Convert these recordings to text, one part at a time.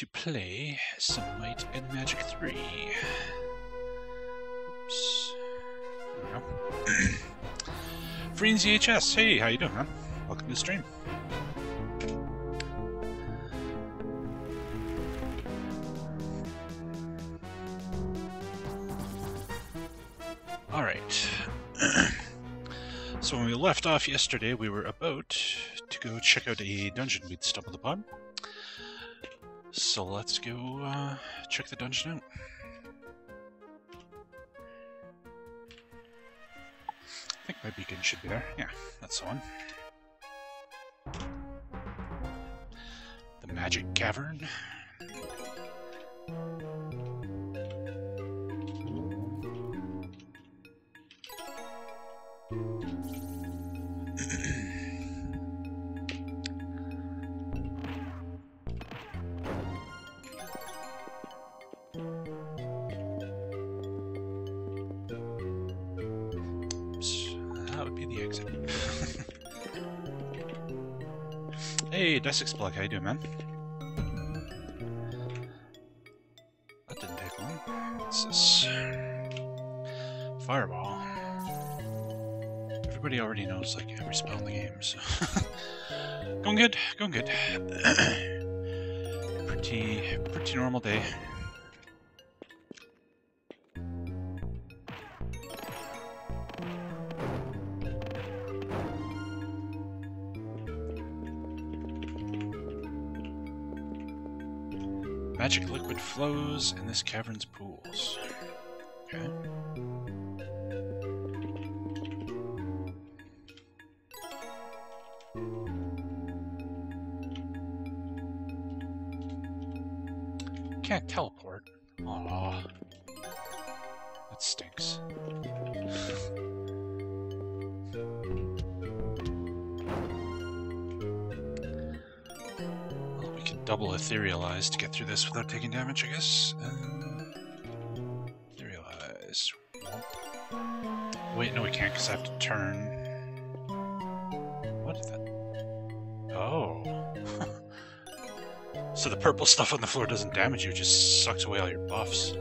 to play some Might and Magic 3. Oops. Go. Freens EHS, hey, how you doing, man? Welcome to the stream. Alright. so when we left off yesterday, we were about to go check out a dungeon we'd stumbled upon. So let's go uh, check the dungeon out. I think my beacon should be there. Yeah, that's the one. The Magic Cavern. Desix Plug, how you doing, man? That didn't take long. What's this? Fireball. Everybody already knows like every spell in the game, so going good, going good. pretty, pretty normal day. Flows in this cavern's pools. Because I have to turn. What is that? Oh. so the purple stuff on the floor doesn't damage you, it just sucks away all your buffs.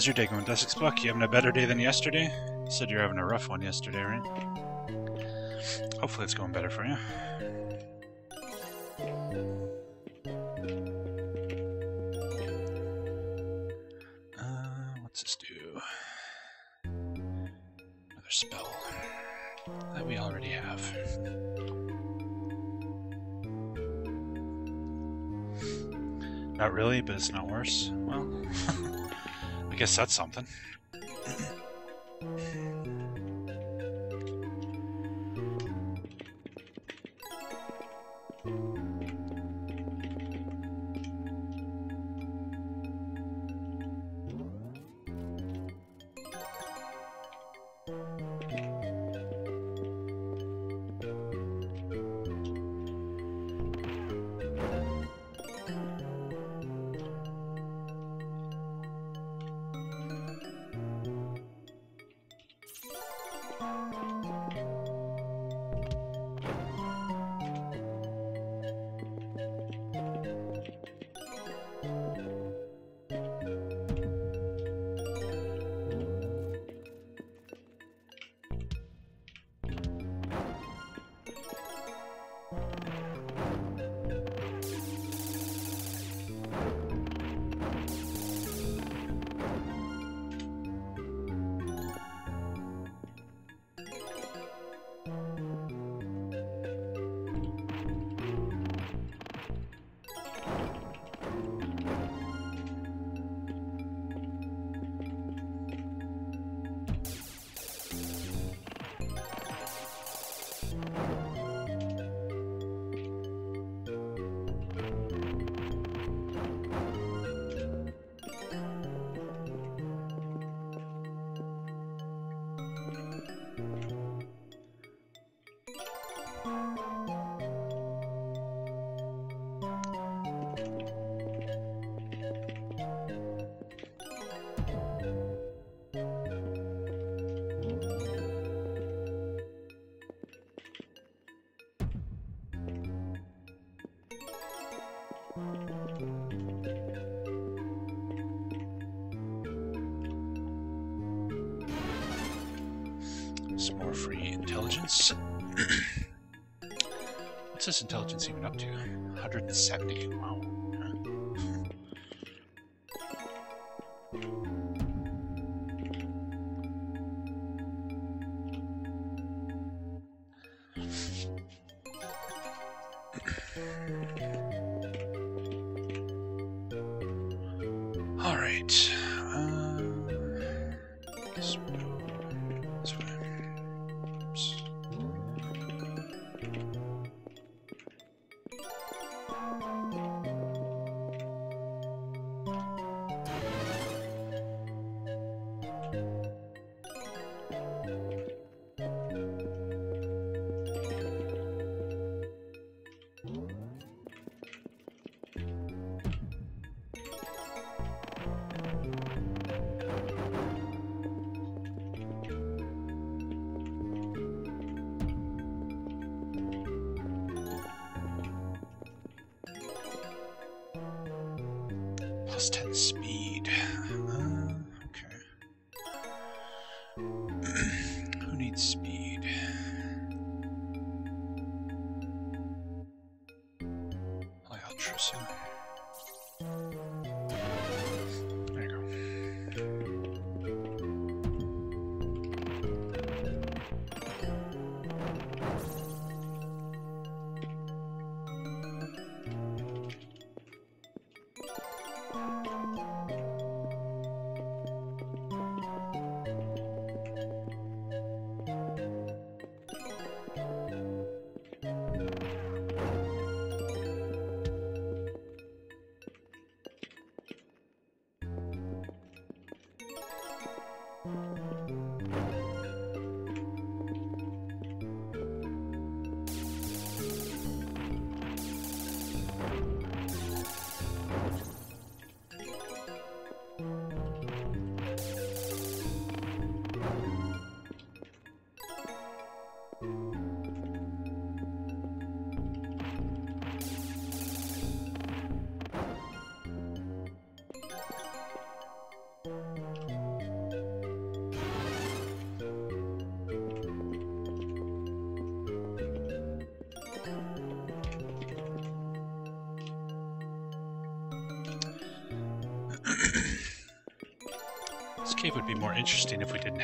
How's your day going, Desix Buck? You having a better day than yesterday? You said you're having a rough one yesterday, right? Hopefully it's going better for you. Uh, what's this do? Another spell that we already have. Not really, but it's not worse. Guess that's something.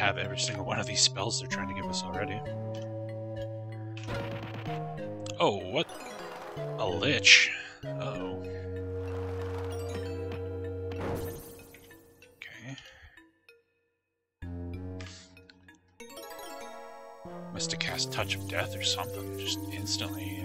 Have every single one of these spells they're trying to give us already. Oh, what? A lich. Uh oh. Okay. Must have cast Touch of Death or something. Just instantly,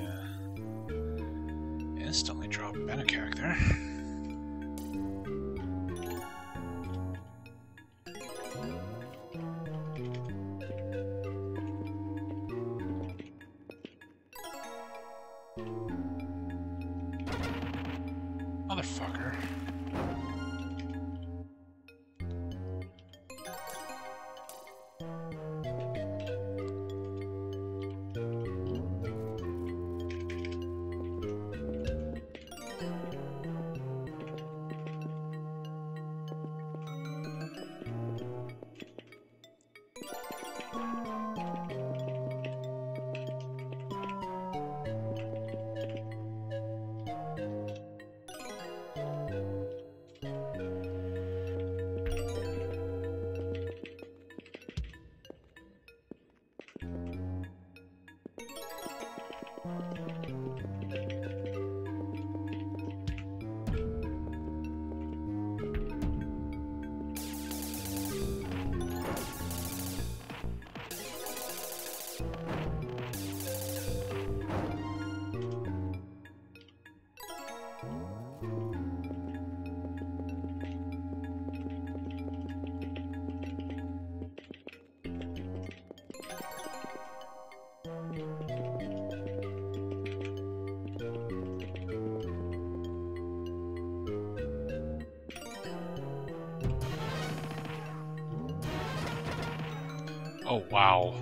Oh, wow.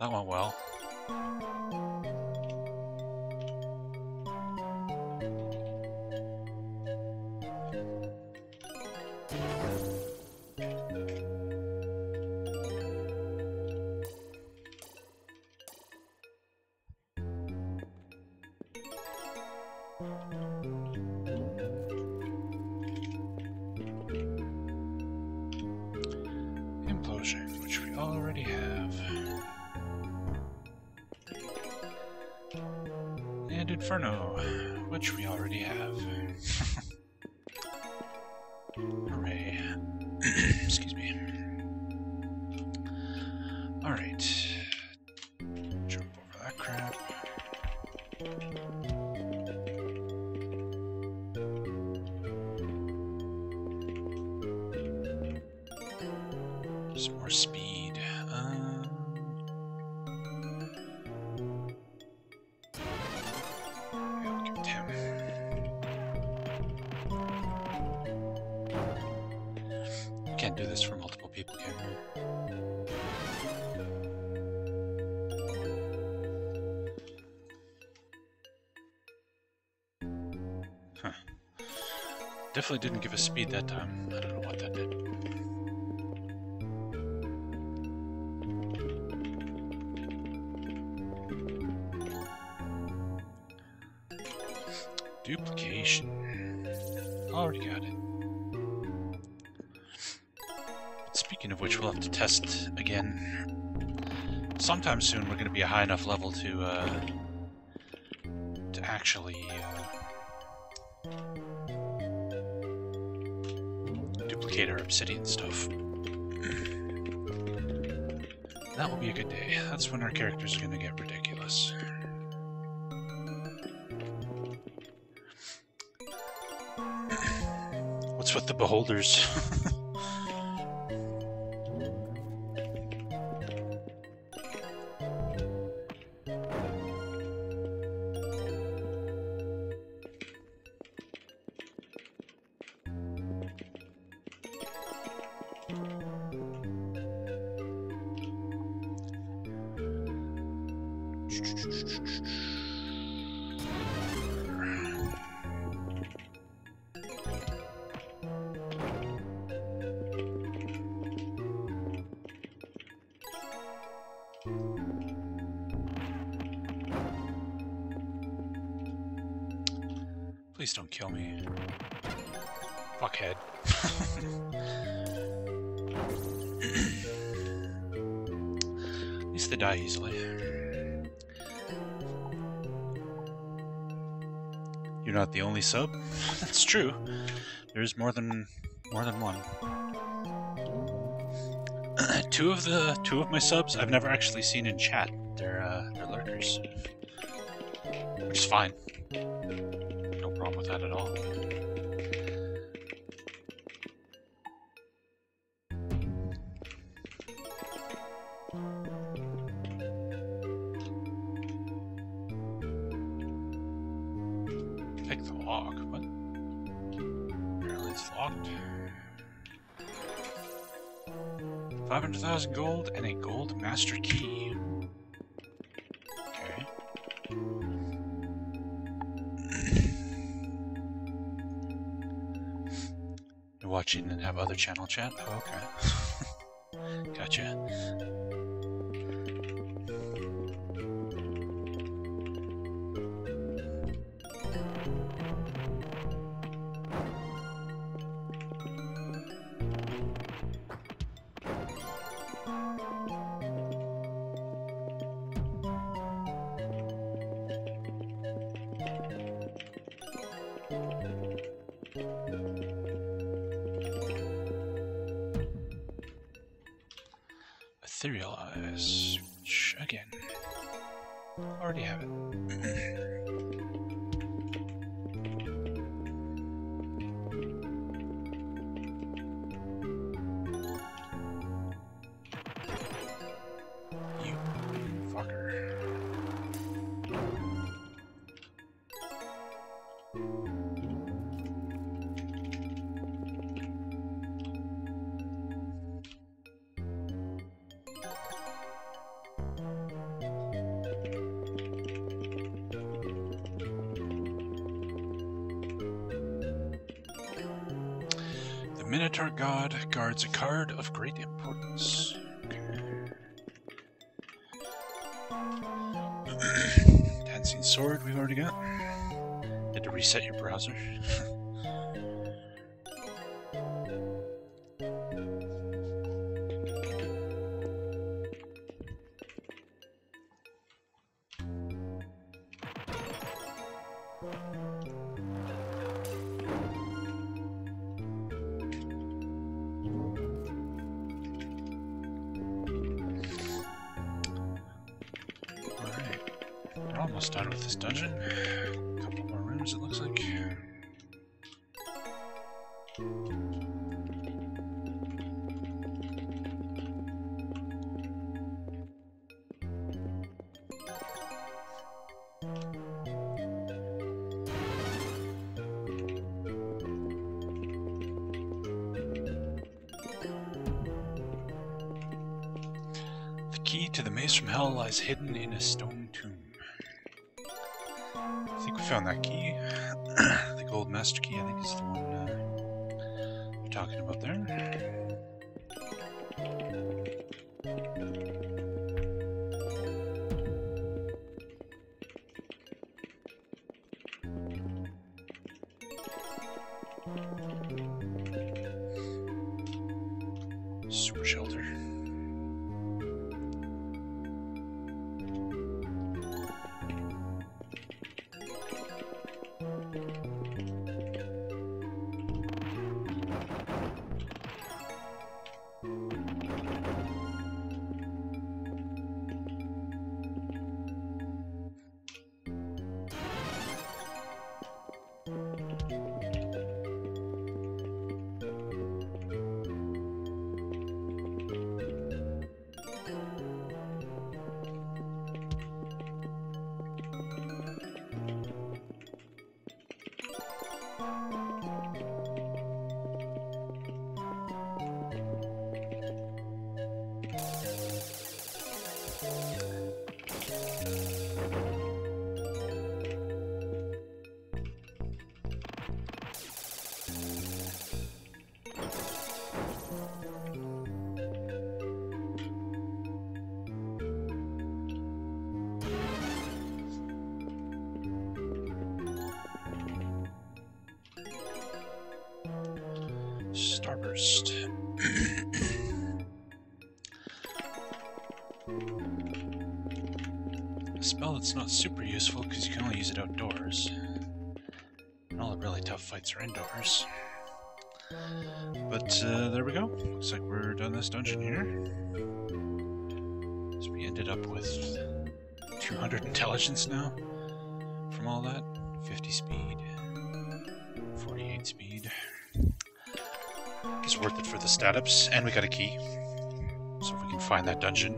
That went well. Definitely didn't give us speed that time. I don't know what that did. Duplication. Already got it. Speaking of which, we'll have to test again. Sometime soon, we're going to be a high enough level to uh, to actually uh, obsidian stuff. That will be a good day. That's when our characters are going to get ridiculous. What's with the beholders? There's more than more than one. two of the two of my subs I've never actually seen in chat. They're uh, they're lurkers, which is fine. No problem with that at all. Locked. 500,000 gold and a gold master key. Okay. You're watching and have other channel chat? Oh, okay. gotcha. Already have it. Minotaur God guards a card of great importance. Okay. Dancing Sword, we've already got. Had to reset your browser. Starburst. A spell that's not super useful because you can only use it outdoors. And all the really tough fights are indoors. But uh, there we go. Looks like we're done this dungeon here. So we ended up with 200 intelligence now from all that. 50 speed, the stat ups, and we got a key. So if we can find that dungeon,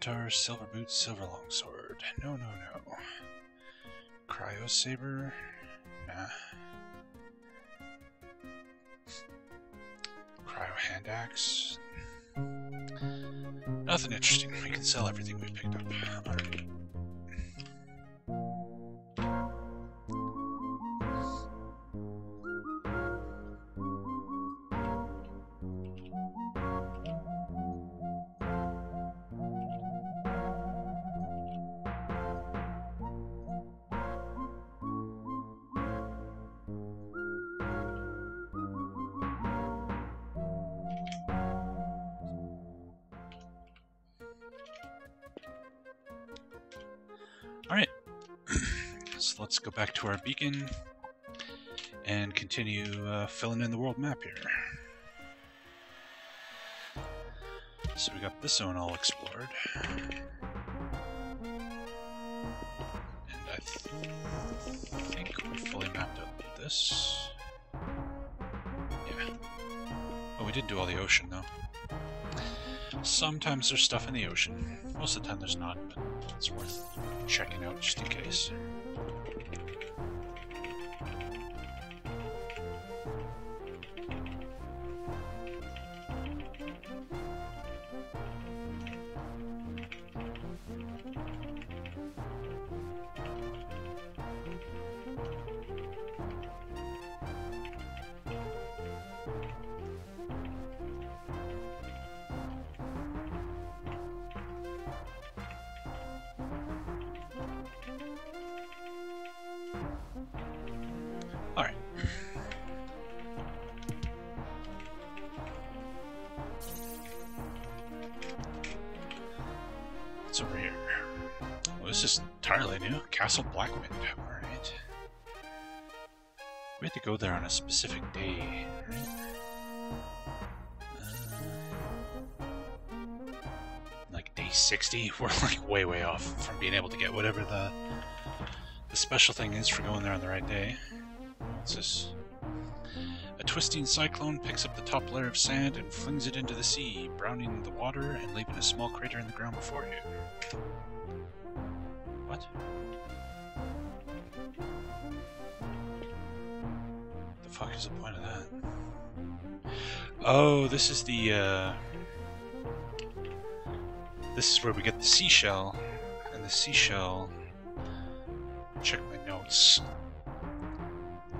scimitar, silver boots, silver longsword. No, no, no. Cryo saber. Nah. Cryo hand axe. Nothing interesting. We can sell everything we picked up. Alright. Beacon and continue uh, filling in the world map here. So we got this zone all explored. And I th think we fully mapped out this. Yeah. Oh, we did do all the ocean though. Sometimes there's stuff in the ocean. Most of the time there's not, but it's worth checking out just in case. Specific day. Uh, like day 60? We're like way, way off from being able to get whatever the the special thing is for going there on the right day. What's this? A twisting cyclone picks up the top layer of sand and flings it into the sea, browning the water and leaving a small crater in the ground before you. What? The fuck is the point of that? Oh, this is the, uh... This is where we get the seashell, and the seashell check my notes.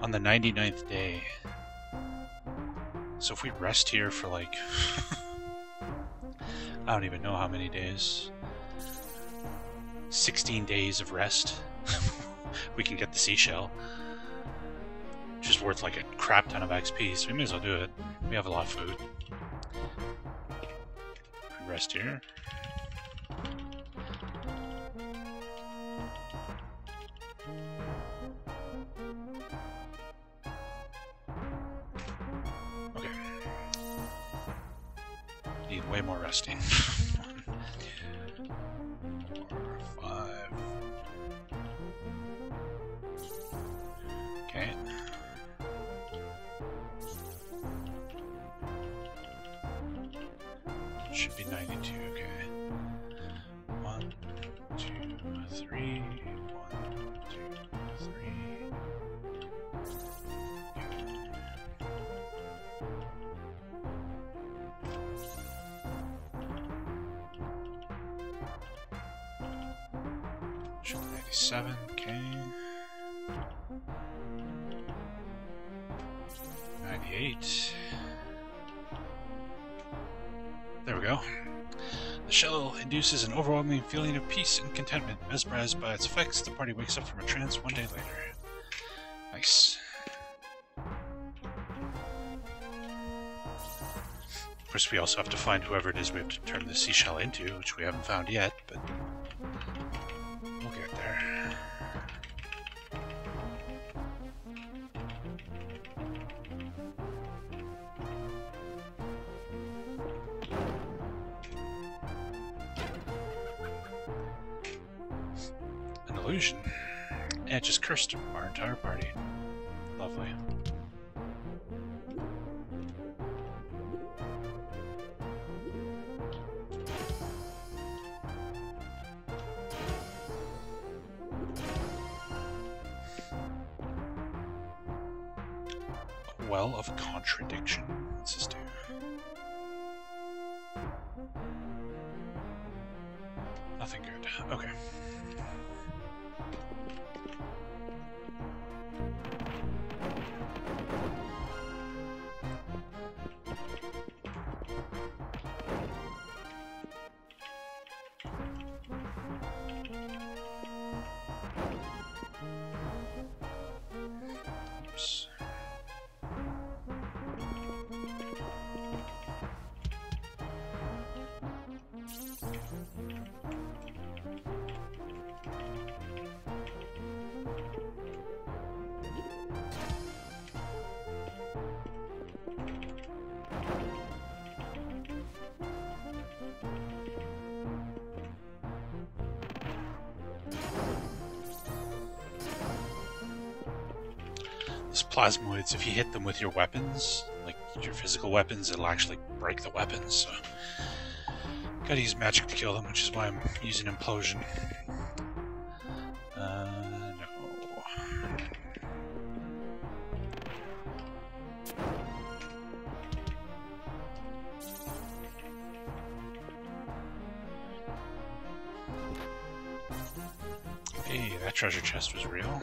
On the 99th day. So if we rest here for like... I don't even know how many days. 16 days of rest. we can get the seashell. Is worth like a crap ton of XP, so we may as well do it. We have a lot of food. Rest here. Okay. Need way more resting. 97k. 98. There we go. The shell induces an overwhelming feeling of peace and contentment. Mesmerized by its effects, the party wakes up from a trance one day later. Nice. Of course, we also have to find whoever it is we have to turn the seashell into, which we haven't found yet, but It just cursed our entire party. Lovely. Well of contradiction. Do? Nothing good. Okay. If you hit them with your weapons, like your physical weapons, it'll actually break the weapons. So Gotta use magic to kill them, which is why I'm using implosion. Uh. Hey, that treasure chest was real.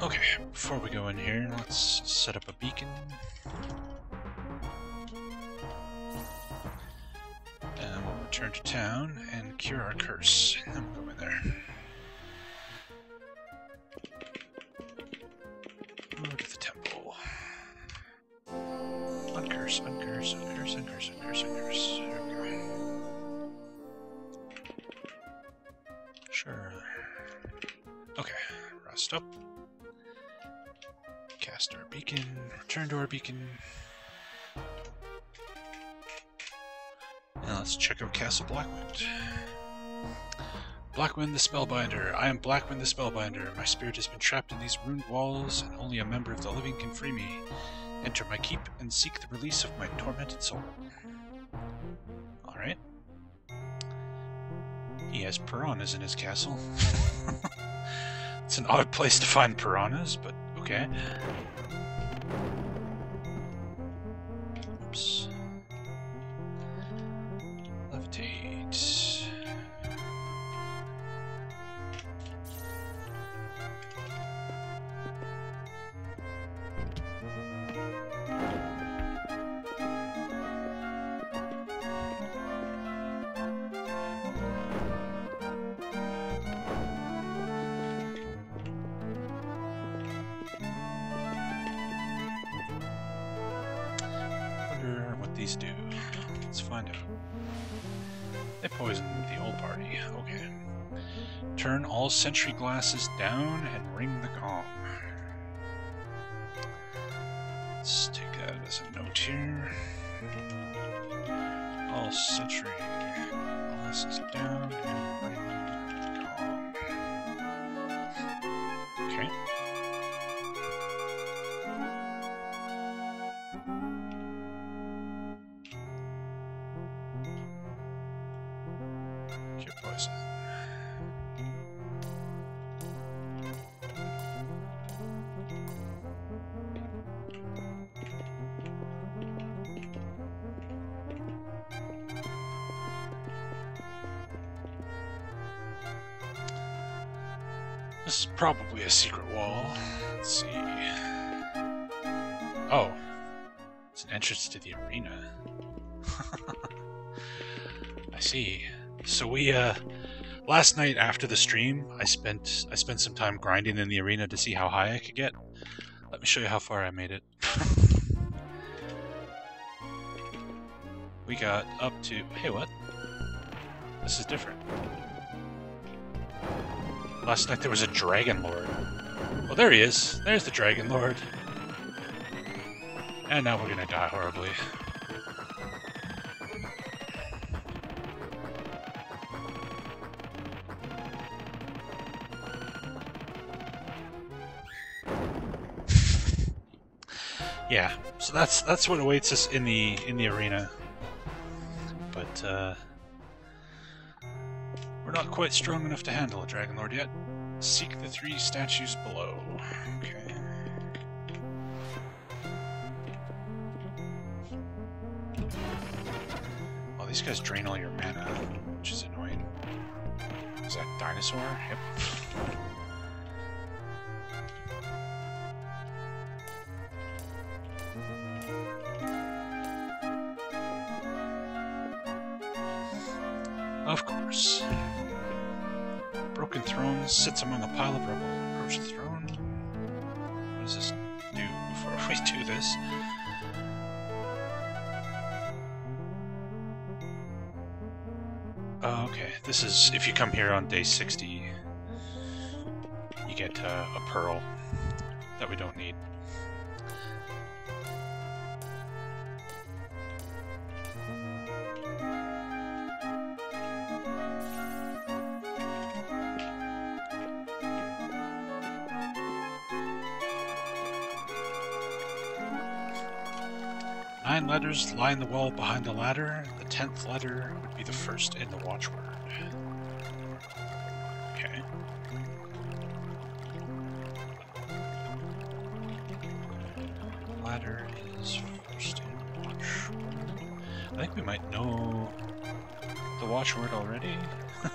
Okay, before we go in here, let's set up a beacon. And we'll return to town and cure our curse. And then we'll go in there. Our beacon. Now let's check out Castle Blackwind. Blackwind the Spellbinder. I am Blackwind the Spellbinder. My spirit has been trapped in these ruined walls, and only a member of the living can free me. Enter my keep and seek the release of my tormented soul. Alright. He has piranhas in his castle. it's an odd place to find piranhas, but okay. Oops. Glasses down and last night after the stream, I spent I spent some time grinding in the arena to see how high I could get. Let me show you how far I made it. we got up to hey what? This is different. Last night there was a Dragon Lord. Well there he is. There's the Dragon Lord. And now we're gonna die horribly. Yeah, so that's that's what awaits us in the in the arena. But uh, we're Not quite strong enough to handle a Dragon Lord yet. Seek the three statues below. Okay. Well, these guys drain all your mana, which is annoying. Is that dinosaur? Yep. Broken throne sits among a pile of rubble. Approach the throne. What does this do before we do this? Oh, okay. This is if you come here on day 60, you get uh, a pearl that we don't need. Nine letters line the wall behind the ladder. The tenth letter would be the first in the watchword. Okay. Ladder is first in watchword. I think we might know the watchword already.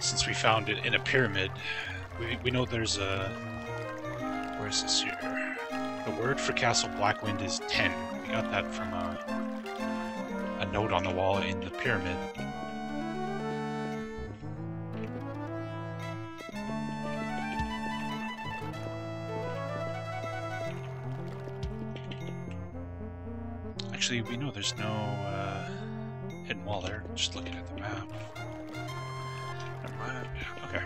Since we found it in a pyramid, we, we know there's a... Where's this here? The word for Castle Blackwind is 10. We got that from a, a note on the wall in the pyramid. Actually, we know there's no uh, hidden wall there. Just looking at the map. Okay.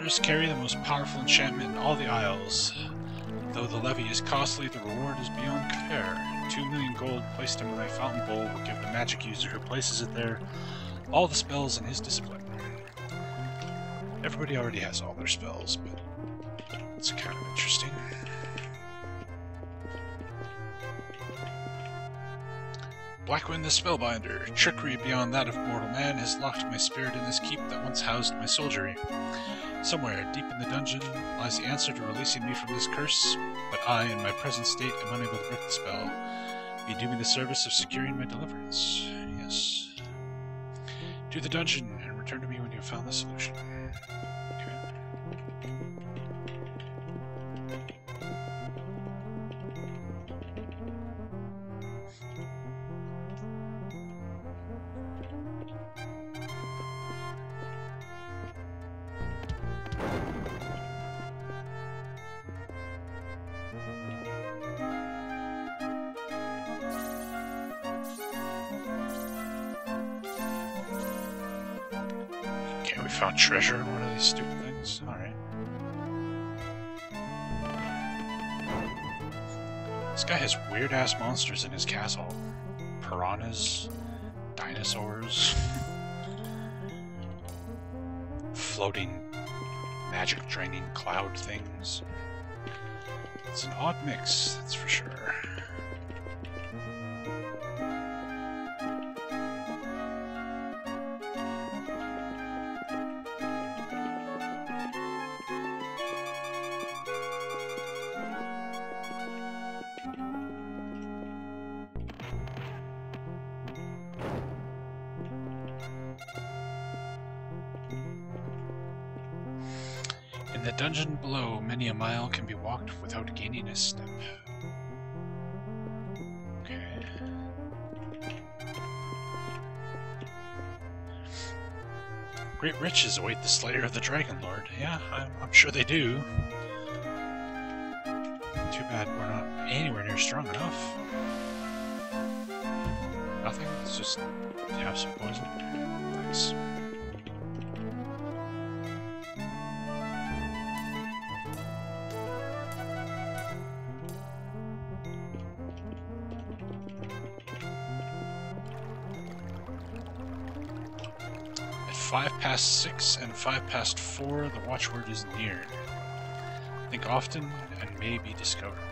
Waters carry the most powerful enchantment in all the isles. Though the levy is costly, the reward is beyond compare. Two million gold placed in my fountain bowl will give the magic user who places it there all the spells in his discipline. Everybody already has all their spells, but it's kind of interesting. Blackwind the Spellbinder. Trickery beyond that of mortal man has locked my spirit in this keep that once housed my soldiery. Somewhere, deep in the dungeon, lies the answer to releasing me from this curse, but I, in my present state, am unable to break the spell. You do me the service of securing my deliverance. Yes. To the dungeon, and return to me when you have found the solution. Treasure in one of these stupid things. Alright. This guy has weird ass monsters in his castle. Piranhas, dinosaurs, floating magic draining cloud things. It's an odd mix, that's for sure. Great riches await the slayer of the Dragon Lord. Yeah, I'm, I'm sure they do. Too bad we're not anywhere near strong enough. Nothing? It's just have some poison. Nice. At five past six and five past four, the watchword is near. Think often and may be discovered.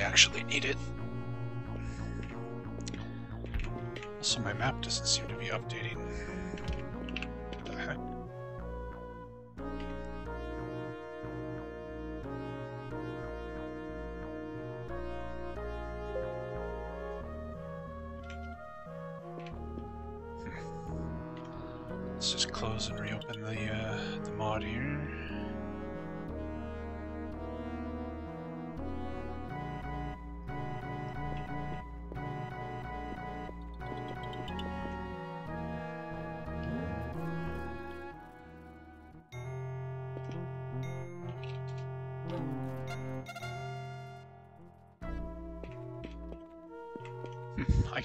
Actually need it. Also, my map doesn't seem to be updating.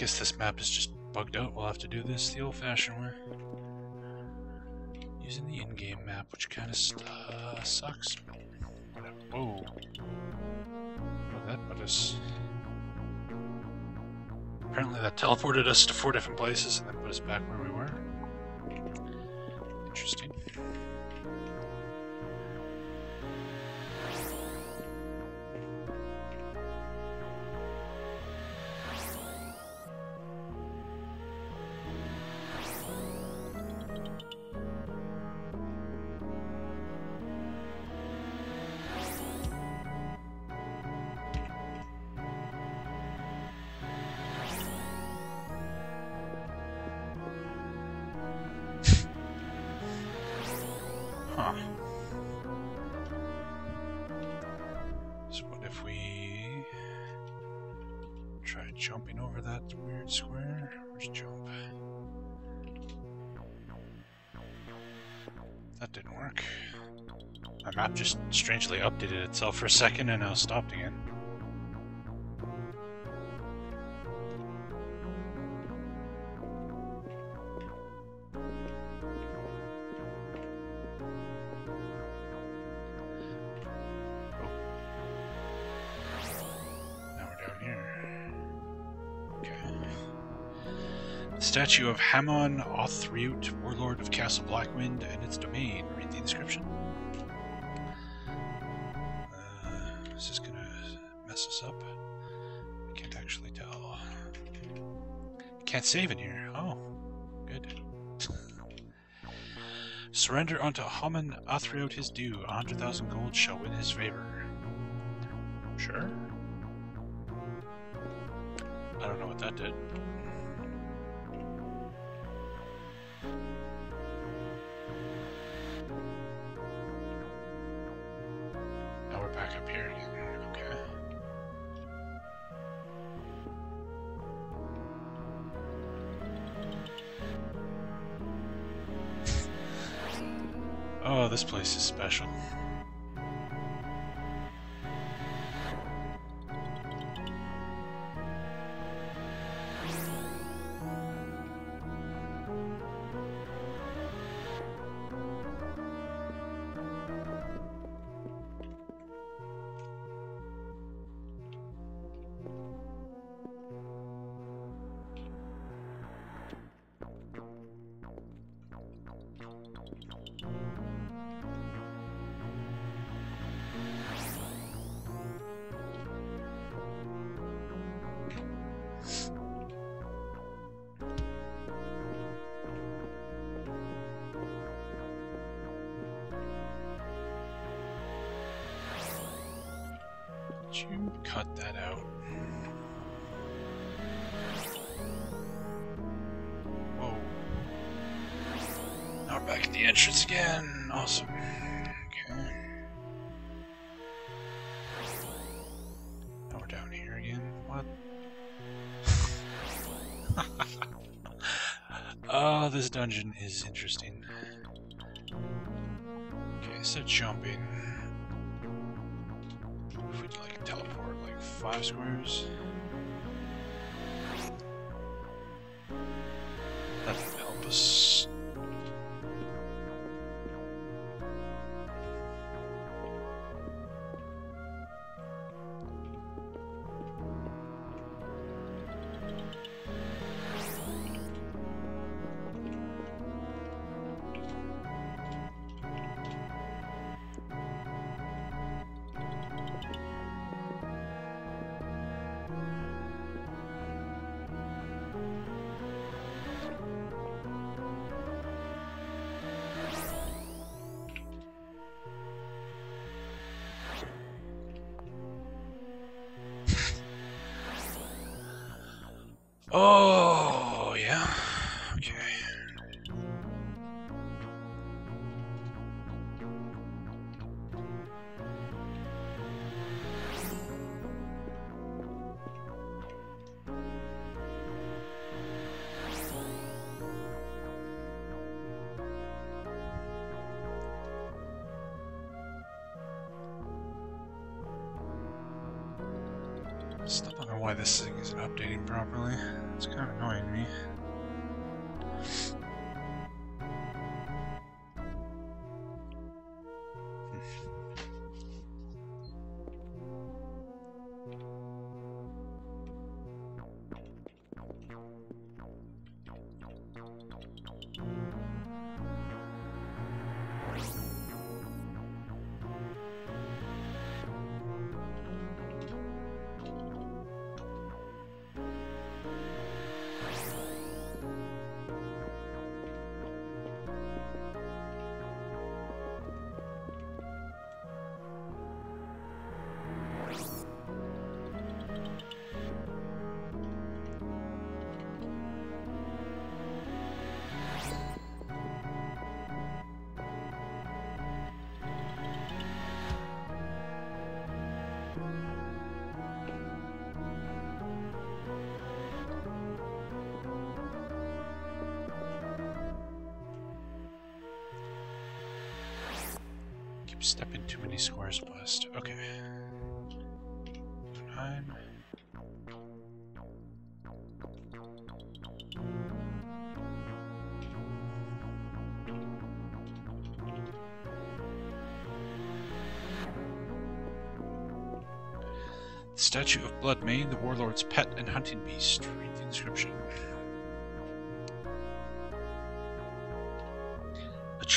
Guess this map is just bugged out. We'll have to do this the old-fashioned way. Using the in-game map, which kind of uh, sucks. Whoa. That put us? Apparently that teleported us to four different places and then put us back where we were. Interesting. itself for a second and now stopped again. statue of Hamon Othriut, warlord of Castle Blackwind, and its domain. Read the inscription. Can't save in here. Oh, good. Surrender unto Haman Othriot his due. A hundred thousand gold shall win his favor. Dungeon is interesting. Okay, so jumping. If we like teleport like five squares. Updating properly. It's kind of annoying me. Stepping too many squares blessed. Okay. Nine. Statue of Bloodmane, the warlord's pet and hunting beast. Read the inscription.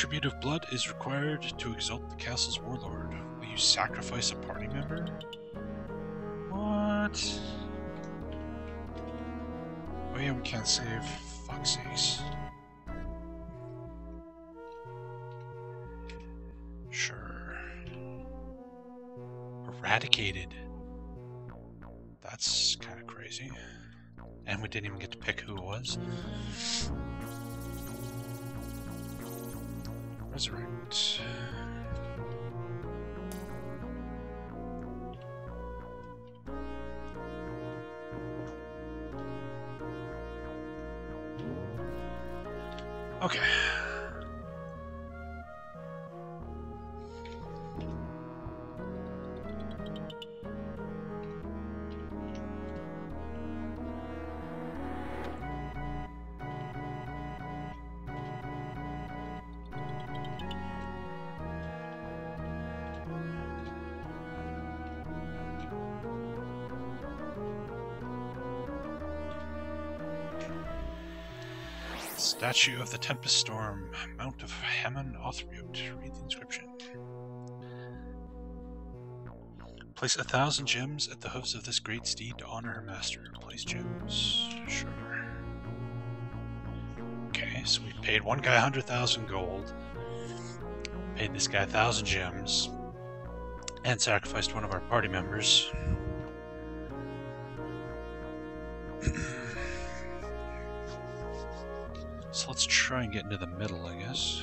Tribute of blood is required to exalt the castle's warlord. Will you sacrifice a party member? What? Oh yeah, we can't save. Fuck's sakes. Sure. Eradicated. That's kind of crazy. And we didn't even get to pick who it was. Resurrect. Statue of the Tempest Storm, Mount of Hamon Othriot. Read the inscription. Place a thousand gems at the hooves of this great steed to honor her master. Place gems. Sure. Okay, so we paid one guy 100,000 gold, paid this guy a thousand gems, and sacrificed one of our party members. Try and get into the middle, I guess.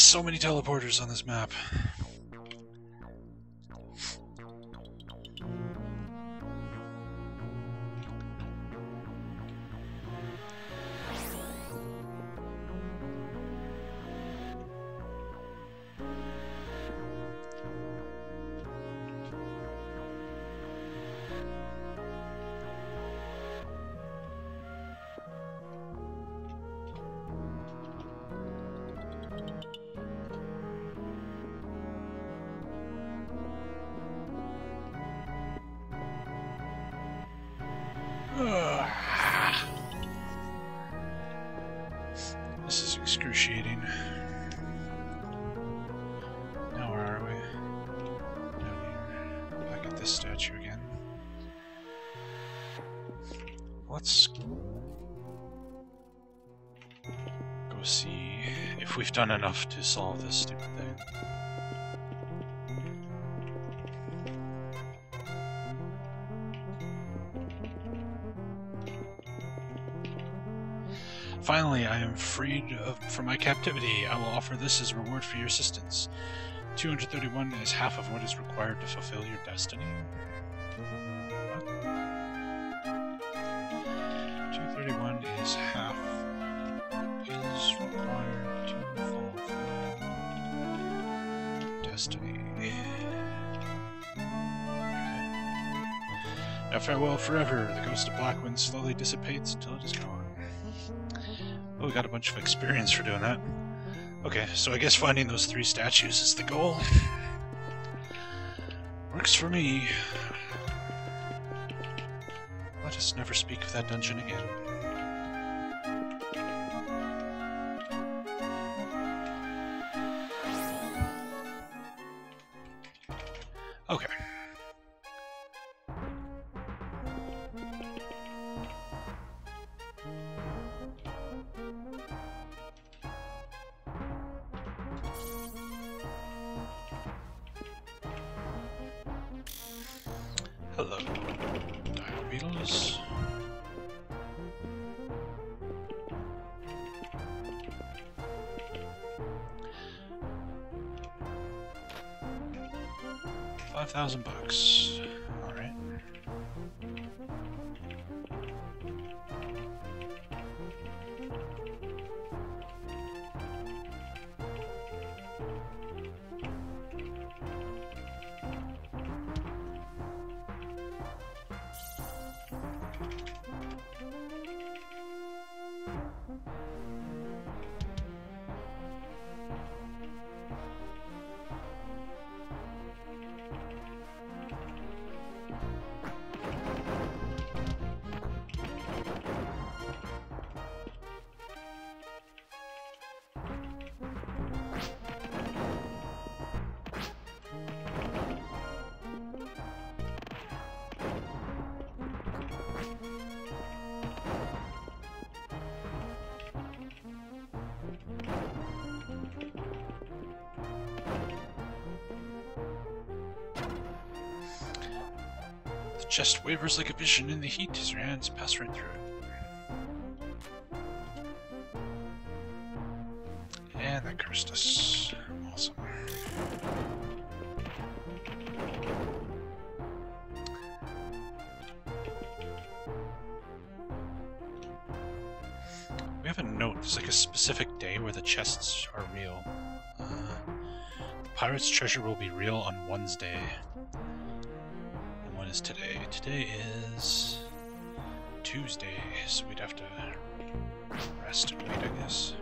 So many teleporters on this map. Done enough to solve this stupid thing. Finally, I am freed of, from my captivity. I will offer this as reward for your assistance. 231 is half of what is required to fulfill your destiny. What? 231 is half Farewell forever. The ghost of Blackwind slowly dissipates until it is gone. Oh, we got a bunch of experience for doing that. Okay, so I guess finding those three statues is the goal. Works for me. Let us never speak of that dungeon again. Your hands pass right through. And that cursed us. Awesome. We have a note. There's like a specific day where the chests are real. Uh, the pirate's treasure will be real on Wednesday. And what is today? Today is Tuesday, so we'd have to rest and wait, I guess.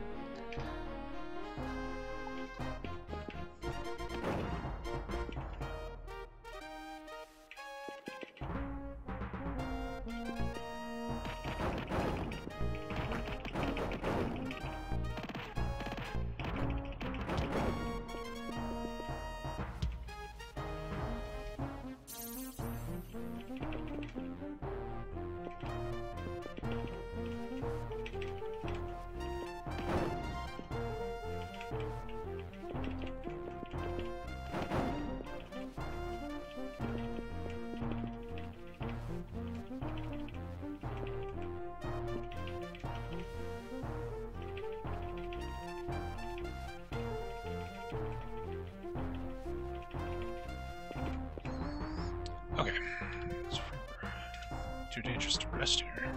Too dangerous to rest here.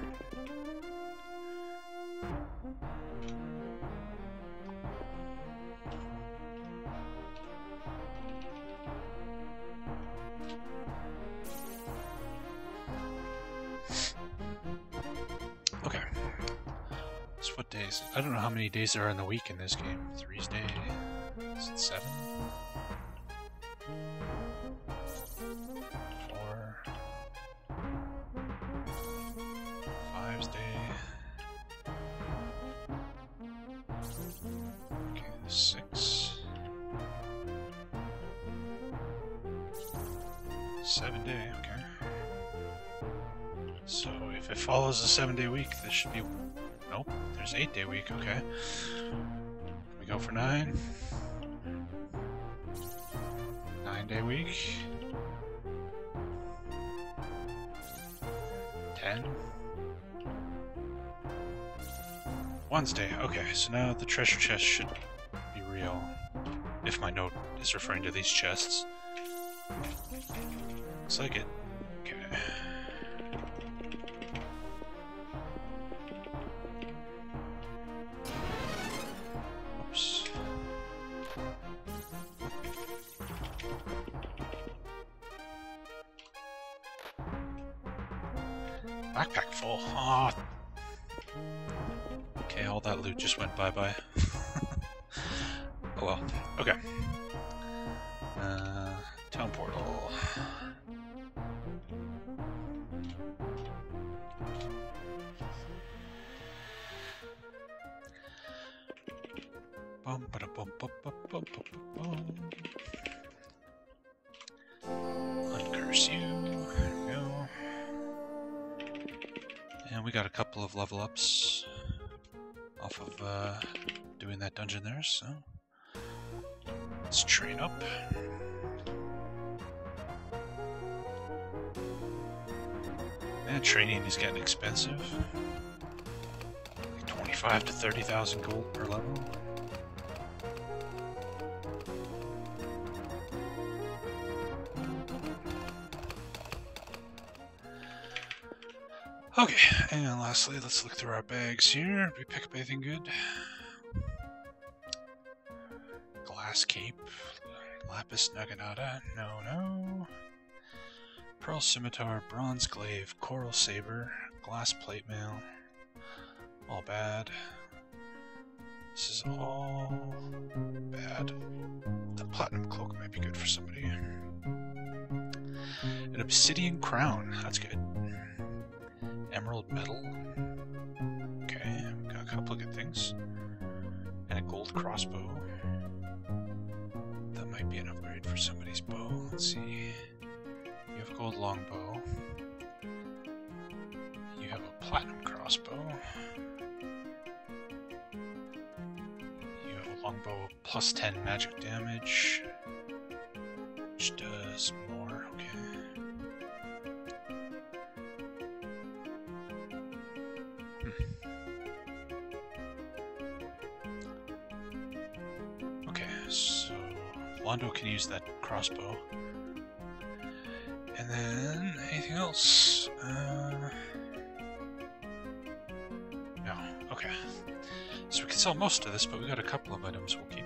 Okay. So what days? I don't know how many days there are in the week in this game. Three's day. Is it seven? Eight day week, okay. We go for nine. Nine day week. Ten. Wednesday. Okay, so now the treasure chest should be real. If my note is referring to these chests. Looks like it. Okay. Just went bye-bye. oh well. Okay. Uh, town portal. Bum, ba bum, bum, bum. Uncurse you. There we go. And we got a couple of level ups off of uh, doing that dungeon there, so let's train up. Man, training is getting expensive. Like 25 to 30,000 gold per level. Okay, and lastly, let's look through our bags here. Did we pick up anything good? Glass cape, lapis naginata, no, no. Pearl scimitar, bronze glaive, coral saber, glass plate mail. All bad. This is all bad. The platinum cloak might be good for somebody. An obsidian crown, that's good. Emerald metal. Okay, got a couple of good things. And a gold crossbow. That might be an upgrade for somebody's bow. Let's see. You have a gold longbow. You have a platinum crossbow. You have a longbow plus 10 magic damage. Which does more, Londo can use that crossbow. And then anything else? Uh, no. Okay. So we can sell most of this, but we got a couple of items we'll keep.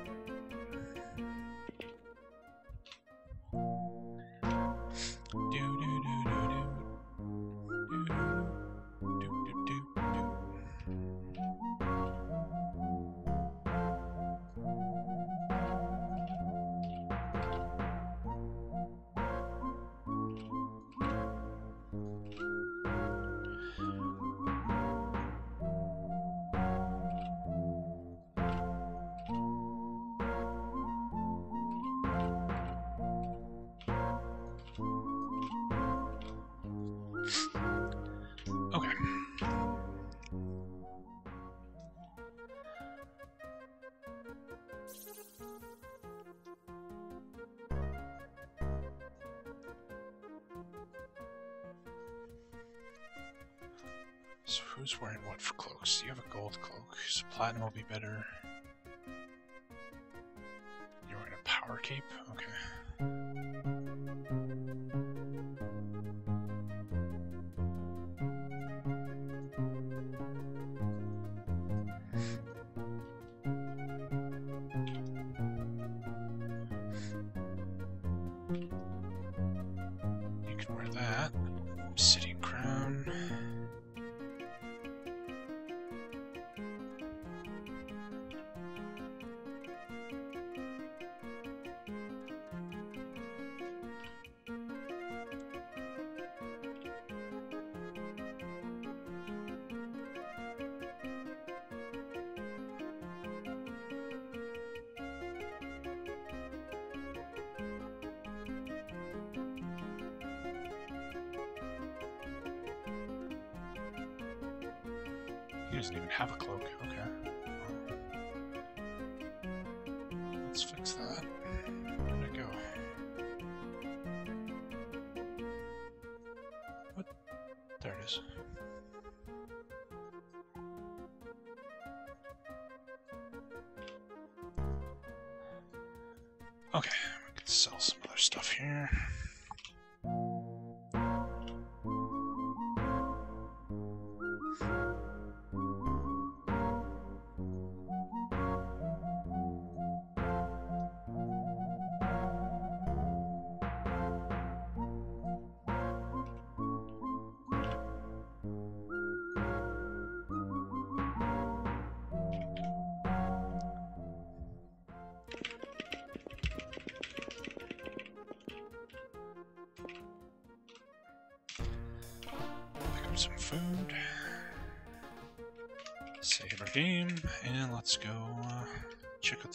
Platinum will be better. You're wearing a power cape? Okay.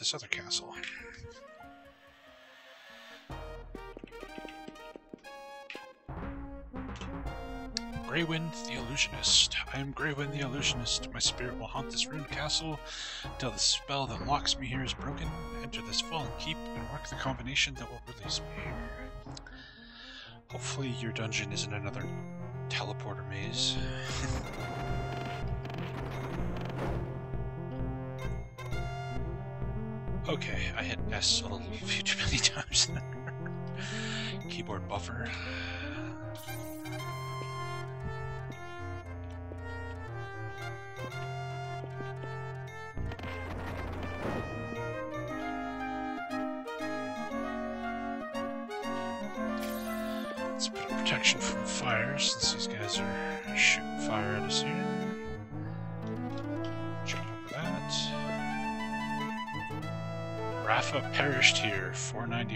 This other castle. Greywind the Illusionist. I am Greywind the Illusionist. My spirit will haunt this ruined castle until the spell that locks me here is broken. Enter this fallen keep and work the combination that will release me. Hopefully your dungeon isn't another teleporter maze. okay, I hit S a little too many times. Keyboard buffer.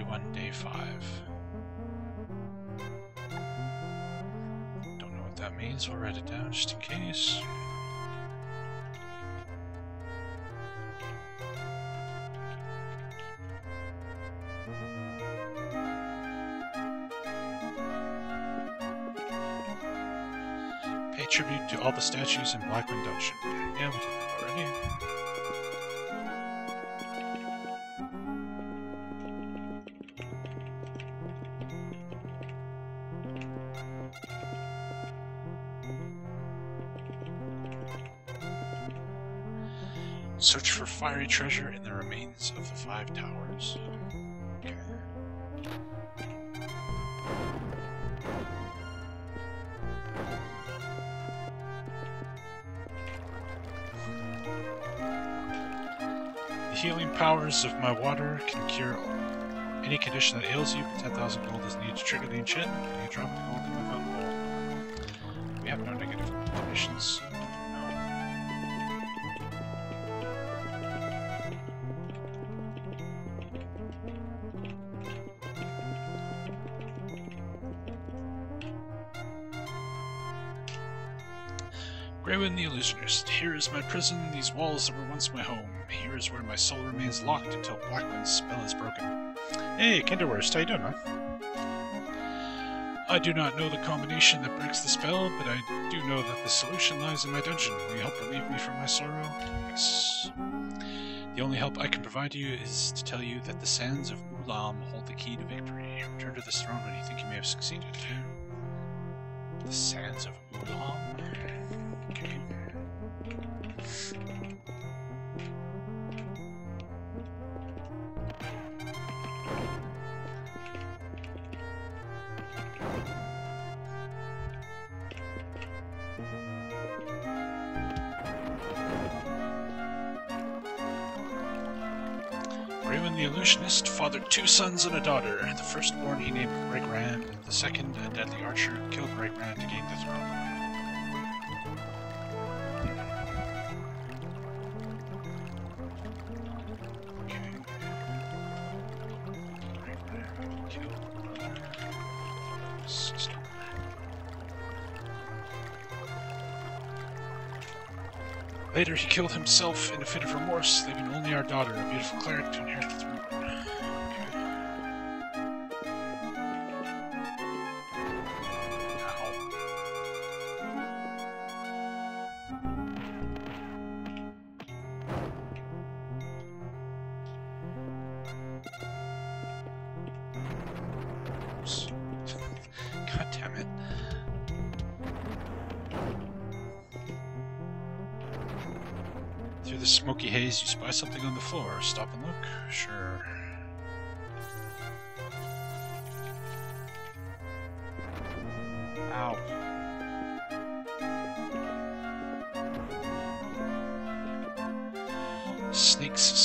491 day 5. Don't know what that means, we'll write it down just in case. Pay tribute to all the statues in Blackwind Dungeon. Yeah, we that already. Fiery treasure in the remains of the Five Towers. Okay. The healing powers of my water can cure any condition that ails you, but 10,000 gold is needed to trigger the enchantment. You drop the gold, out gold. We have no negative conditions. Greywind the Illusionist. Here is my prison, these walls that were once my home. Here is where my soul remains locked until Blackwind's spell is broken. Hey, Kinderwurst, how you doing, man? I do not know the combination that breaks the spell, but I do know that the solution lies in my dungeon. Will you help relieve me from my sorrow? Yes. The only help I can provide you is to tell you that the sands of Ulam hold the key to victory. Return to this throne when you think you may have succeeded. The sands of Ulam? Two sons and a daughter. The firstborn he named Gregrand, the second, a deadly archer, killed Gregrand to gain the throne. Later, he killed himself in a fit of remorse, leaving only our daughter, a beautiful cleric, to inherit the throne.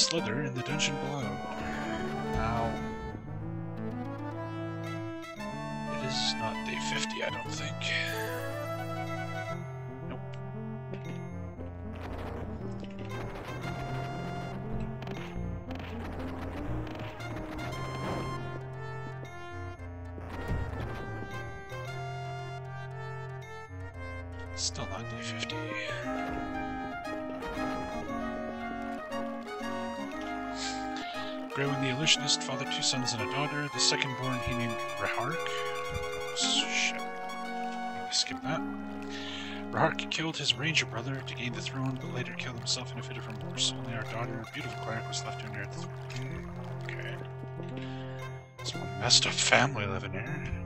Slither in the dungeon below. Fathered two sons and a daughter. The second born he named Rahark. I'm skip that. Rahark killed his ranger brother to gain the throne, but later killed himself in a fit of remorse. Only our daughter, a beautiful cleric, was left to inherit the throne. Okay. It's messed up family living here.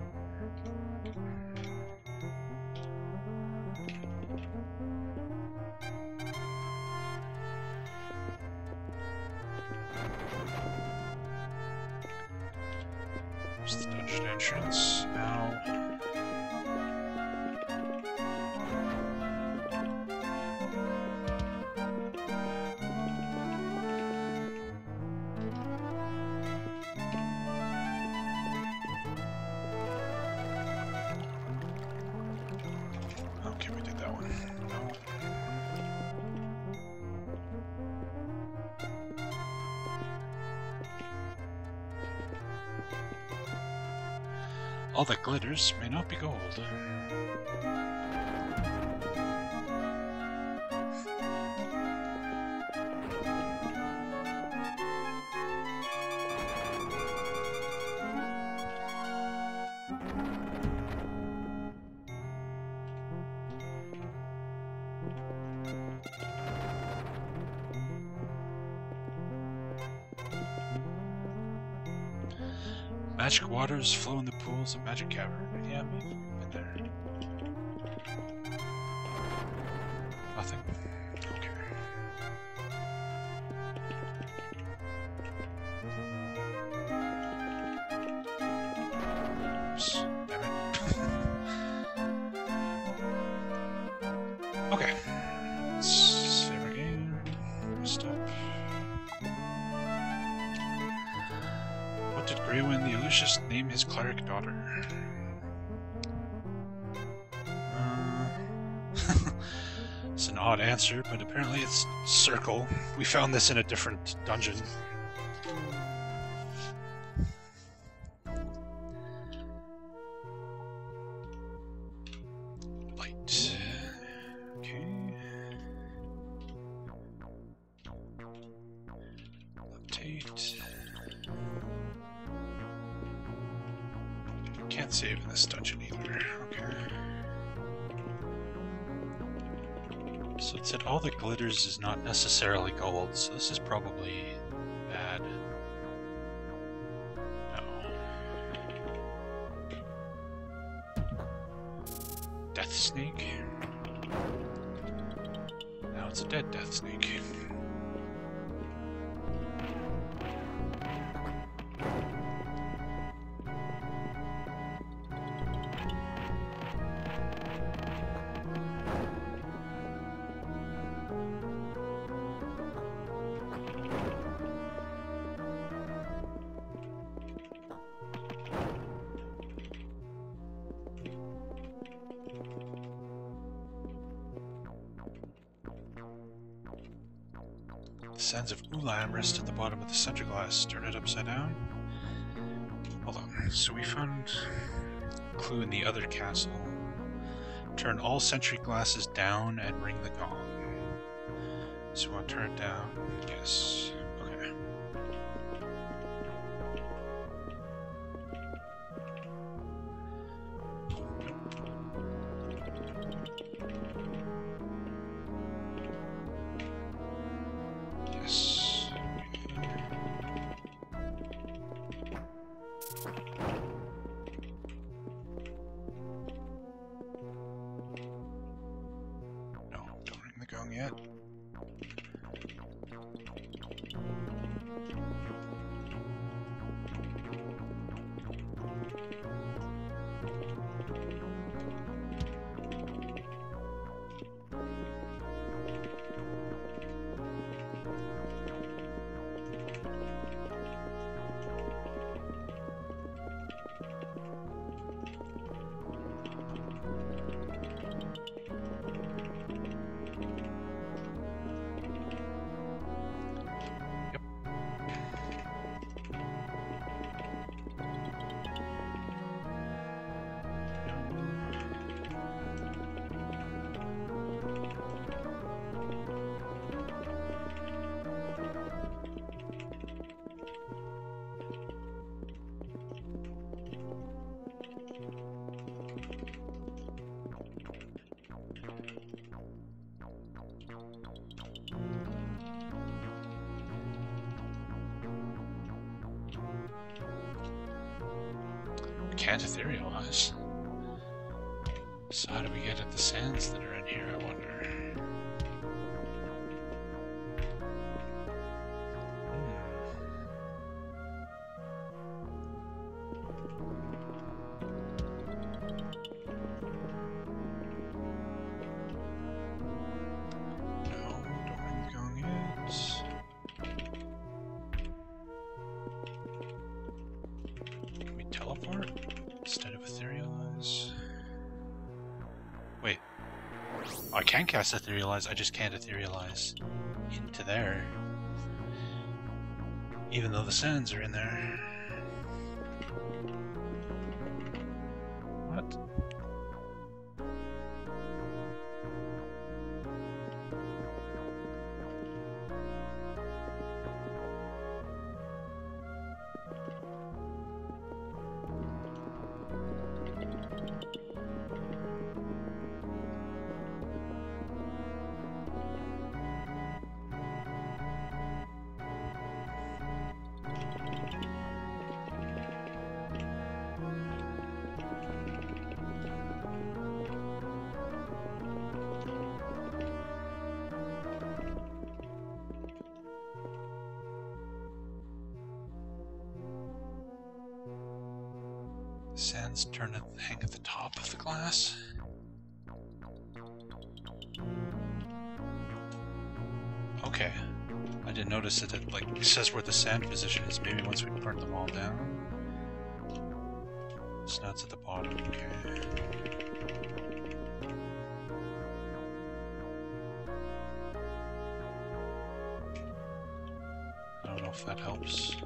Entrance. Glitters may not be gold. Magic waters flow pools of Magic Cavern. Yeah, we've been there. His cleric daughter? Uh, it's an odd answer, but apparently it's Circle. We found this in a different dungeon. Snake? Now it's a dead death snake. Rest at the bottom of the center glass. Turn it upside down. Hold on. So we found a clue in the other castle. Turn all sentry glasses down and ring the gong. So to turn it down? Yes. Cast Etherealize, I just can't Etherealize into there. Even though the sands are in there. Sands turn at hang at the top of the glass. Okay. I didn't notice that it like says where the sand position is. Maybe once we burn them all down. Snouts at the bottom, okay. I don't know if that helps.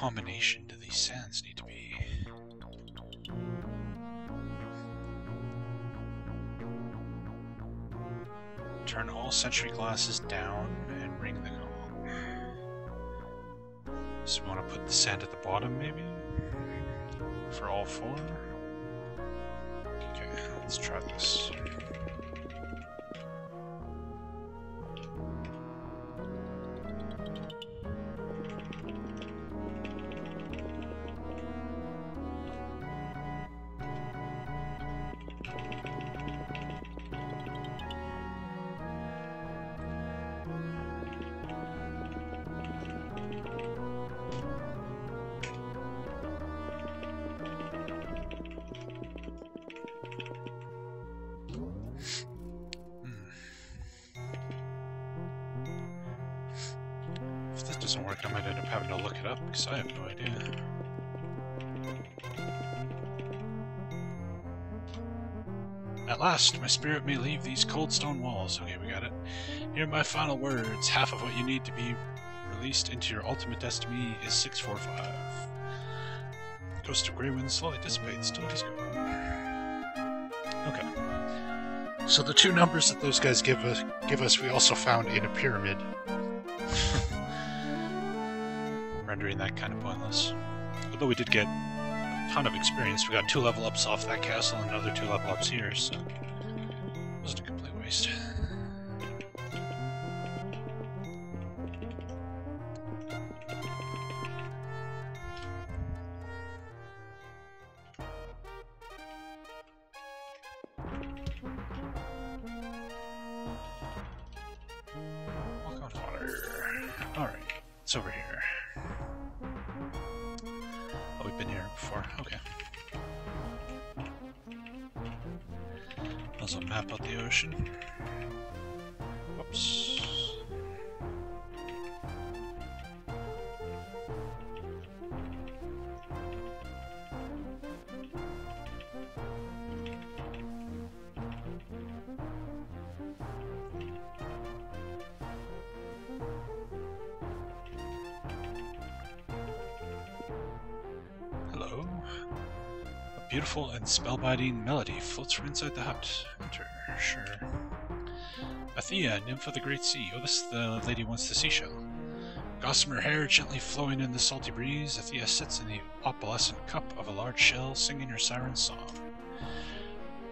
Combination do these sands need to be? Turn all sentry glasses down and ring the gong. So we want to put the sand at the bottom, maybe? For all four? I have no idea. At last, my spirit may leave these cold stone walls. Okay, we got it. Here are my final words. Half of what you need to be released into your ultimate destiny is 645. Ghost of Greywind slowly dissipates till he's. Okay. So the two numbers that those guys give us, give us we also found in a pyramid. That kind of pointless. Although we did get a ton of experience. We got two level ups off that castle and another two level ups here, so inside the hut. Enter. Sure. Athea, nymph of the great sea. Oh, this is the lady wants the seashell. Gossamer hair gently flowing in the salty breeze, Athea sits in the opalescent cup of a large shell, singing her siren song.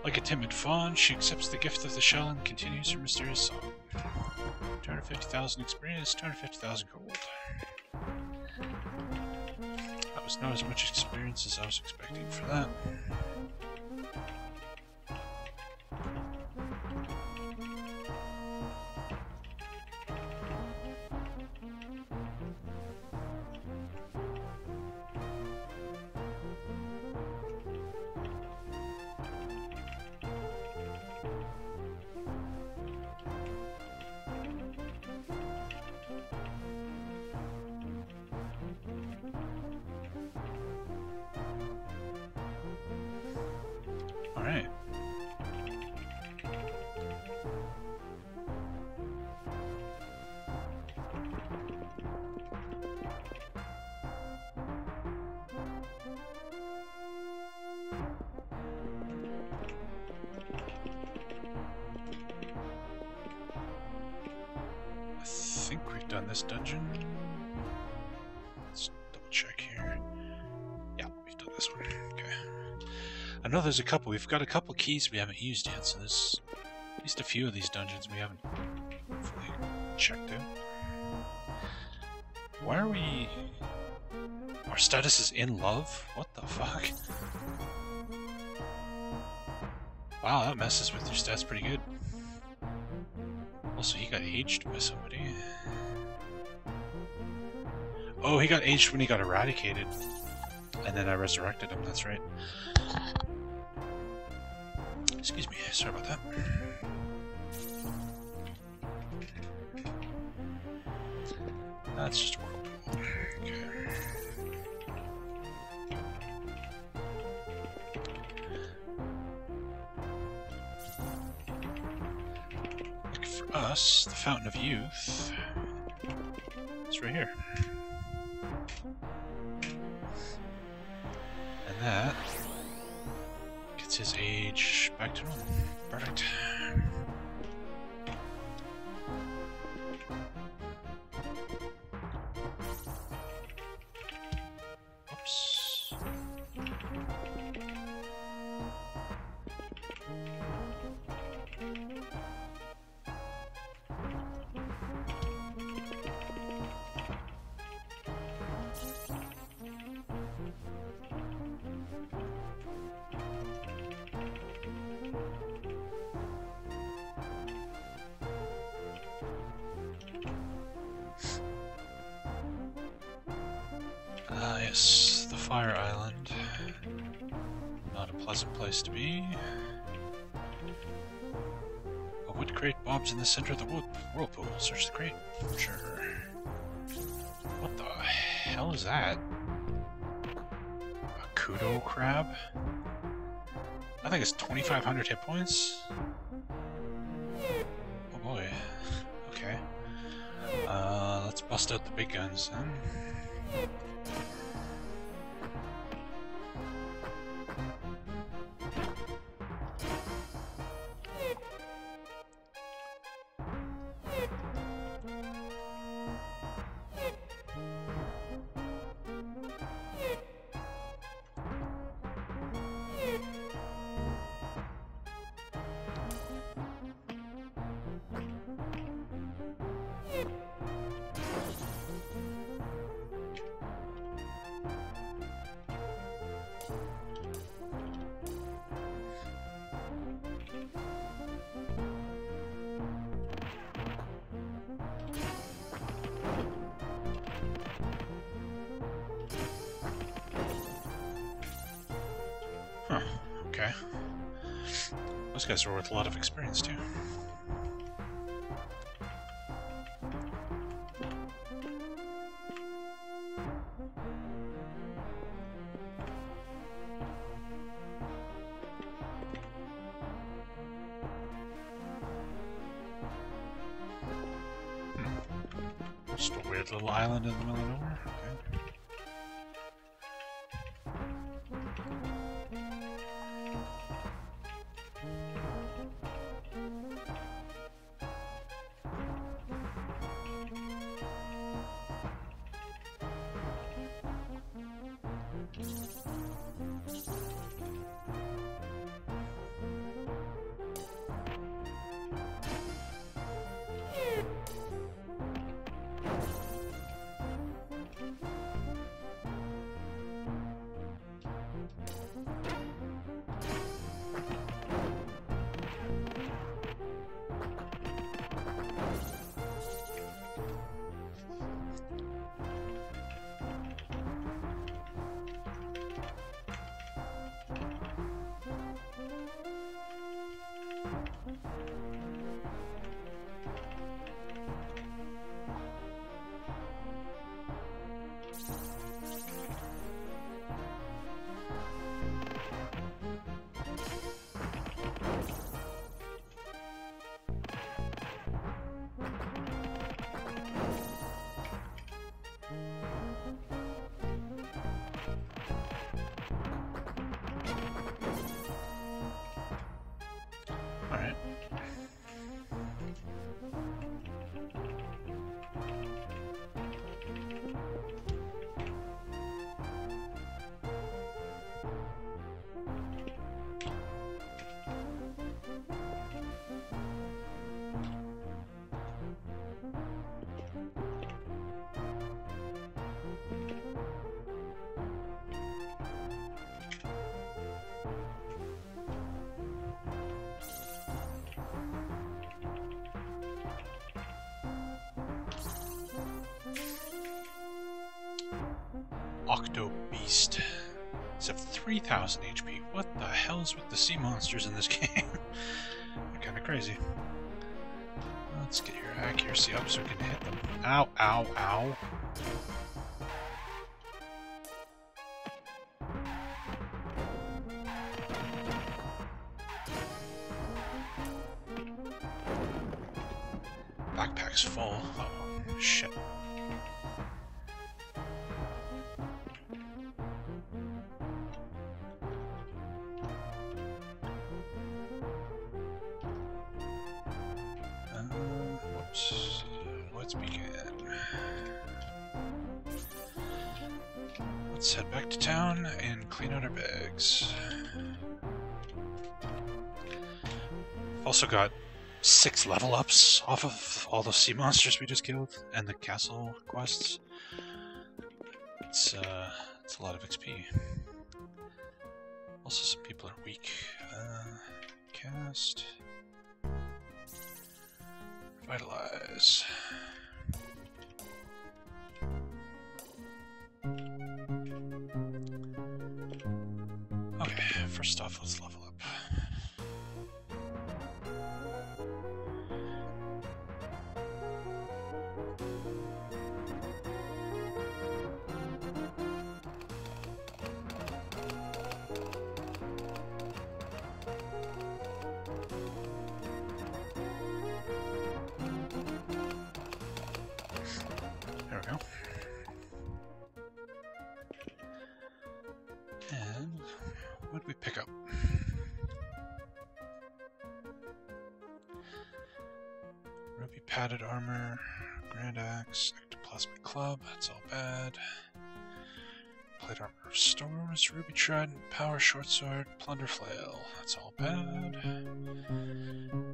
Like a timid fawn, she accepts the gift of the shell and continues her mysterious song. 250,000 experience, 250,000 gold. That was not as much experience as I was expecting for that. We've got a couple keys we haven't used yet, so there's at least a few of these dungeons we haven't checked out. Why are we... Our status is in love? What the fuck? Wow, that messes with your stats pretty good. Also, he got aged by somebody. Oh, he got aged when he got eradicated. And then I resurrected him, that's right. Sorry about that. Ah, yes, the Fire Island. Not a pleasant place to be. A wood crate bobs in the center of the wood whirlpool. Search the crate. Sure. What the hell is that? A kudo crab? I think it's 2,500 hit points. Oh boy. Okay. Uh, let's bust out the big guns then. A lot of experience, the sea monsters in this game? They're kind of crazy. Let's get your accuracy up so we can hit them. Ow, ow, ow. Also got six level ups off of all those sea monsters we just killed and the castle quests. It's uh, it's a lot of XP. Also, some people are weak. Uh, cast. Vitalize. Okay, first off, let's level up. what did we pick up? Ruby padded armor, grand axe, ectoplasmic club, that's all bad. Plate armor of storms, ruby trident, power short sword, plunder flail, that's all bad.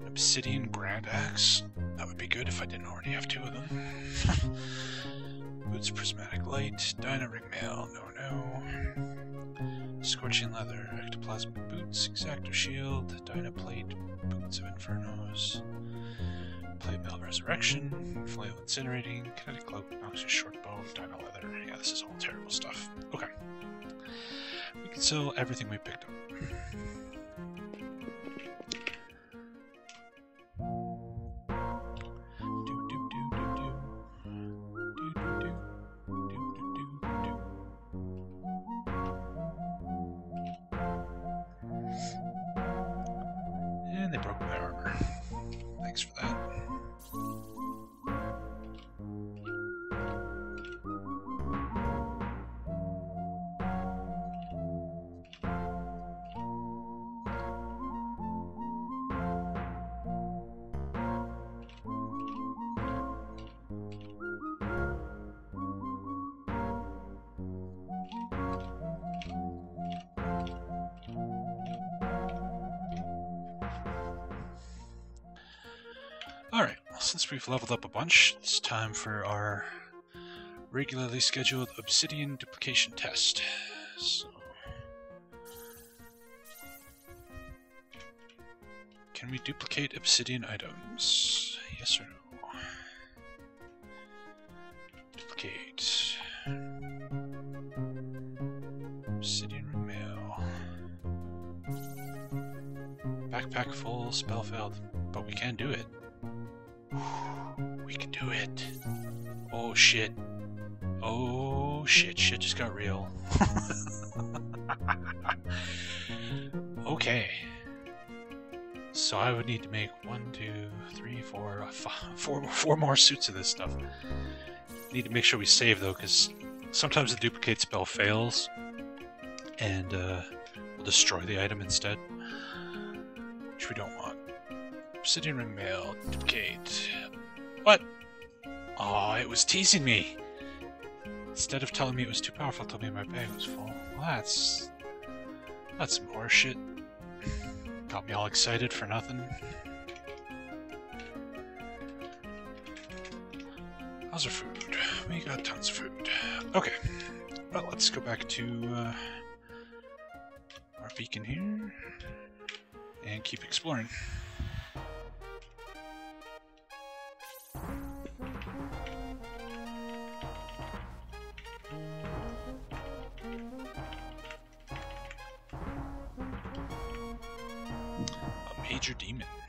Obsidian grand axe, that would be good if I didn't already have two of them. Boots prismatic light, dyna ring mail, no no. Scorching leather, Ectoplasm boots, exactor shield, dyna plate, boots of infernos. Mail resurrection, flail incinerating, kinetic cloak, noxious short bow, dyna leather. Yeah, this is all terrible stuff. Okay. We can sell everything we picked up. We've leveled up a bunch, it's time for our regularly scheduled obsidian duplication test. So, can we duplicate obsidian items? Yes or no? Duplicate. Obsidian mail. Backpack full, spell failed, but we can do it. We can do it. Oh shit. Oh shit, shit just got real. okay. So I would need to make one, two, three, four, four, four more suits of this stuff. Need to make sure we save though, because sometimes the duplicate spell fails, and uh, we'll destroy the item instead, which we don't want. Obsidian ring mail, duplicate. What? Oh, it was teasing me. Instead of telling me it was too powerful, it told me my bag was full. Well, that's that's some horse shit. Got me all excited for nothing. How's our food? We got tons of food. Okay. Well, let's go back to uh, our beacon here and keep exploring. A major demon.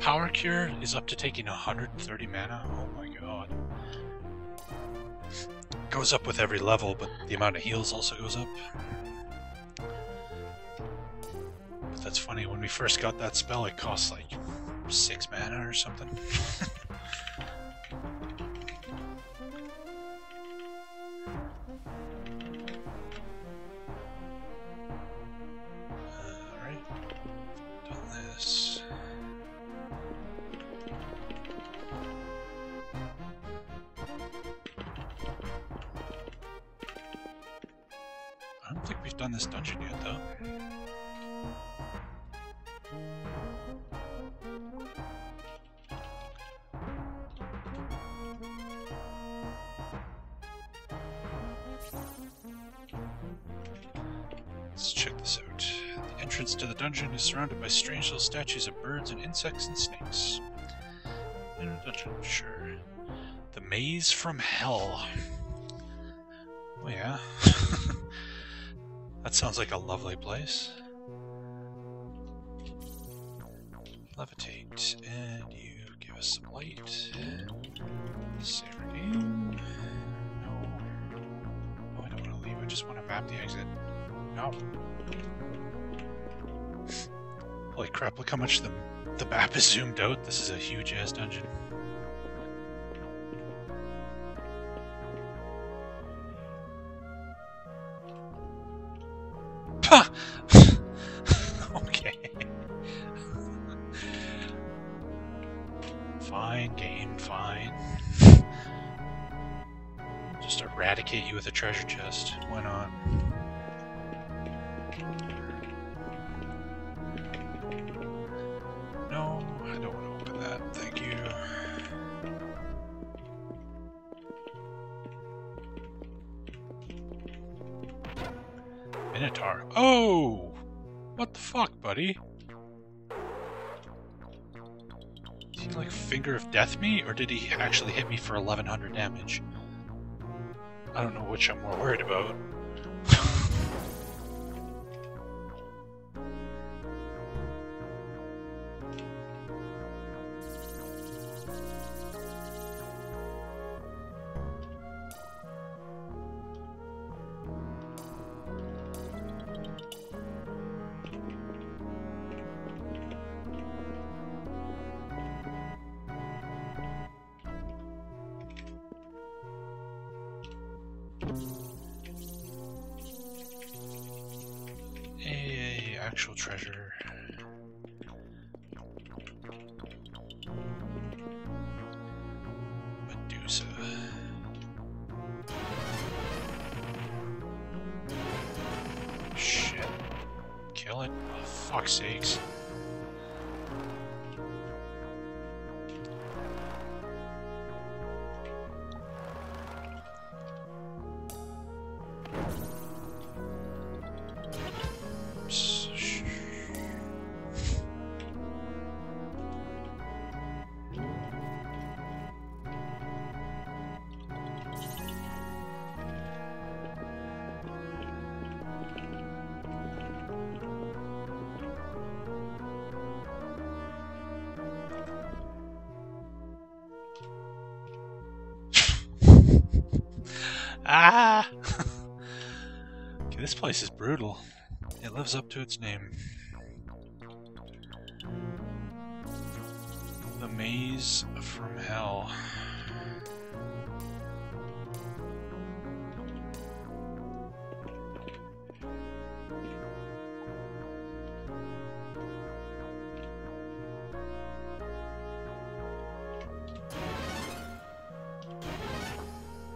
Power Cure is up to taking 130 mana. Oh my god. Goes up with every level, but the amount of heals also goes up. But that's funny, when we first got that spell, it cost like six mana or something. insects and snakes. Sure. The Maze from Hell. Oh yeah. that sounds like a lovely place. Levitate, and you give us some light. Game. No. No, I don't want to leave. I just want to map the exit. No. Holy crap, look how much the, the map is zoomed out. This is a huge ass dungeon. Finger of death me, or did he actually hit me for 1100 damage? I don't know which I'm more worried about. lives up to its name. The Maze from Hell.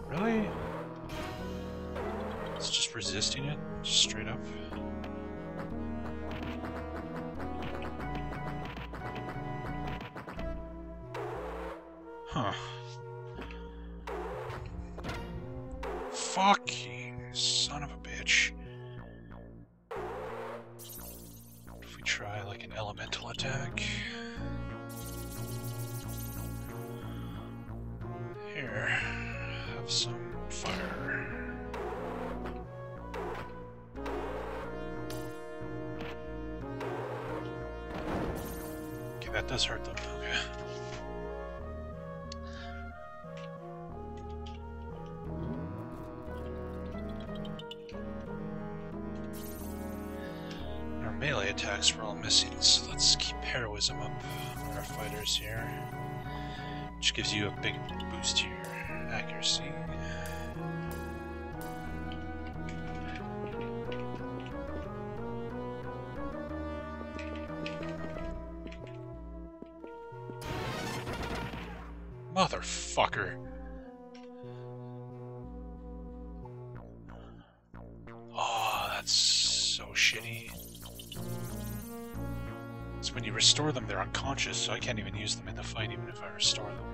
Really? It's just resisting it, just straight up. Huh. Fucking Motherfucker. Oh, that's so shitty. So when you restore them, they're unconscious, so I can't even use them in the fight even if I restore them.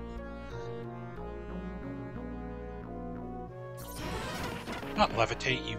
Not levitate, you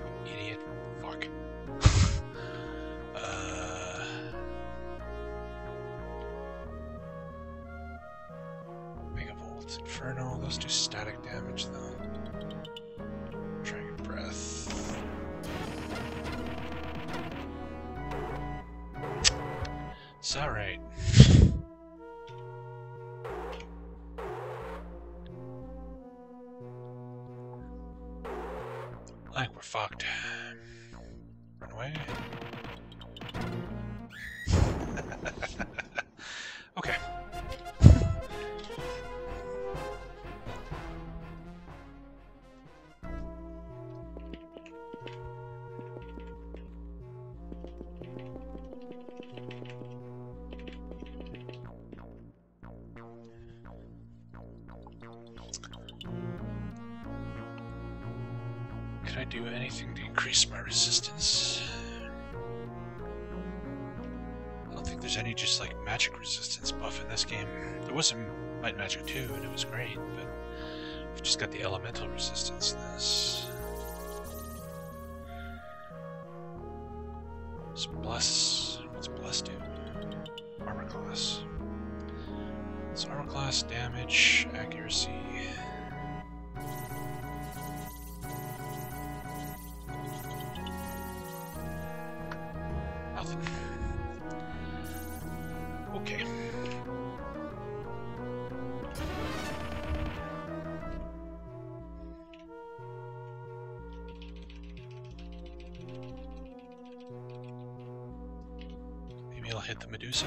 hit the Medusa.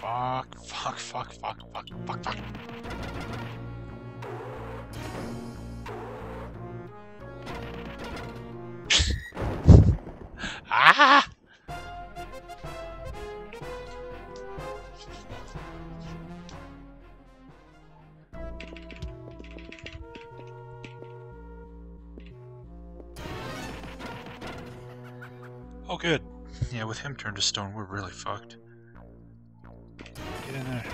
Fuck, fuck, fuck, fuck, fuck, fuck, fuck. ah! Oh, good. Yeah, with him turned to stone, we're really fucked. Get in there.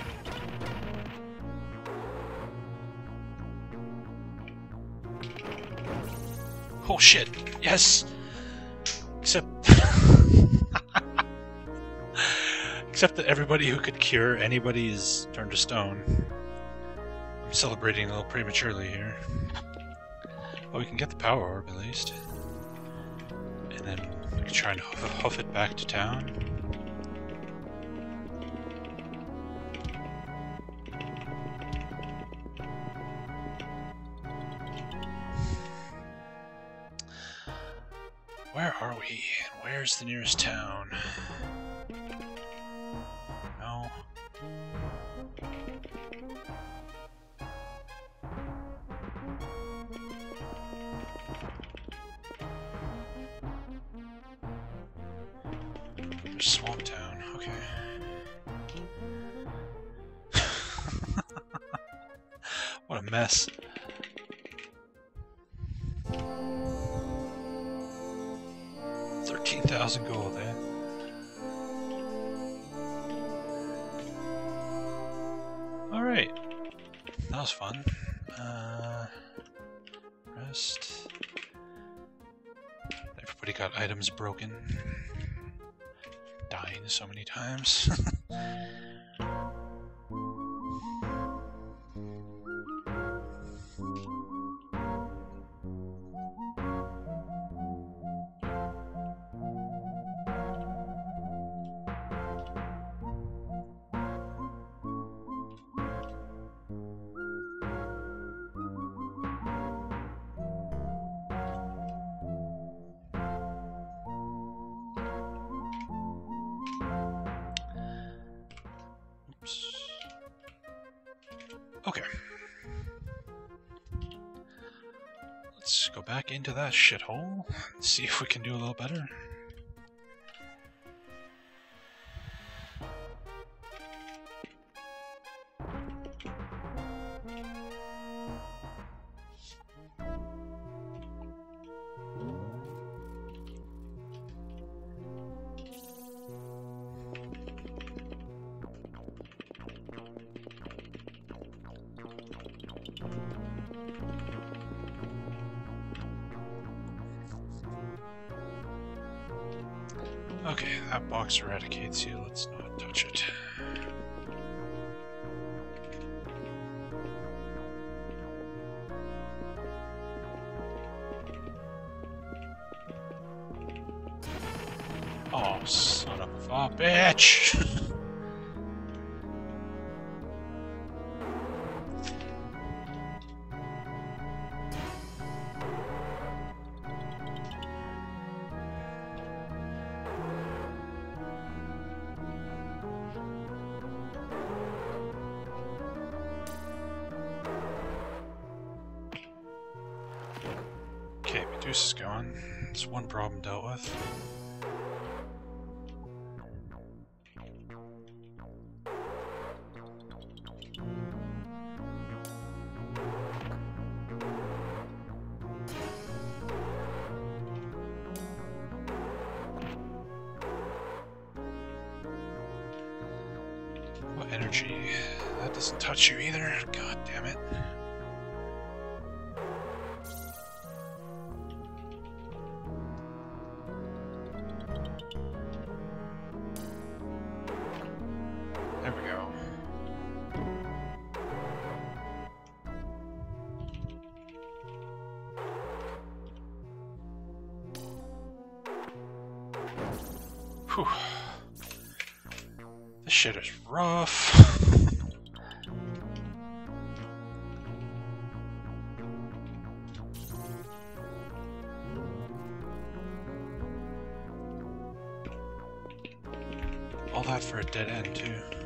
Oh shit! Yes! Except... Except that everybody who could cure anybody is turned to stone. I'm celebrating a little prematurely here. Oh, we can get the power orb at least. And then try and hoof it back to town. Where are we? And where's the nearest town? So many times. that shithole. See if we can do a little better. is rough. All that for a dead end, too.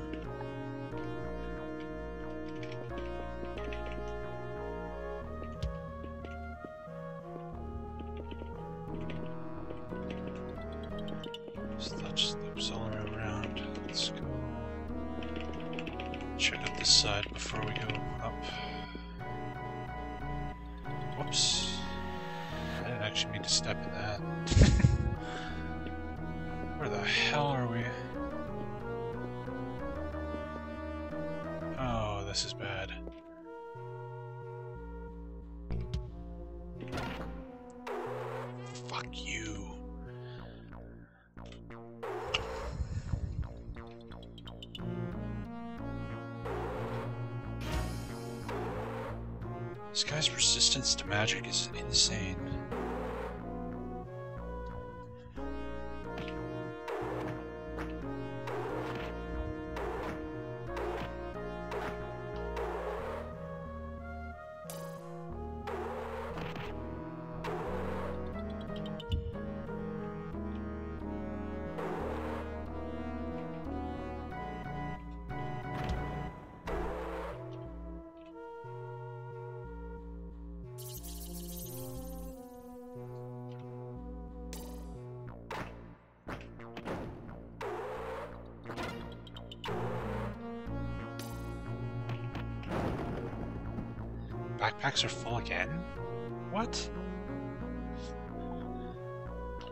This guy's resistance to magic is insane. are full again? What?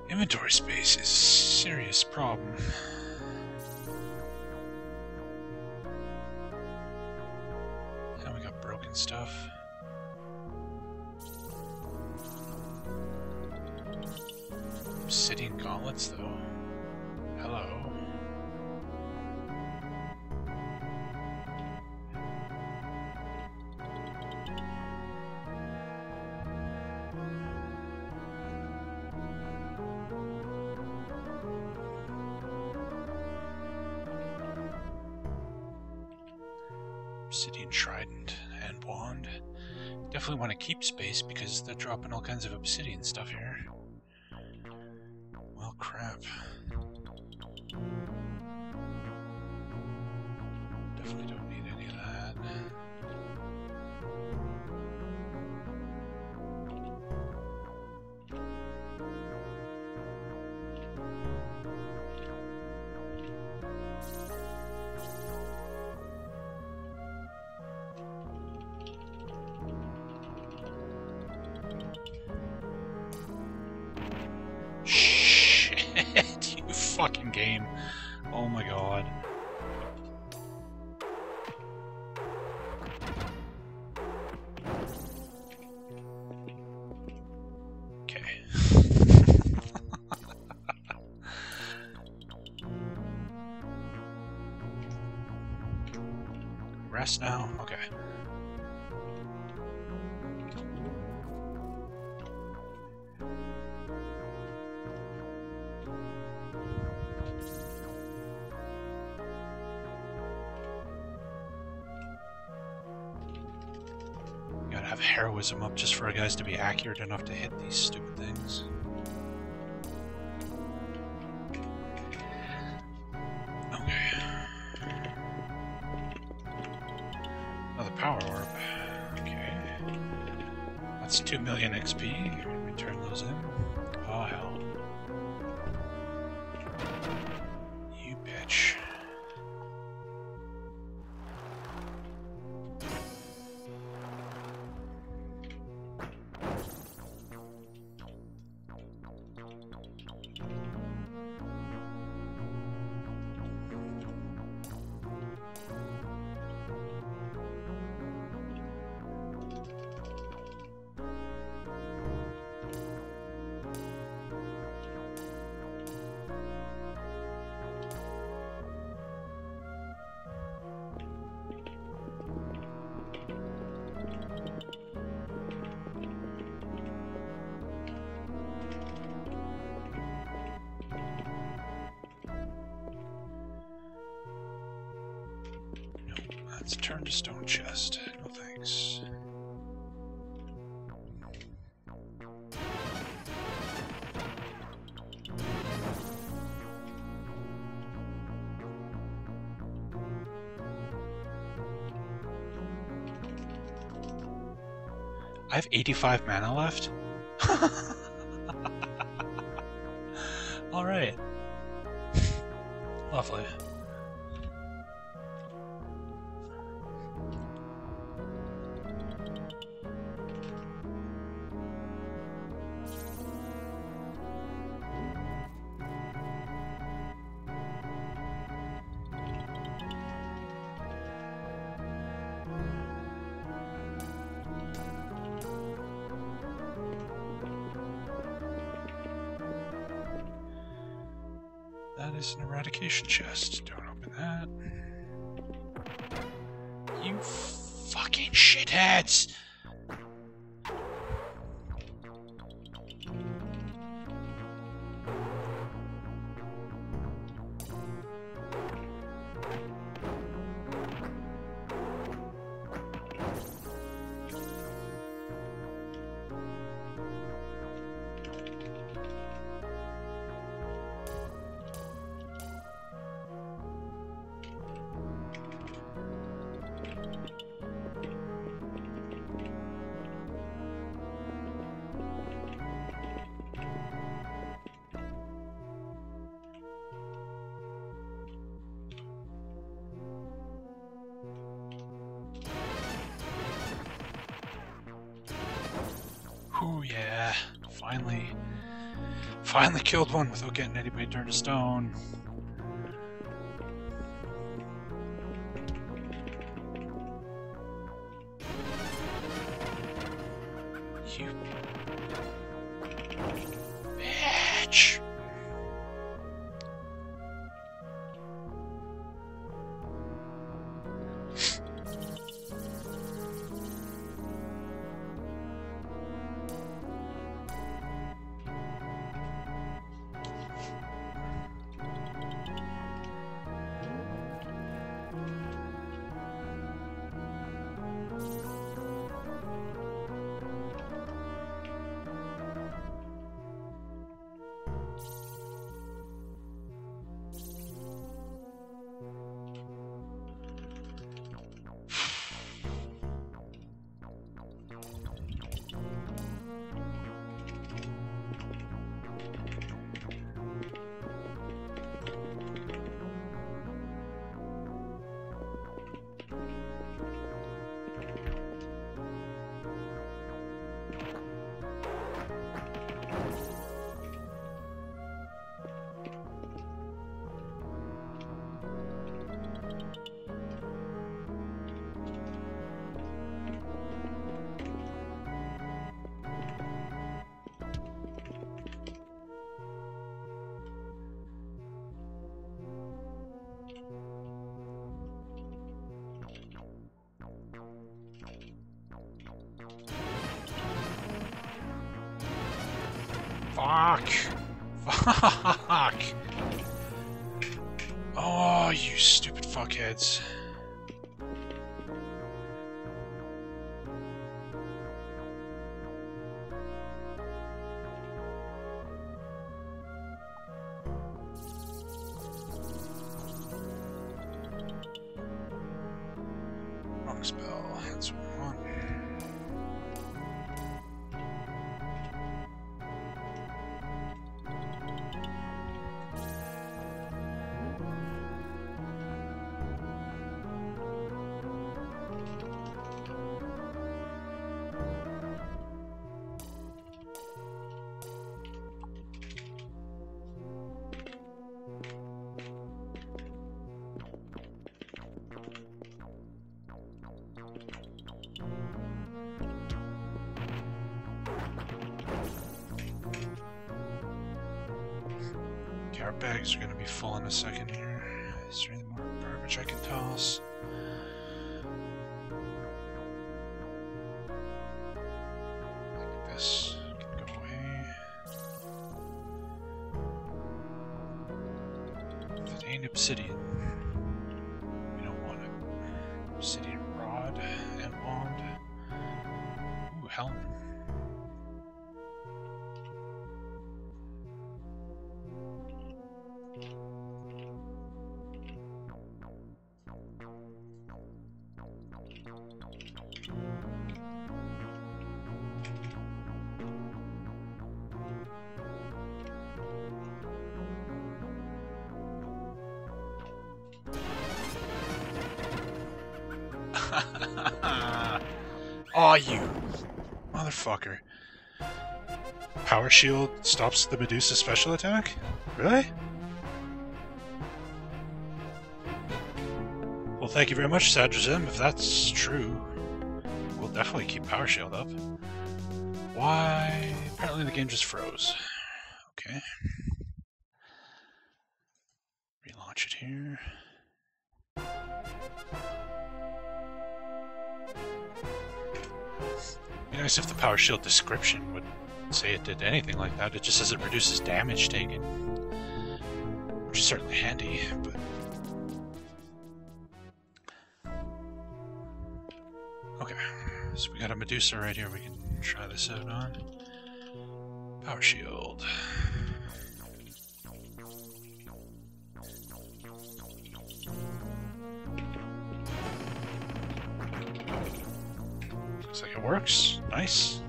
Inventory space is a serious problem. kinds of obsidian stuff here. Game. Heroism up just for our guys to be accurate enough to hit these stupid things. Okay. Another power orb. Okay. That's 2 million XP. Let me turn those in. Let's turn to stone chest. No thanks. I have 85 mana left? Killed one without getting anybody turned to stone. Shield stops the Medusa special attack? Really? Well, thank you very much, Sadrazim. If that's true, we'll definitely keep Power Shield up. Why? Apparently the game just froze. Okay. Relaunch it here. Be nice if the Power Shield description would say it did anything like that. It just says it reduces damage taken. Which is certainly handy, but Okay, so we got a Medusa right here we can try this out on. Power shield. Looks like it works. Nice.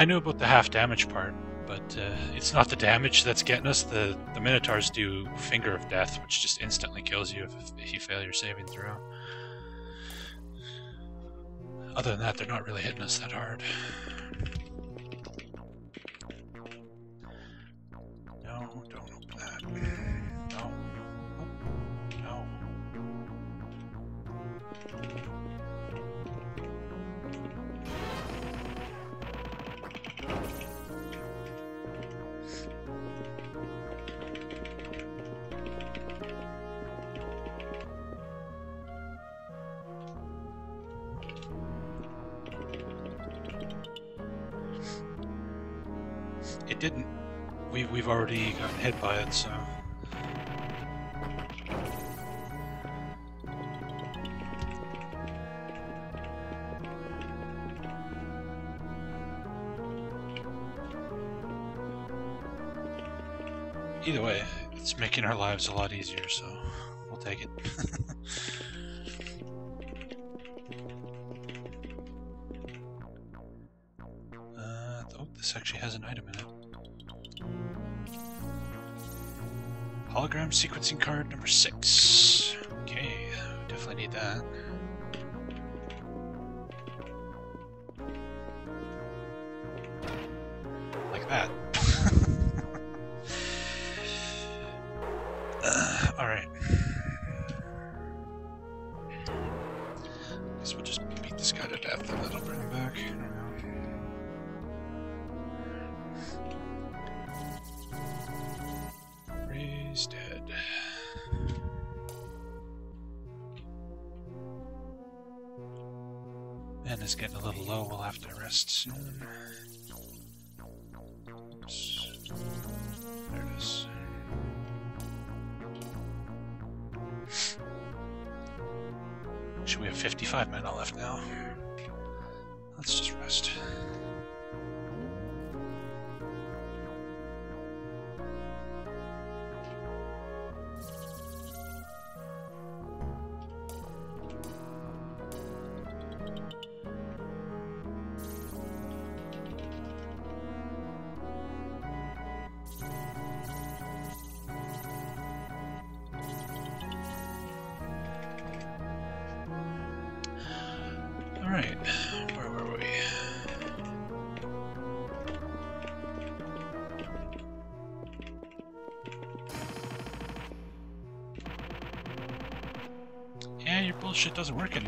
I knew about the half damage part, but uh, it's not the damage that's getting us. The the Minotaurs do Finger of Death, which just instantly kills you if, if you fail your saving throw. Other than that, they're not really hitting us that hard. This actually has an item in it. Hologram sequencing card number six. Okay, definitely need that. Should we have 55 mana left now? Let's just rest. Doesn't work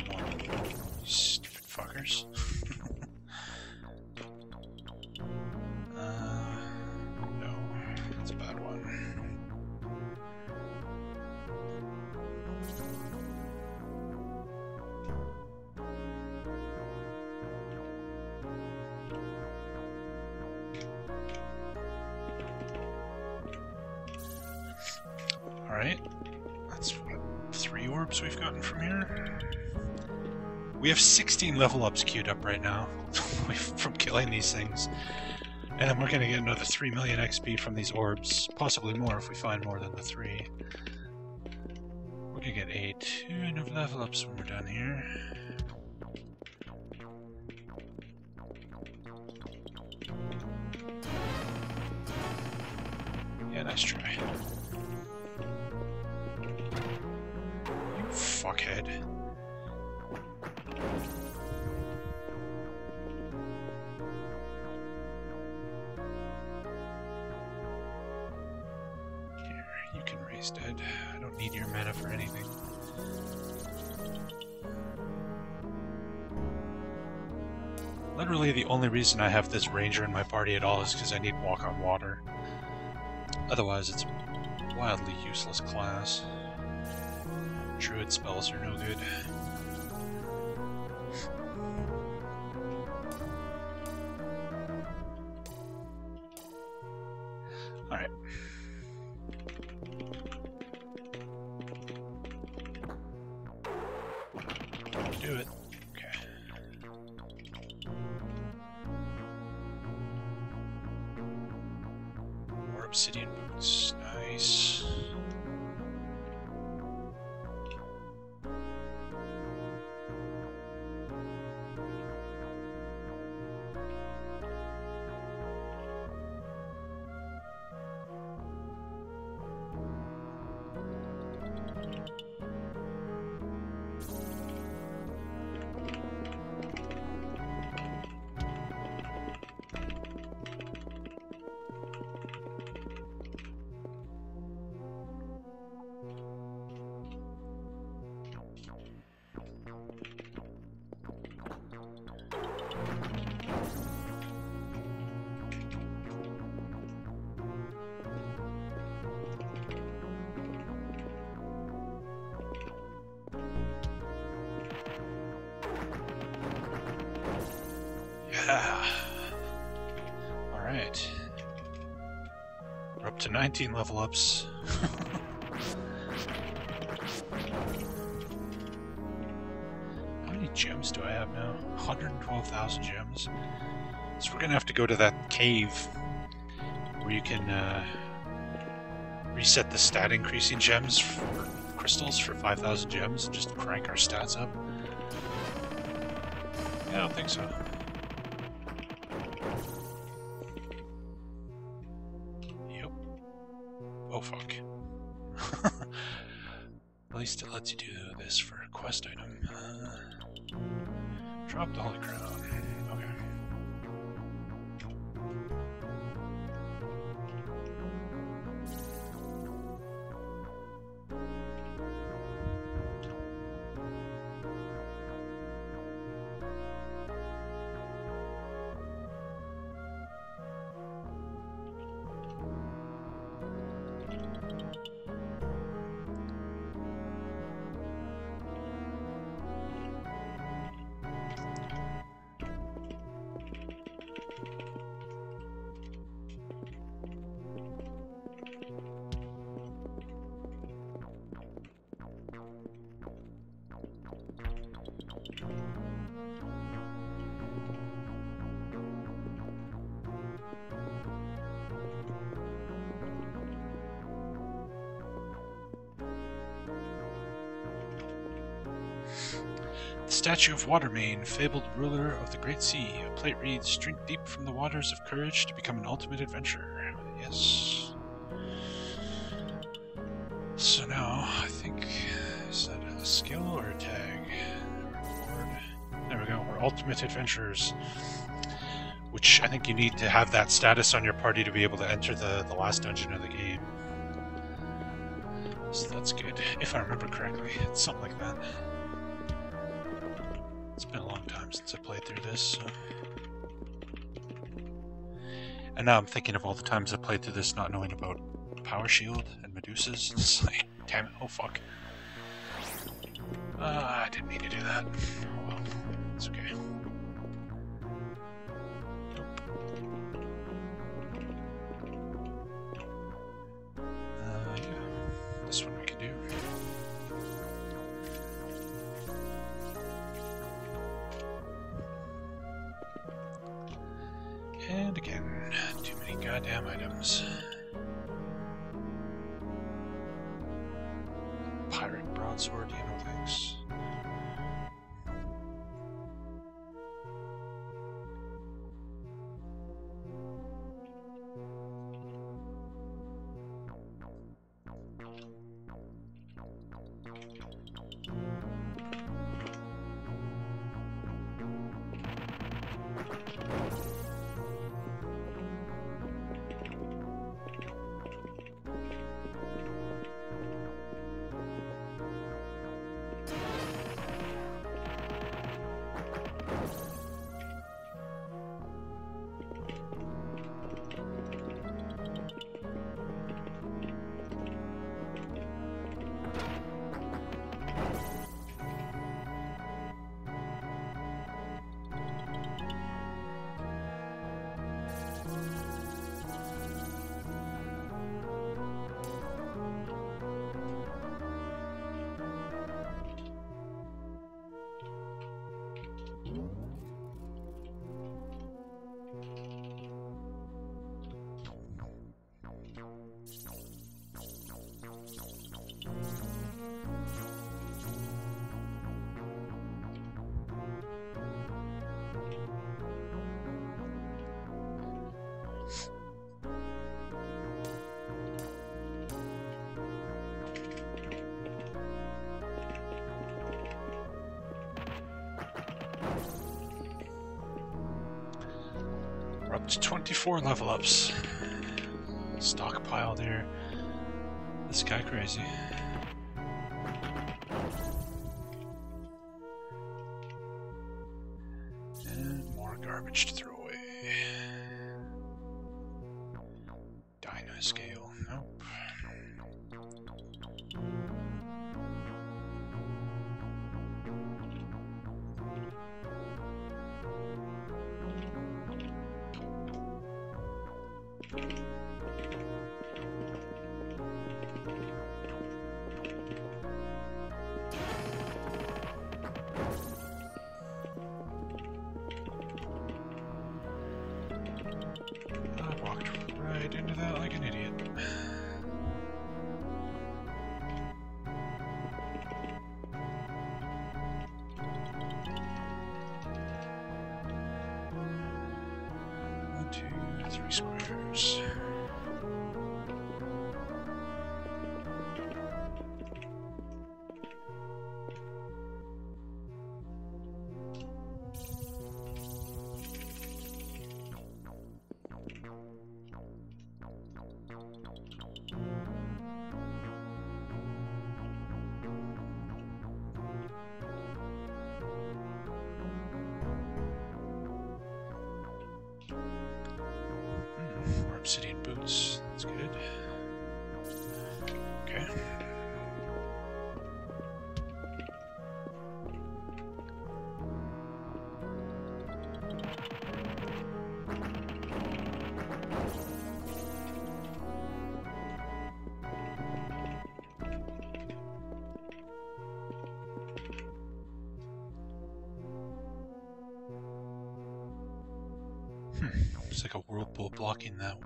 16 level ups queued up right now from killing these things. And then we're gonna get another 3 million XP from these orbs. Possibly more if we find more than the 3. We're gonna get a ton of level ups when we're done here. Reason I have this ranger in my party at all is because I need walk on water. Otherwise, it's wildly useless class. Druid spells are no good. 19 level ups. How many gems do I have now? 112,000 gems. So we're gonna have to go to that cave where you can uh, reset the stat increasing gems for crystals for 5,000 gems and just crank our stats up. I don't think so. Statue of Watermain, fabled ruler of the Great Sea. A plate reads, Drink deep from the waters of courage to become an ultimate adventurer. Yes. So now, I think, is that a skill or a tag? There we go, we're ultimate adventurers. Which I think you need to have that status on your party to be able to enter the, the last dungeon of the game. So that's good, if I remember correctly. It's something like that. Long time since I played through this, so. And now I'm thinking of all the times I played through this not knowing about Power Shield and Medusas. It's like, damn it, oh fuck. Uh, I didn't mean to do that. Oh well, it's okay. Level ups. Stockpile there. This guy crazy. And more garbage to blocking that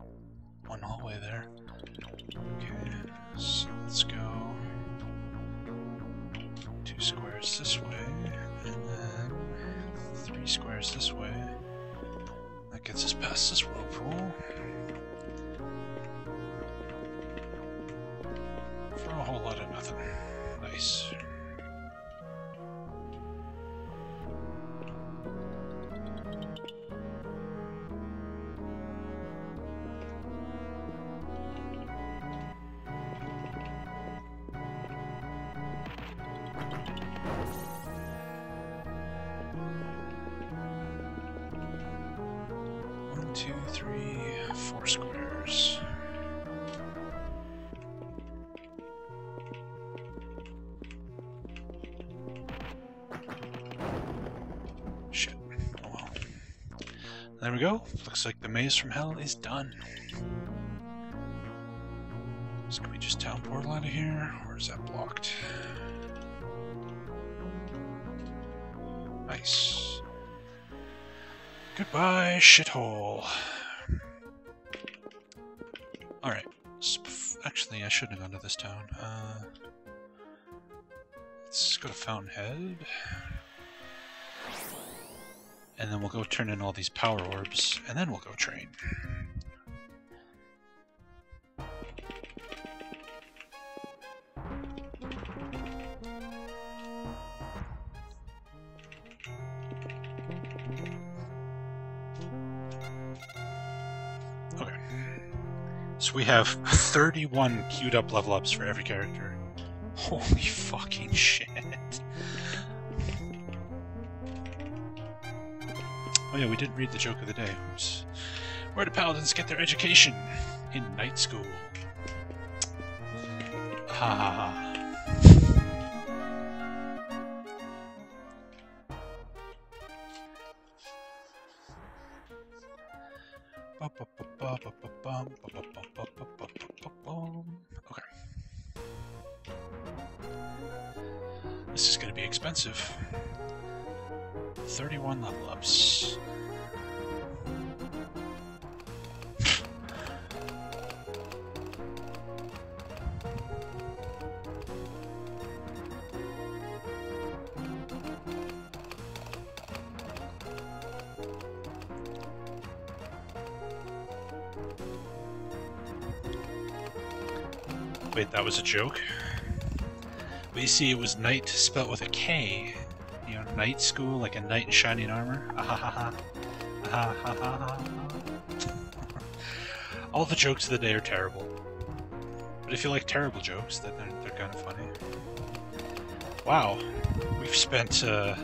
two, three, four squares. Shit. Oh well. There we go. Looks like the maze from hell is done. So can we just town portal out of here? Goodbye, shithole. Alright. Actually, I shouldn't have gone to this town. Uh, let's go to Fountainhead. And then we'll go turn in all these power orbs, and then we'll go train. Have 31 queued up level ups for every character. Holy fucking shit. Oh yeah, we didn't read the joke of the day. Where do paladins get their education? In night school. Ha joke? But you see, it was knight spelt with a K. You know, night school, like a knight in shining armor. Ah. Ah. All the jokes of the day are terrible. But if you like terrible jokes, then they're, they're kind of funny. Wow, we've spent uh,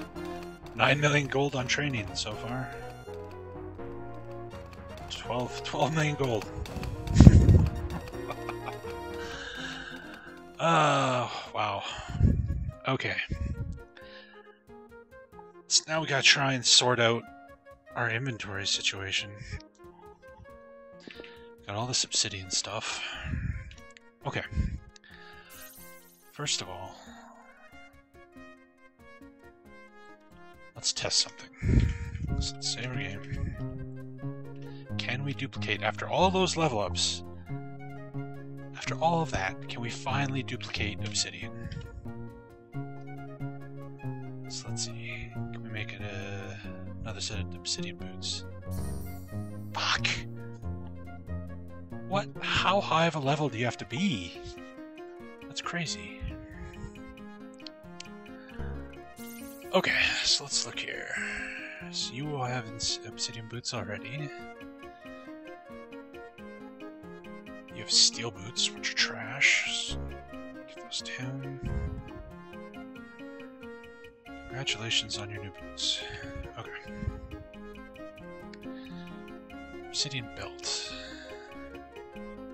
9 million gold on training so far. 12, 12 million gold. Oh, wow. Okay. So now we gotta try and sort out our inventory situation. Got all this obsidian stuff. Okay. First of all, let's test something. So let's save our game. can we duplicate after all those level ups? After all of that, can we finally duplicate obsidian? So let's see. Can we make it a, another set of obsidian boots? Fuck! What? How high of a level do you have to be? That's crazy. Okay, so let's look here. So you will have obsidian boots already. Have steel boots, which are trash. So give those to him. Congratulations on your new boots. Okay. Obsidian belt.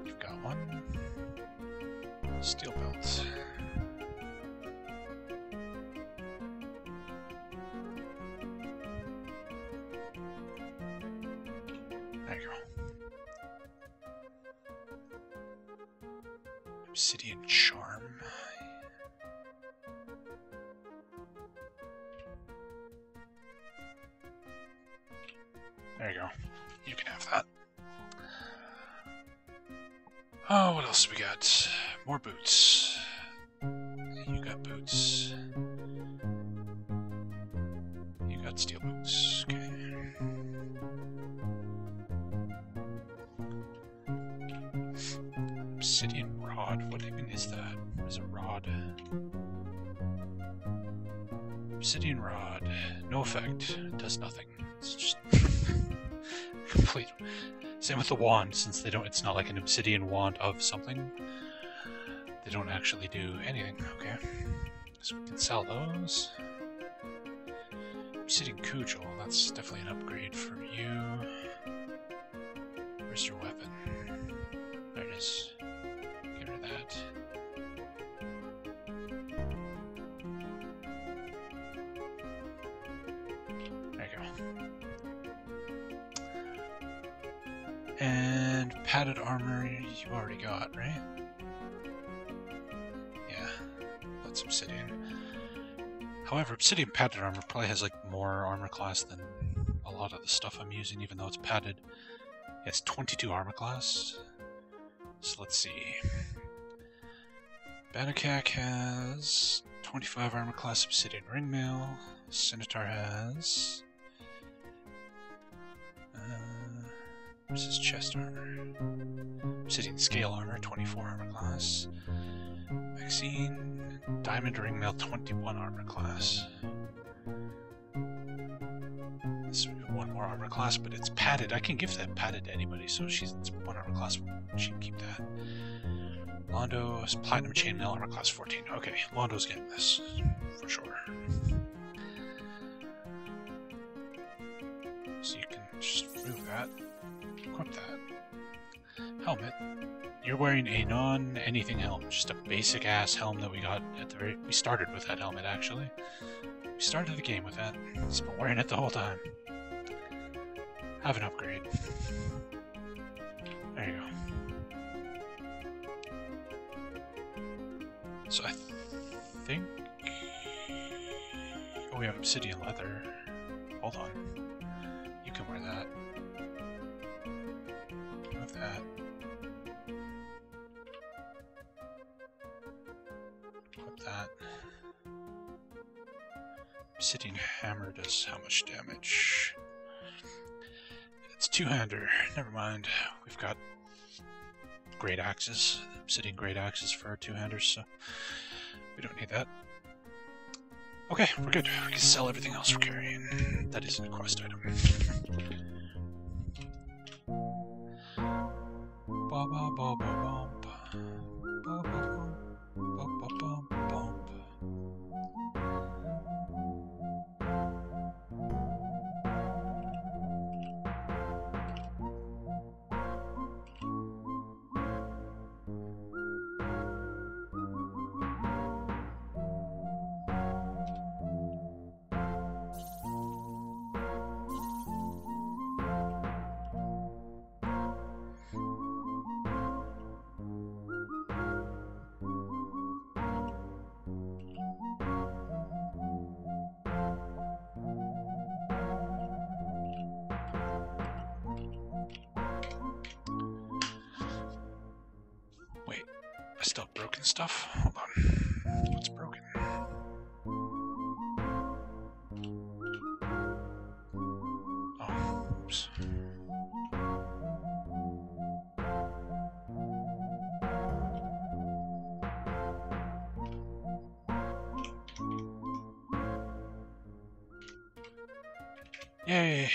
You've got one. Steel belt. Obsidian charm. There you go. You can have that. Oh, what else we got? More boots. Rod? Obsidian rod. No effect. Does nothing. It's just complete. Same with the wand, since they don't. It's not like an obsidian wand of something. They don't actually do anything. Okay, so we can sell those. Obsidian cudgel. That's definitely an upgrade for you. Where's your weapon? There it is. Padded armor you already got, right? Yeah, that's obsidian. However, obsidian padded armor probably has like more armor class than a lot of the stuff I'm using, even though it's padded. It's 22 armor class. So let's see. Banakak has 25 armor class obsidian ringmail. Scimitar has. Uh, his chest armor? Obsidian scale armor, 24 armor class. Maxine, diamond ring mail, 21 armor class. This one more armor class, but it's padded. I can give that padded to anybody, so she's one armor class. She can keep that. Londo is platinum chainmail armor class 14. Okay, Londo's getting this for sure. So you can just remove that, equip that. Helmet. You're wearing a non-anything helm, just a basic ass helm that we got at the very. We started with that helmet actually. We started the game with that. He's been wearing it the whole time. Have an upgrade. There you go. So I th- think. Oh, we have obsidian leather. Hold on. You can wear that. Obsidian hammer does how much damage? It's two-hander. Never mind. We've got great axes, sitting great axes for our two-handers, so we don't need that. Okay, we're good. We can sell everything else we're carrying. That isn't a quest item.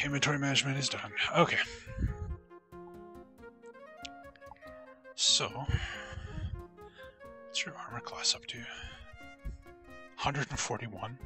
Inventory management is done. Okay. So, what's your armor class up to? 141.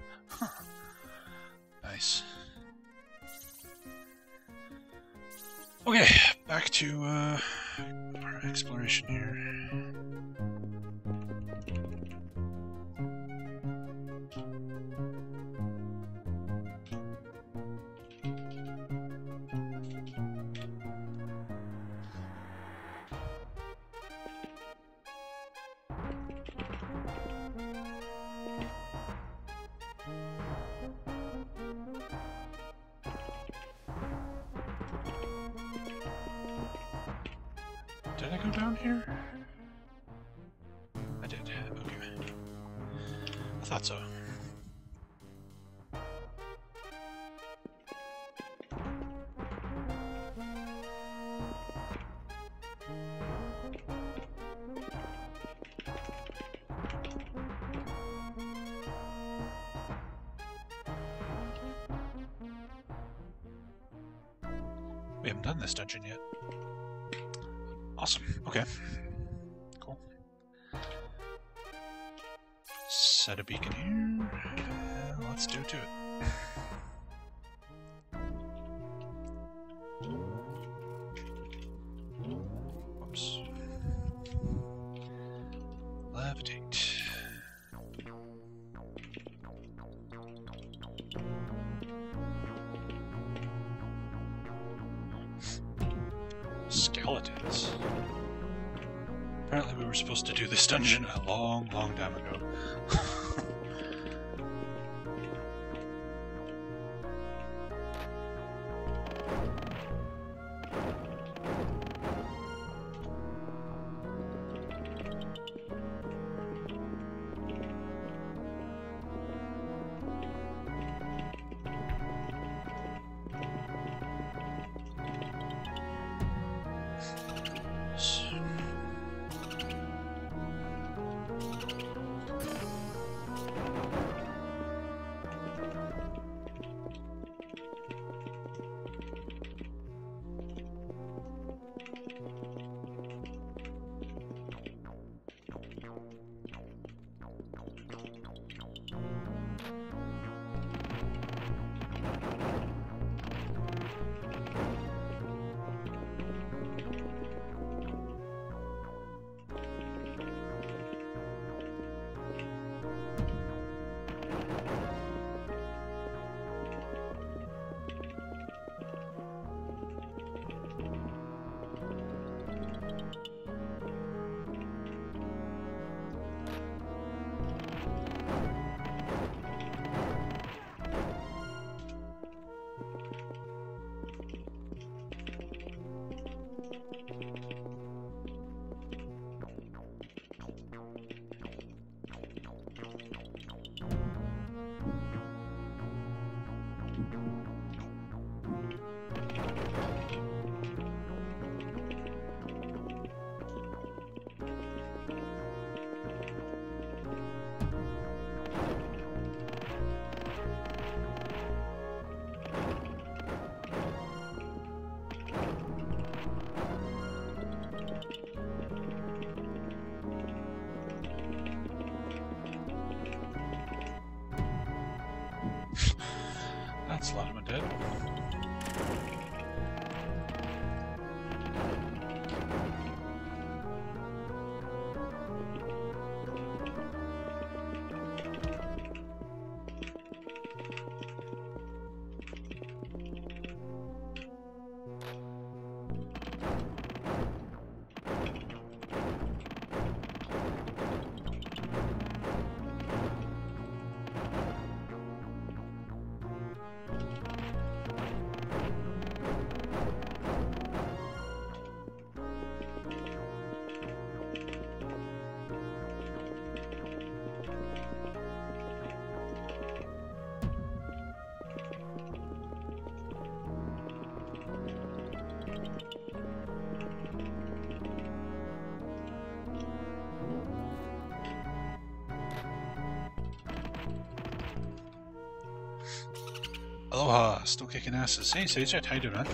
Aloha, still kicking asses. Hey, Sage, how you doing, man?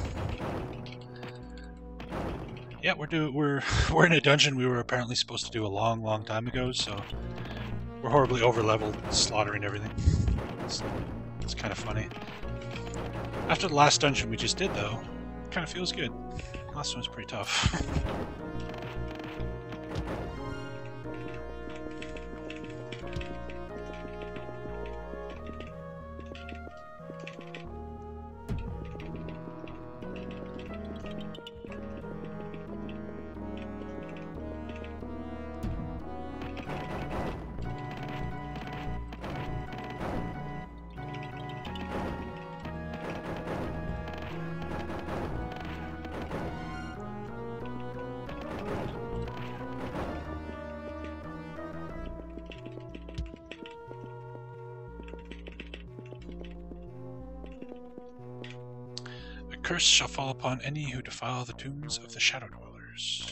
Yeah, we're do we're we're in a dungeon we were apparently supposed to do a long, long time ago, so we're horribly over leveled, slaughtering everything. It's, it's kind of funny. After the last dungeon we just did, though, kind of feels good. Last one was pretty tough. curse shall fall upon any who defile the tombs of the Shadow Dwellers.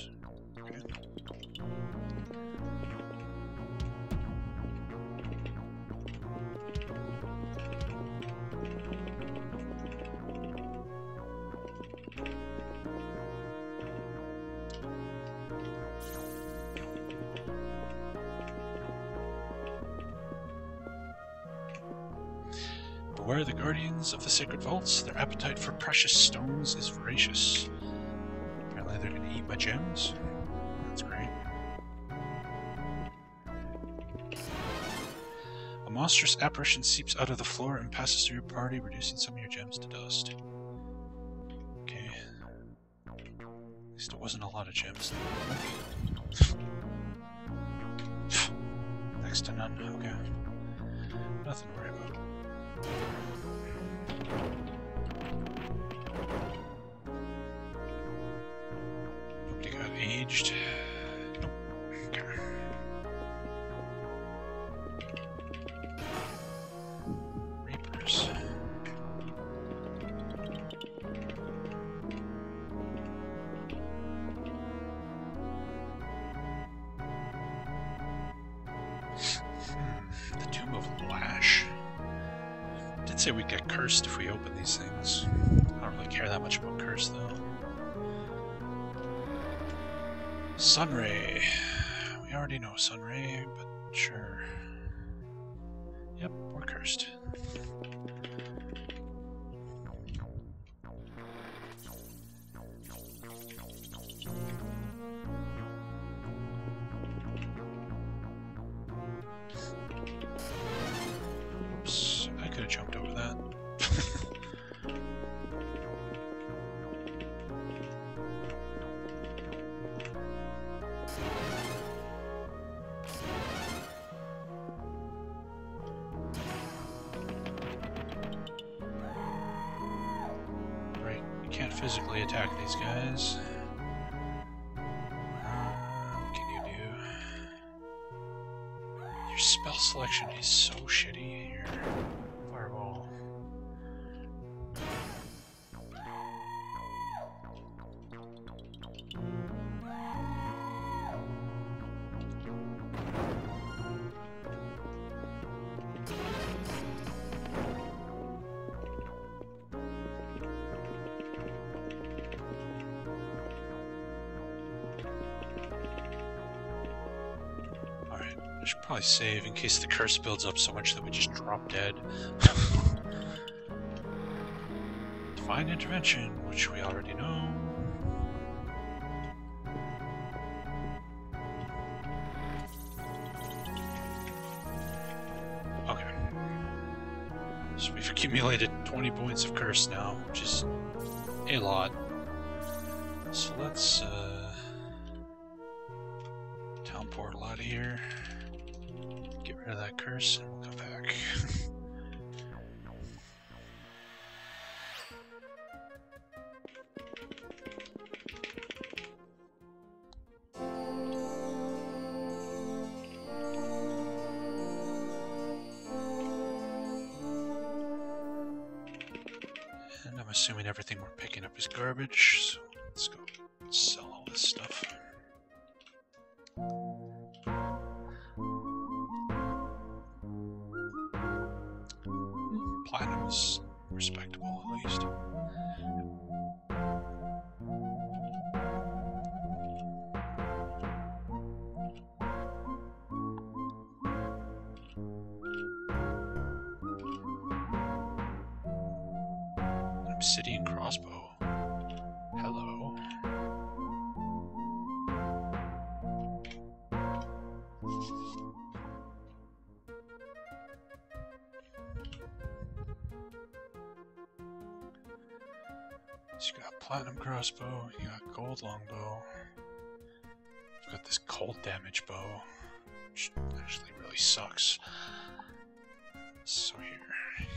Guardians of the sacred vaults. Their appetite for precious stones is voracious. Apparently, they're going to eat my gems. That's great. A monstrous apparition seeps out of the floor and passes through your party, reducing some of your gems to dust. Okay. At least it wasn't a lot of gems. Next Tomb of Lash. Did say we'd get cursed if we open these things. I don't really care that much about curse though. Sunray. We already know Sunray, but sure. Yep, we're cursed. Case the curse builds up so much that we just drop dead. Divine intervention, which we already know. Okay. So we've accumulated 20 points of curse now, which is a lot. So let's uh, got gold longbow. You've got this cold damage bow, which actually really sucks. So here,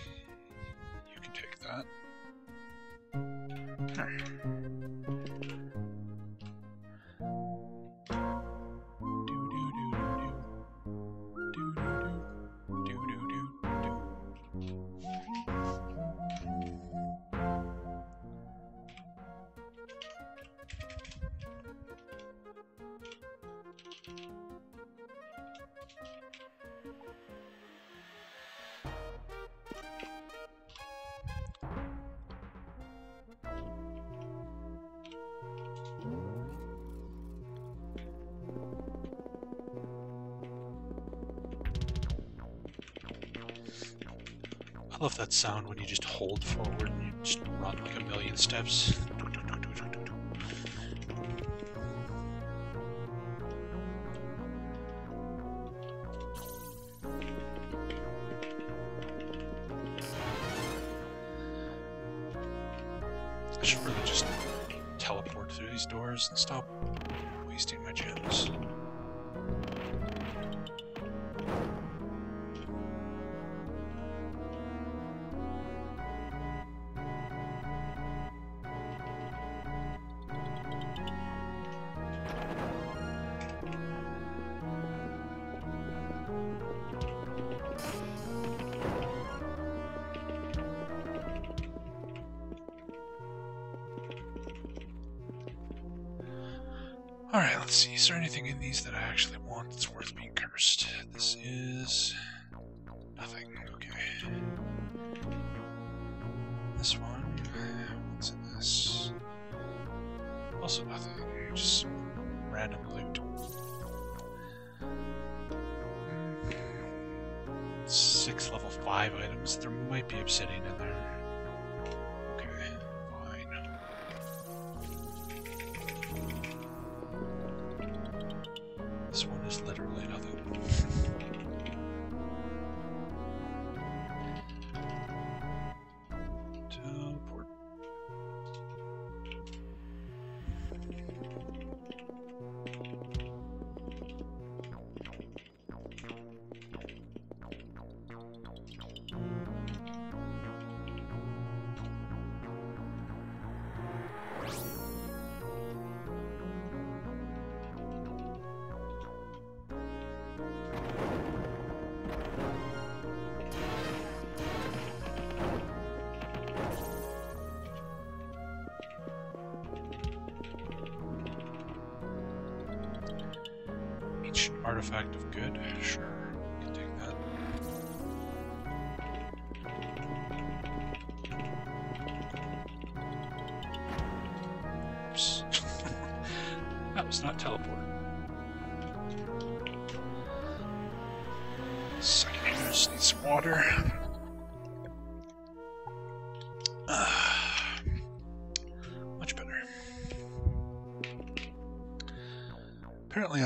you can take that. Alright. I love that sound when you just hold forward and you just run like a million steps. That I actually want that's worth being cursed? This is. nothing. Okay. This one. What's in this? Also nothing. Just random loot. Hmm. Six level 5 items. There might be obsidian in there.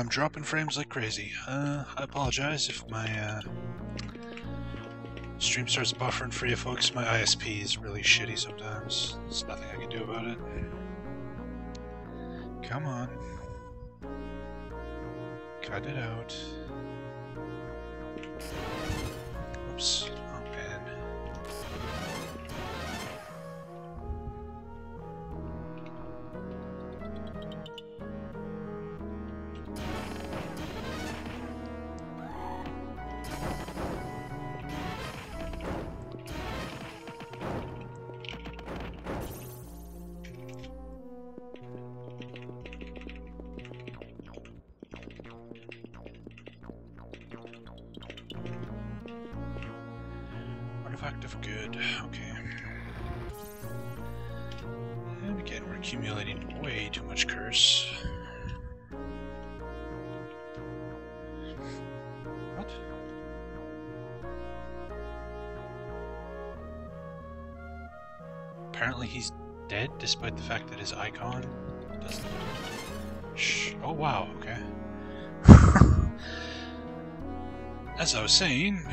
Dropping frames like crazy. Uh, I apologize if my uh, stream starts buffering for you folks. My ISP is really shitty sometimes. There's nothing I can do about it. Come on. Cut it out. As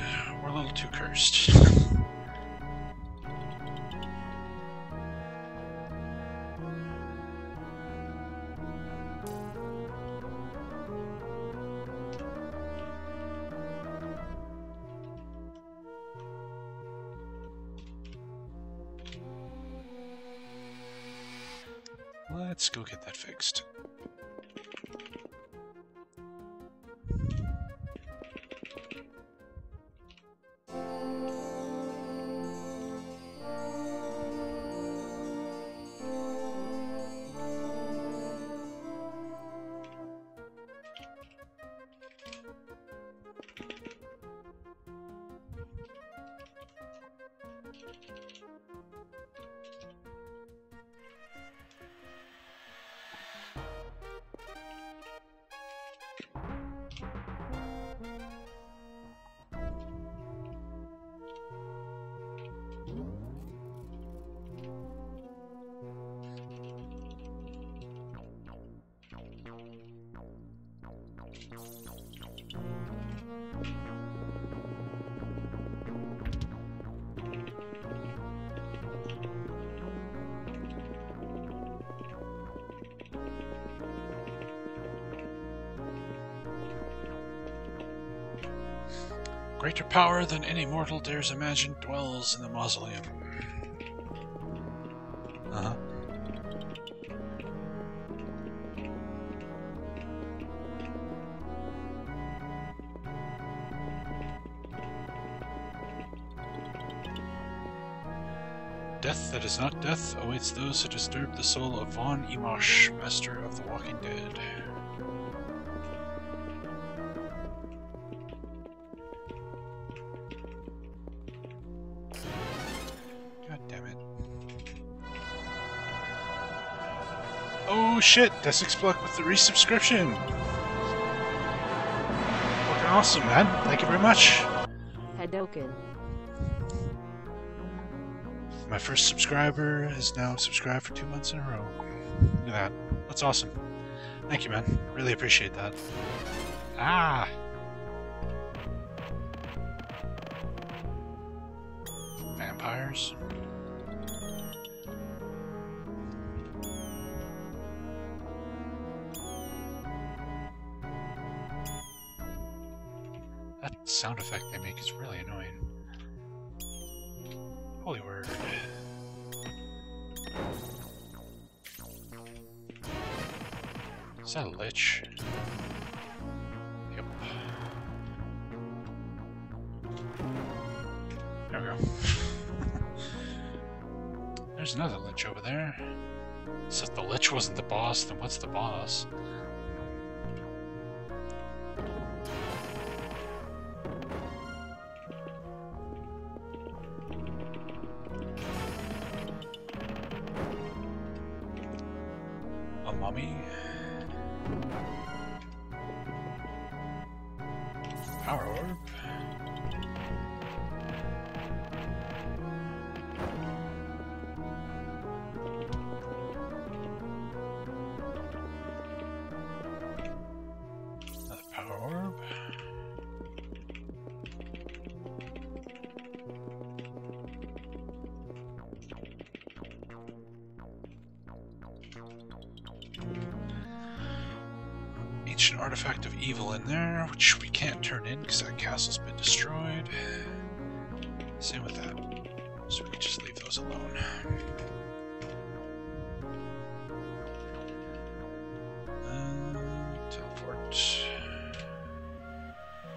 Greater power than any mortal dares imagine dwells in the mausoleum. Uh-huh. Death that is not death awaits those who disturb the soul of Von Imosh, Master of the Walking Dead. Shit, Desix Pluck with the resubscription! Fucking awesome, man. Thank you very much. Hadoken. My first subscriber is now subscribed for two months in a row. Look at that. That's awesome. Thank you, man. Really appreciate that. Ah! Vampires. A artifact of evil in there, which we can't turn in because that castle's been destroyed. Same with that. So we can just leave those alone. Uh, teleport.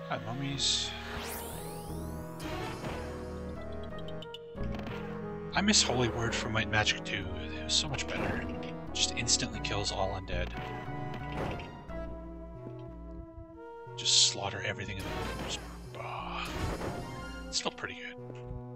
Hi, mummies. I miss Holy Word from Might Magic 2. It was so much better. Just instantly kills all undead. Everything in the ah. It's still pretty good.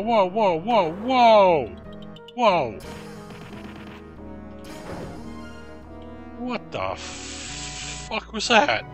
Whoa, whoa, whoa, whoa, whoa, whoa! What the fuck was that?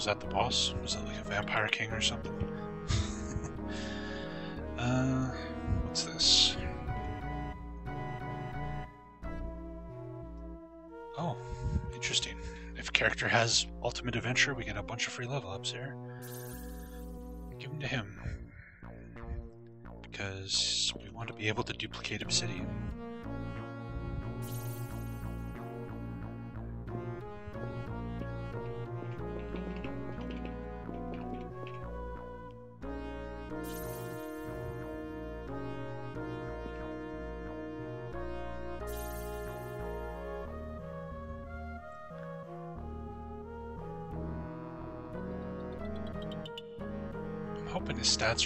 Is that the boss? Was that like a vampire king or something? uh, what's this? Oh, interesting. If a character has Ultimate Adventure, we get a bunch of free level ups here. Give them to him. Because we want to be able to duplicate Obsidian.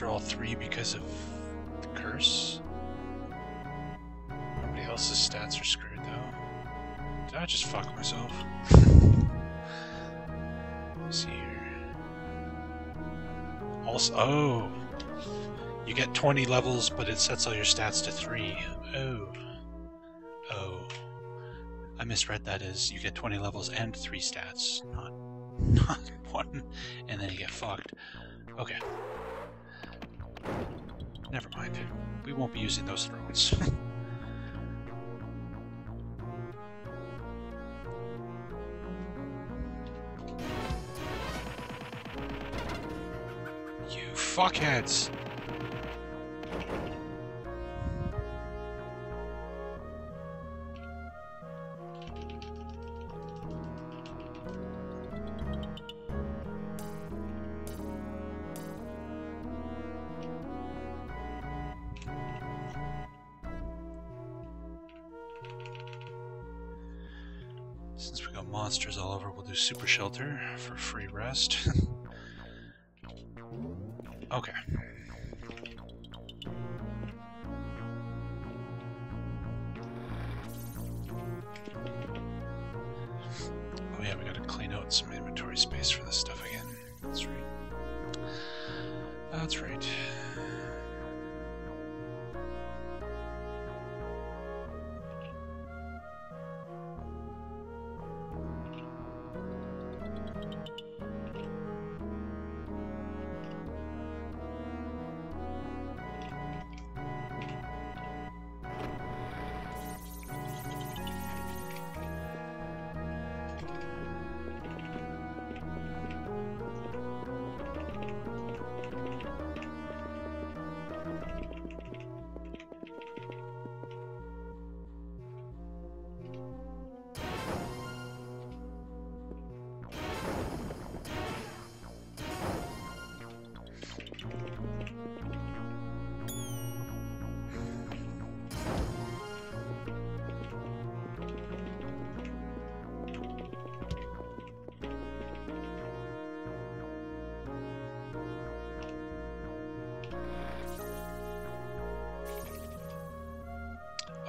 Are all three because of the curse. Nobody else's stats are screwed though. Did I just fuck myself? See here. Also, oh, you get 20 levels, but it sets all your stats to three. Oh, oh, I misread that as you get 20 levels and three stats, not not one, and then you get fucked. Okay. Never mind. We won't be using those thrones. you fuckheads!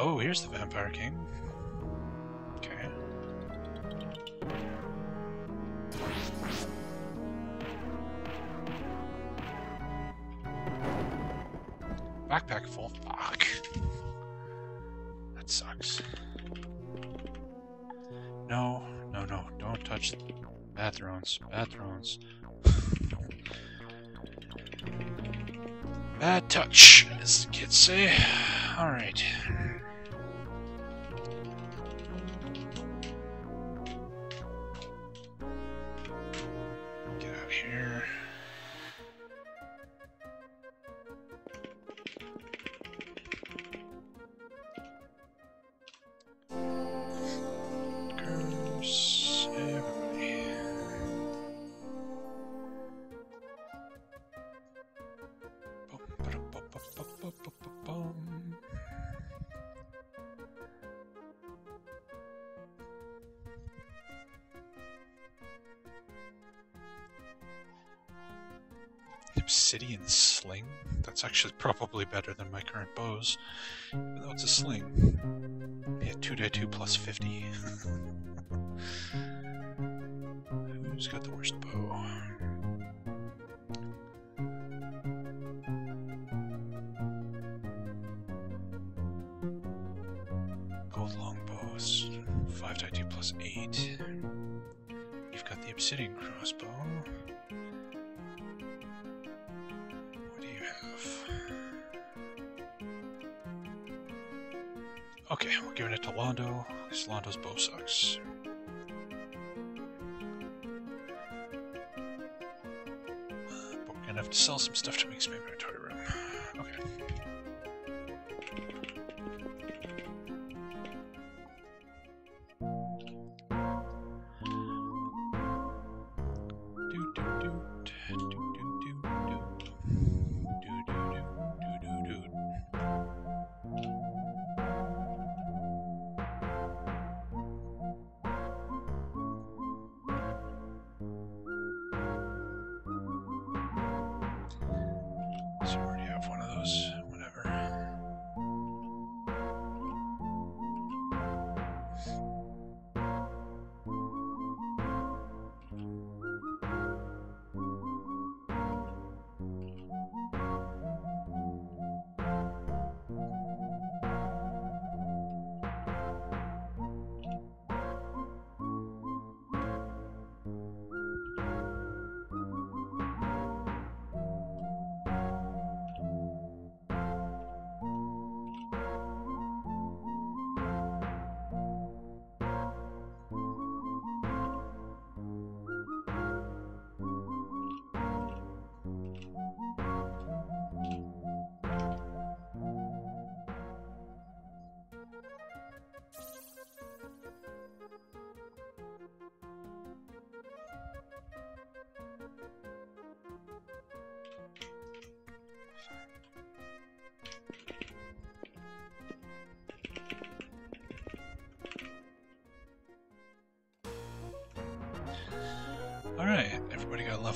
Oh, here's the Vampire King. Okay. Backpack full. Fuck. That sucks. No, no, no. Don't touch the bathrooms. Bathrooms. Bad touch, as the kids say. Alright.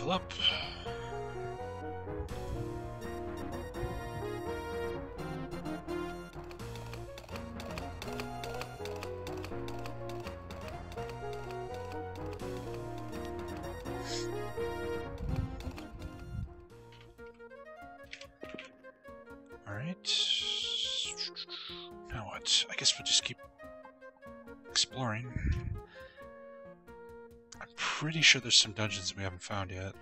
up. Pretty sure there's some dungeons we haven't found yet.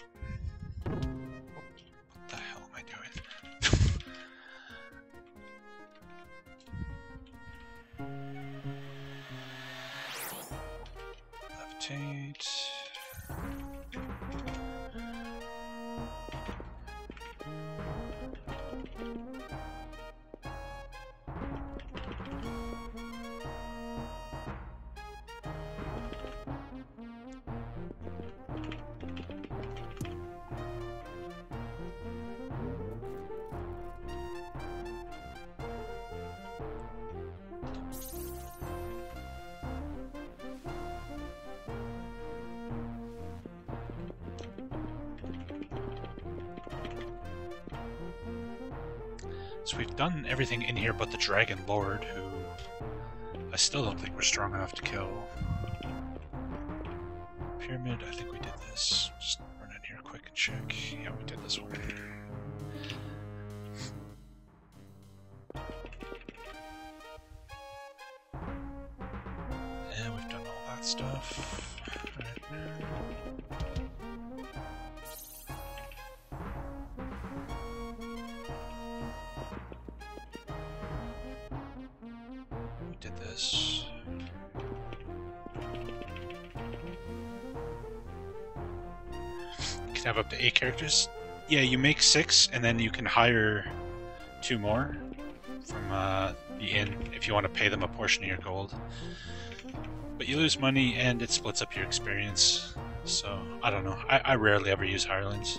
Dragon Lord, who I still don't think we're strong enough to kill. Pyramid, I think we did this. Just run in here quick and check. Yeah, we did this one. Yeah, you make six, and then you can hire two more from uh, the inn if you want to pay them a portion of your gold. But you lose money, and it splits up your experience. So I don't know. I, I rarely ever use hirelings.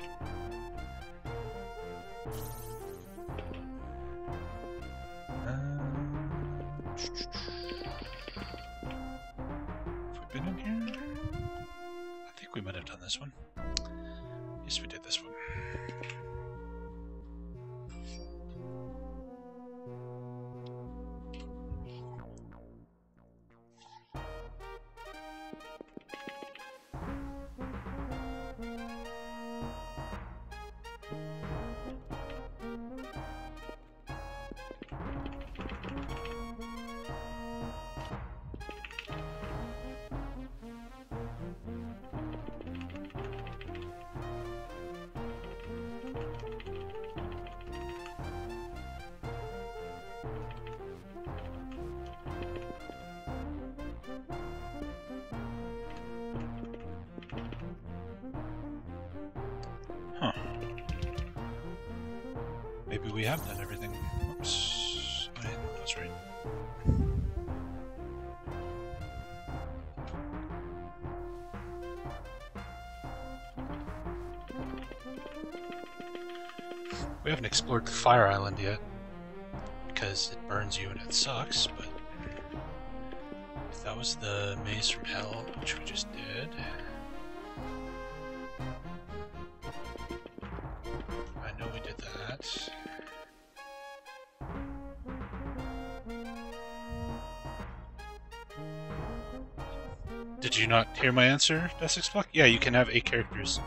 My answer, Desix Pluck? Yeah, you can have eight characters.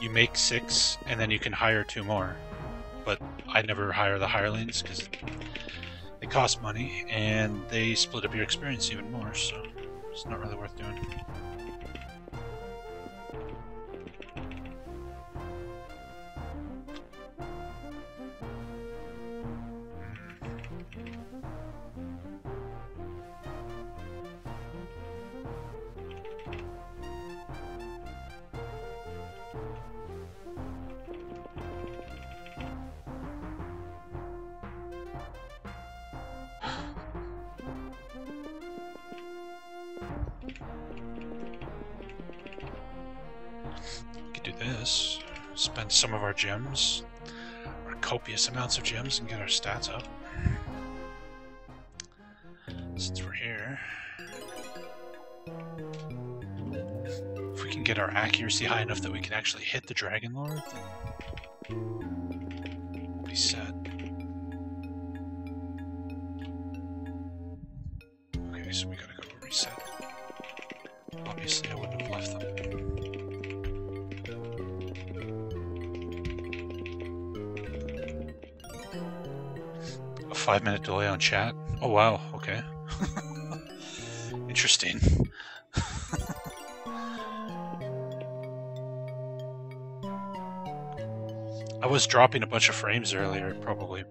You make six, and then you can hire two more. But I never hire the hirelings because they cost money, and they split up your experience even more, so it's not really worth doing. This. Spend some of our gems, or copious amounts of gems, and get our stats up. Since we're here. If we can get our accuracy high enough that we can actually hit the Dragon Lord, then we'll be set. five minute delay on chat. Oh wow, okay. Interesting. I was dropping a bunch of frames earlier, probably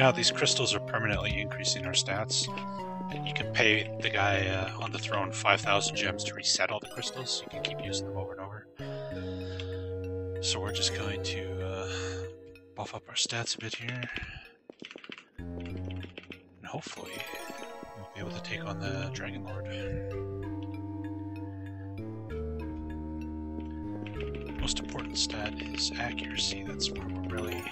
now, these crystals are permanently increasing our stats. And you can pay the guy uh, on the throne 5,000 gems to reset all the crystals. So you can keep using them over and over. So we're just going to uh, buff up our stats a bit here. And hopefully we'll be able to take on the Dragon Lord. Most important stat is accuracy. That's where we're really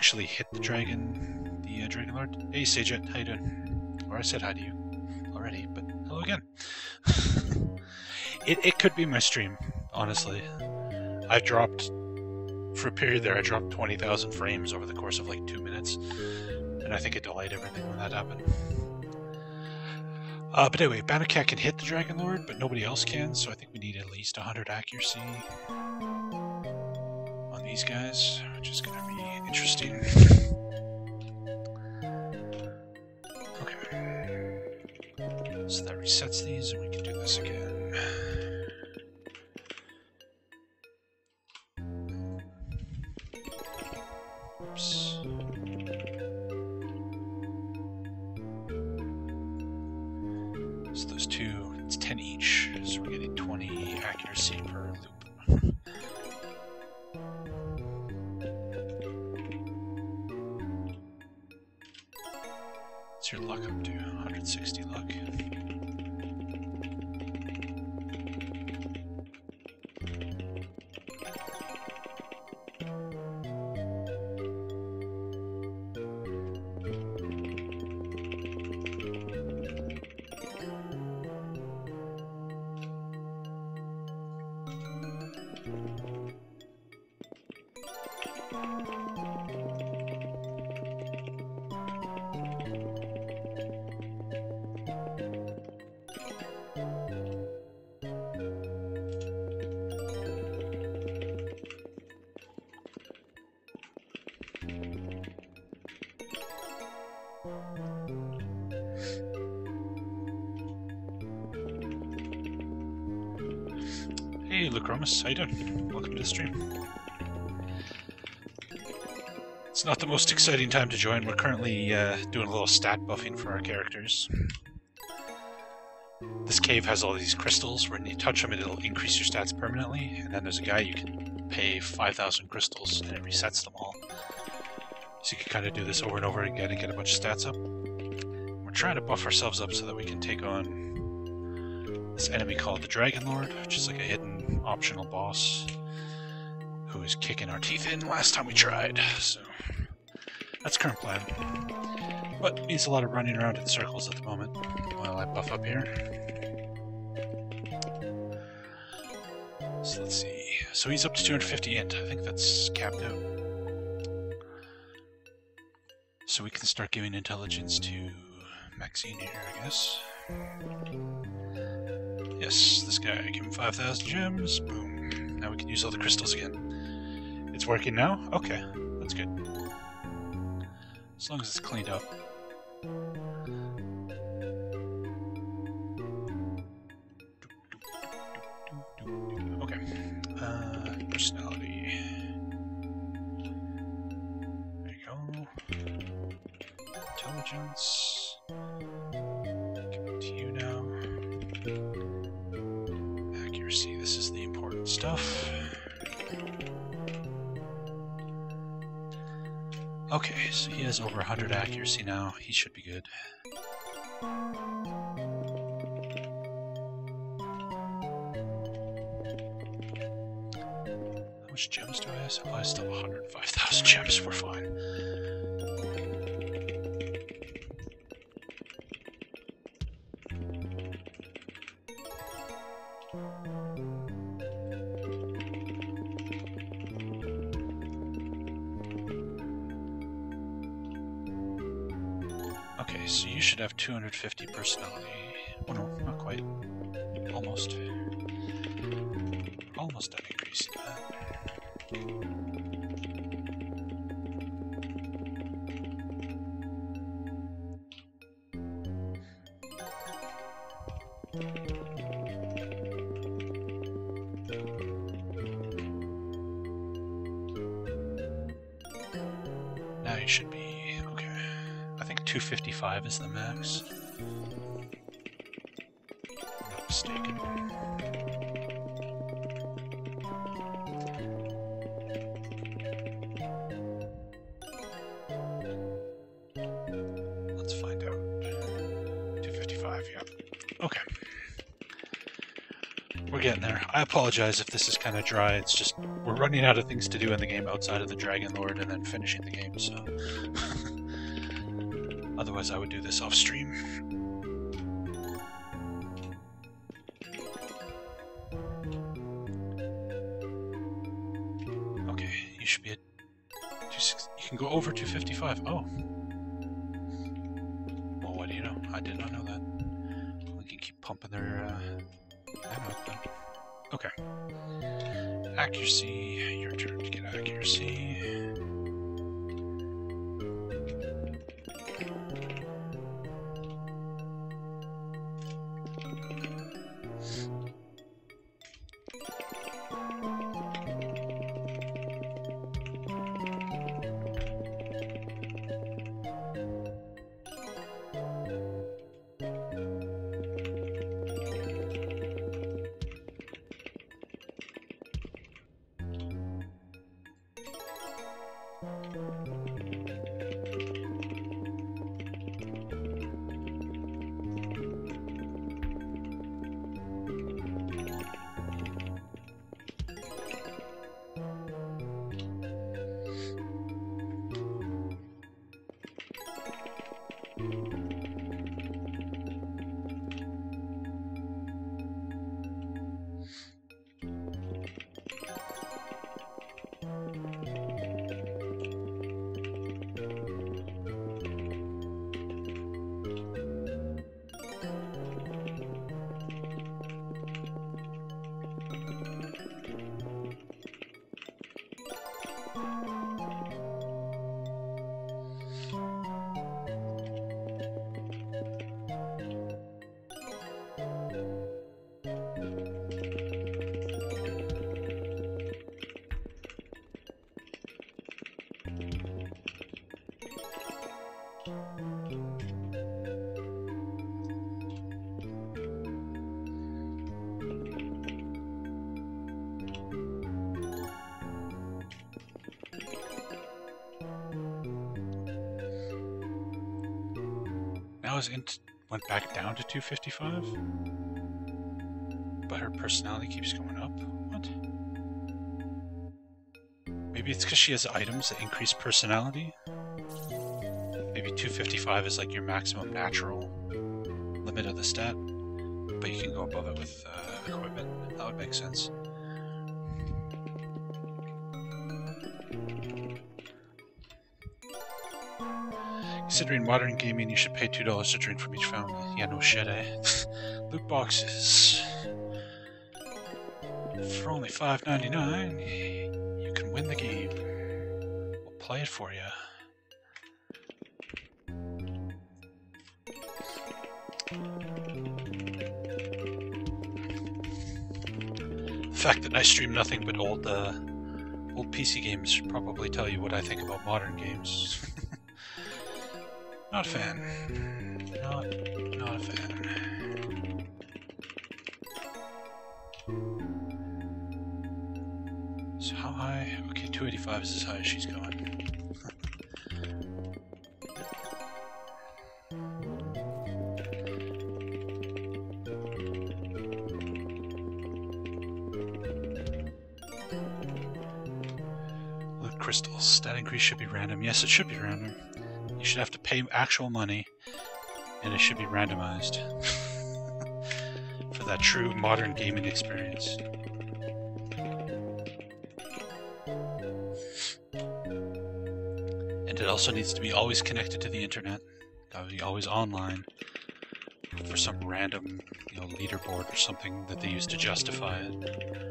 actually hit the dragon, the uh, Dragon Lord. Hey, Sajet, how you doing? Or I said hi to you already, but hello again. it, it could be my stream, honestly. I dropped, for a period there, I dropped 20,000 frames over the course of like two minutes. And I think it delayed everything when that happened. Uh, but anyway, Banakat can hit the Dragon Lord, but nobody else can, so I think we need at least 100 accuracy on these guys, which is going to interesting. Exciting time to join. We're currently uh, doing a little stat buffing for our characters. This cave has all these crystals. When you touch them, it'll increase your stats permanently. And then there's a guy you can pay 5,000 crystals, and it resets them all. So you can kind of do this over and over again and get a bunch of stats up. We're trying to buff ourselves up so that we can take on this enemy called the Dragon Lord, which is like a hidden optional boss who is kicking our teeth in last time we tried. So that's current plan. But needs a lot of running around in circles at the moment while I buff up here. So let's see. So he's up to 250 int. I think that's capped out. So we can start giving intelligence to Maxine here, I guess. Yes, this guy. Give him 5,000 gems. Boom. Now we can use all the crystals again. It's working now? Okay, that's good. As long as it's cleaned up. Okay. Uh, personality. There you go. Intelligence. Okay, so he has over 100 accuracy now. He should be good. How much gems do I have? I still have 105,000 gems. We're fine. Personality. Oh no, not quite. Almost. Almost done increasing that. Now you should be okay. I think 255 is the max. Apologize if this is kind of dry. It's just we're running out of things to do in the game outside of the Dragon Lord and then finishing the game, so. Otherwise, I would do this off stream. Okay, you should be at You can go over 255. Oh. Realize Int went back down to 255? But her personality keeps going up? What? Maybe it's because she has items that increase personality? Maybe 255 is like your maximum natural limit of the stat, but you can go above it with uh, equipment. That would make sense. Considering modern gaming, you should pay $2 to drink from each fountain. Yeah, no shit, eh? Loot boxes. For only $5.99, you can win the game. We'll play it for you. The fact that I stream nothing but old, uh, old PC games should probably tell you what I think about modern games. not a fan. Not, not a fan. So how high? Okay, 285 is as high as she's going. Pay actual money, and it should be randomized. For that true modern gaming experience. And it also needs to be always connected to the internet. Always online. For some random, you know, leaderboard or something that they use to justify it.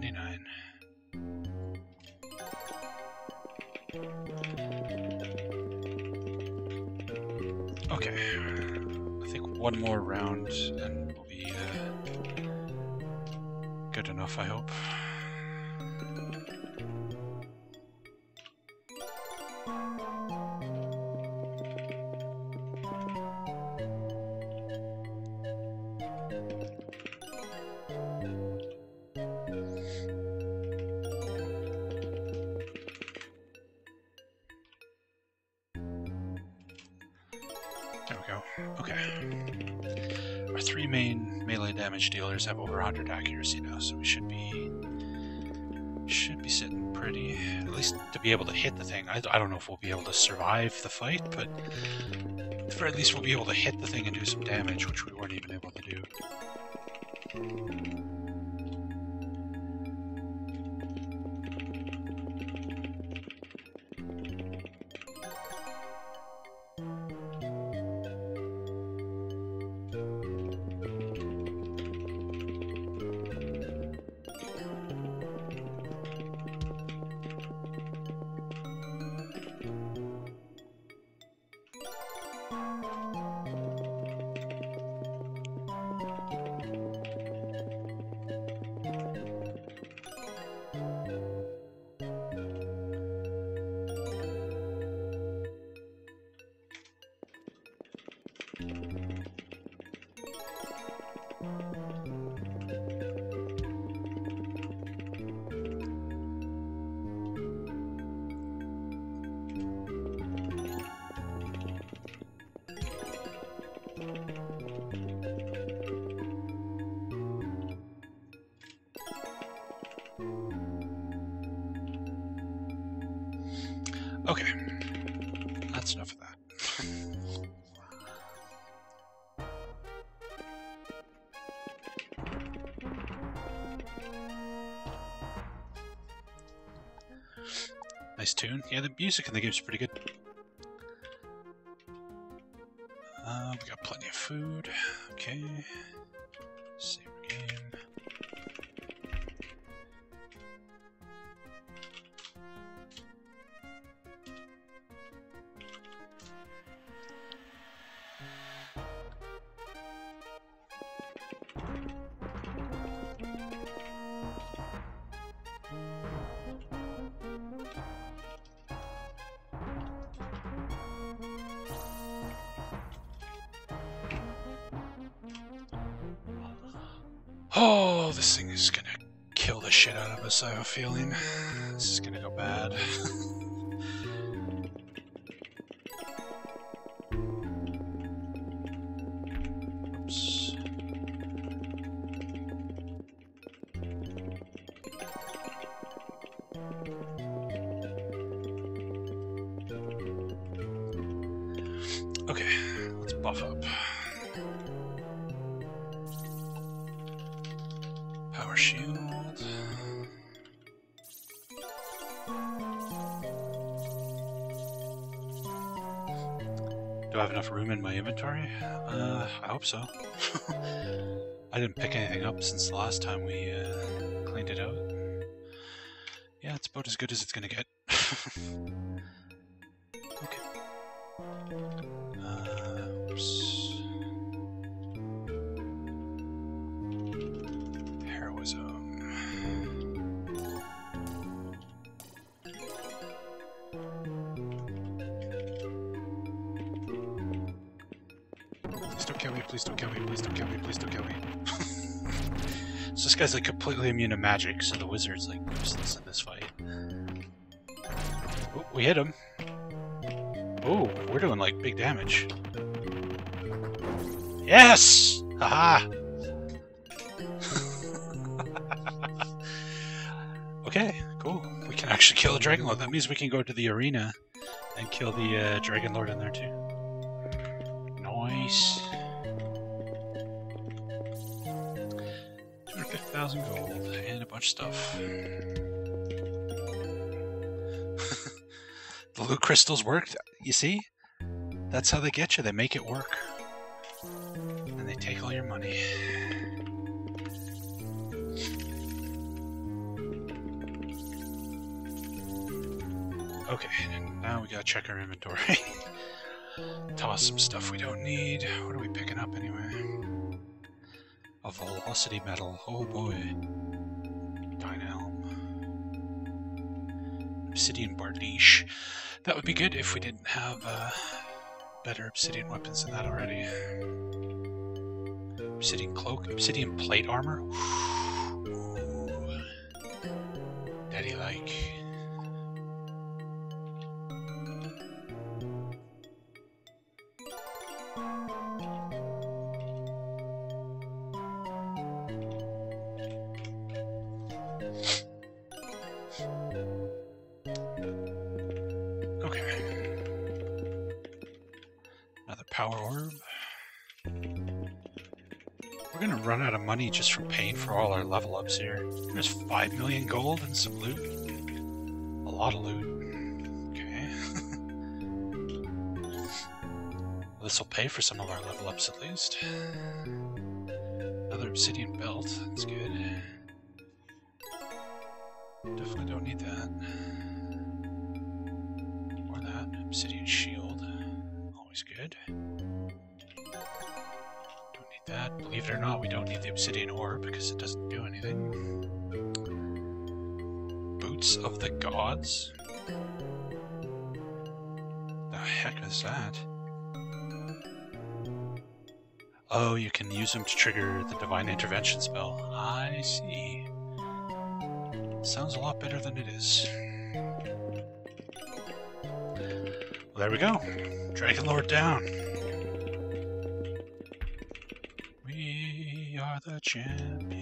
99 be able to hit the thing. I, I don't know if we'll be able to survive the fight, but for at least we'll be able to hit the thing and do some damage, which we weren't even able to do. Music in the game's pretty good. I have a feeling. This is gonna go bad. Oops. Okay, let's buff up. Enough room in my inventory? Uh, I hope so. I didn't pick anything up since the last time we uh, cleaned it out. Yeah, it's about as good as it's gonna get. guy's like completely immune to magic, so the wizard's like useless in this fight. Oh, we hit him. Oh, we're doing like big damage. Yes! Haha! okay, cool. We can actually kill the Dragon Lord. That means we can go to the arena and kill the uh, Dragon Lord in there too. Crystals worked. You see? That's how they get you. They make it work. And they take all your money. Okay, now we gotta check our inventory. Toss some stuff we don't need. What are we picking up anyway? A velocity medal. Oh boy. Dynelm. Obsidian Bardiche. That would be good if we didn't have uh, better obsidian weapons than that already. Obsidian cloak, obsidian plate armor. Ooh. Just from paying for all our level ups here. There's 5 million gold and some loot. A lot of loot. Okay. this will pay for some of our level ups at least. Another obsidian belt. That's good. Definitely don't need that. Gods? The heck is that? Oh, you can use them to trigger the divine intervention spell. I see. Sounds a lot better than it is. Well, there we go. Dragon Lord down. We are the champions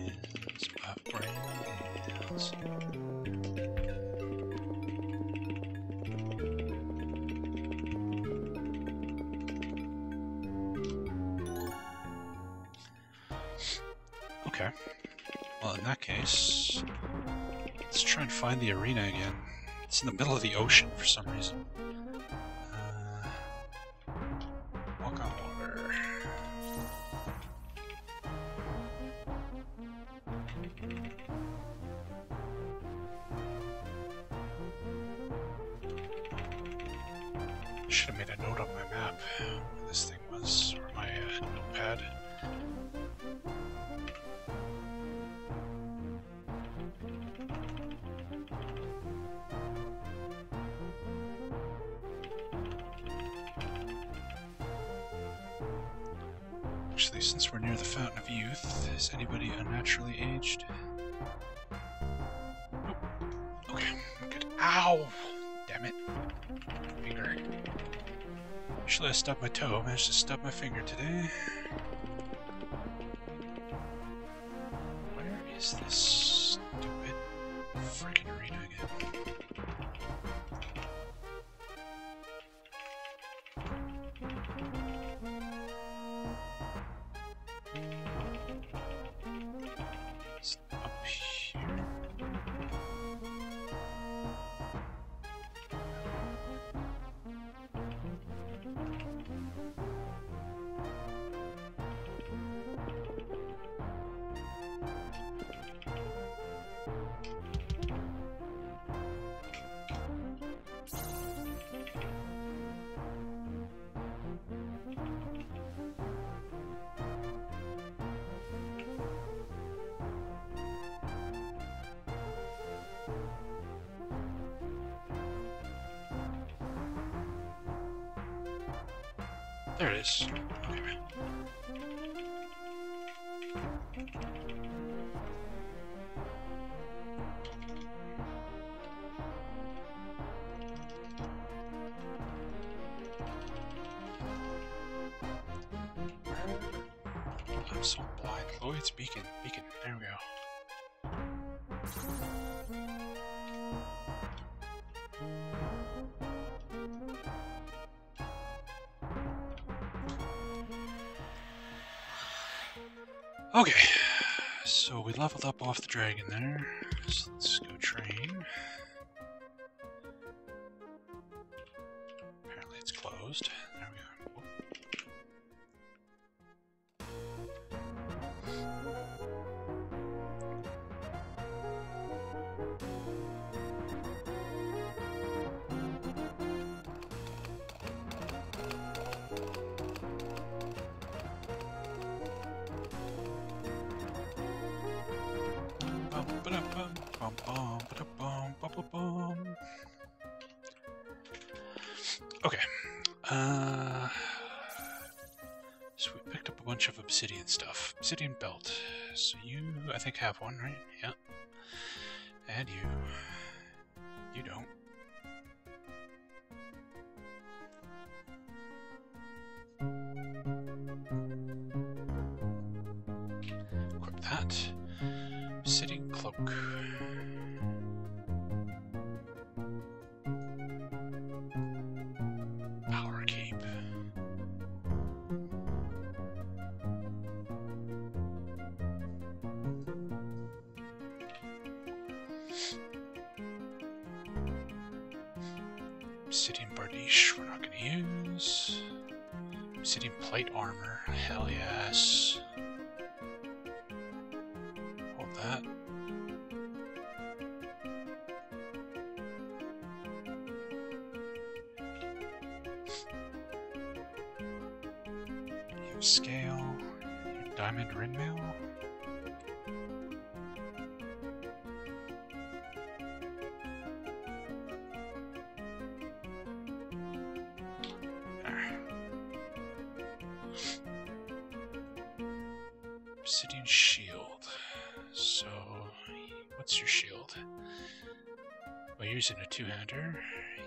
for some reason. Managed to stub my finger today. Where is this There it is. Leveled up off the dragon there. So I think, I have one, right? Yeah.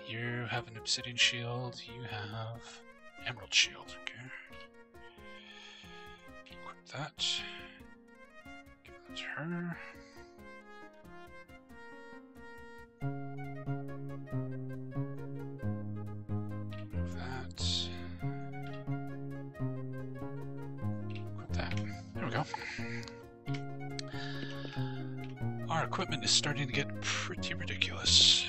You have an obsidian shield. You have emerald shield. Okay. Equip that. Give that to her. Move that. Equip that. There we go. Our equipment is starting to get pretty ridiculous.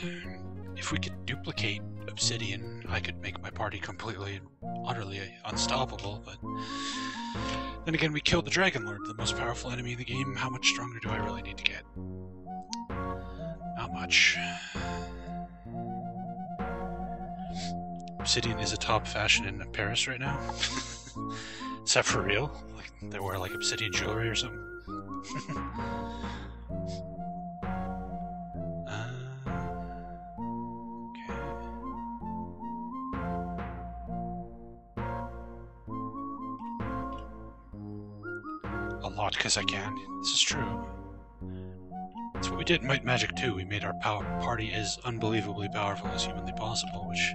If we could duplicate obsidian, I could make my party completely and utterly unstoppable, but then again, we killed the Dragon Lord, the most powerful enemy in the game. How much stronger do I really need to get? Not much. Obsidian is a top fashion in Paris right now. is that for real? Like they wear like obsidian jewelry or something? lot because I can. This is true. That's what we did in Might Magic 2. We made our power party as unbelievably powerful as humanly possible, which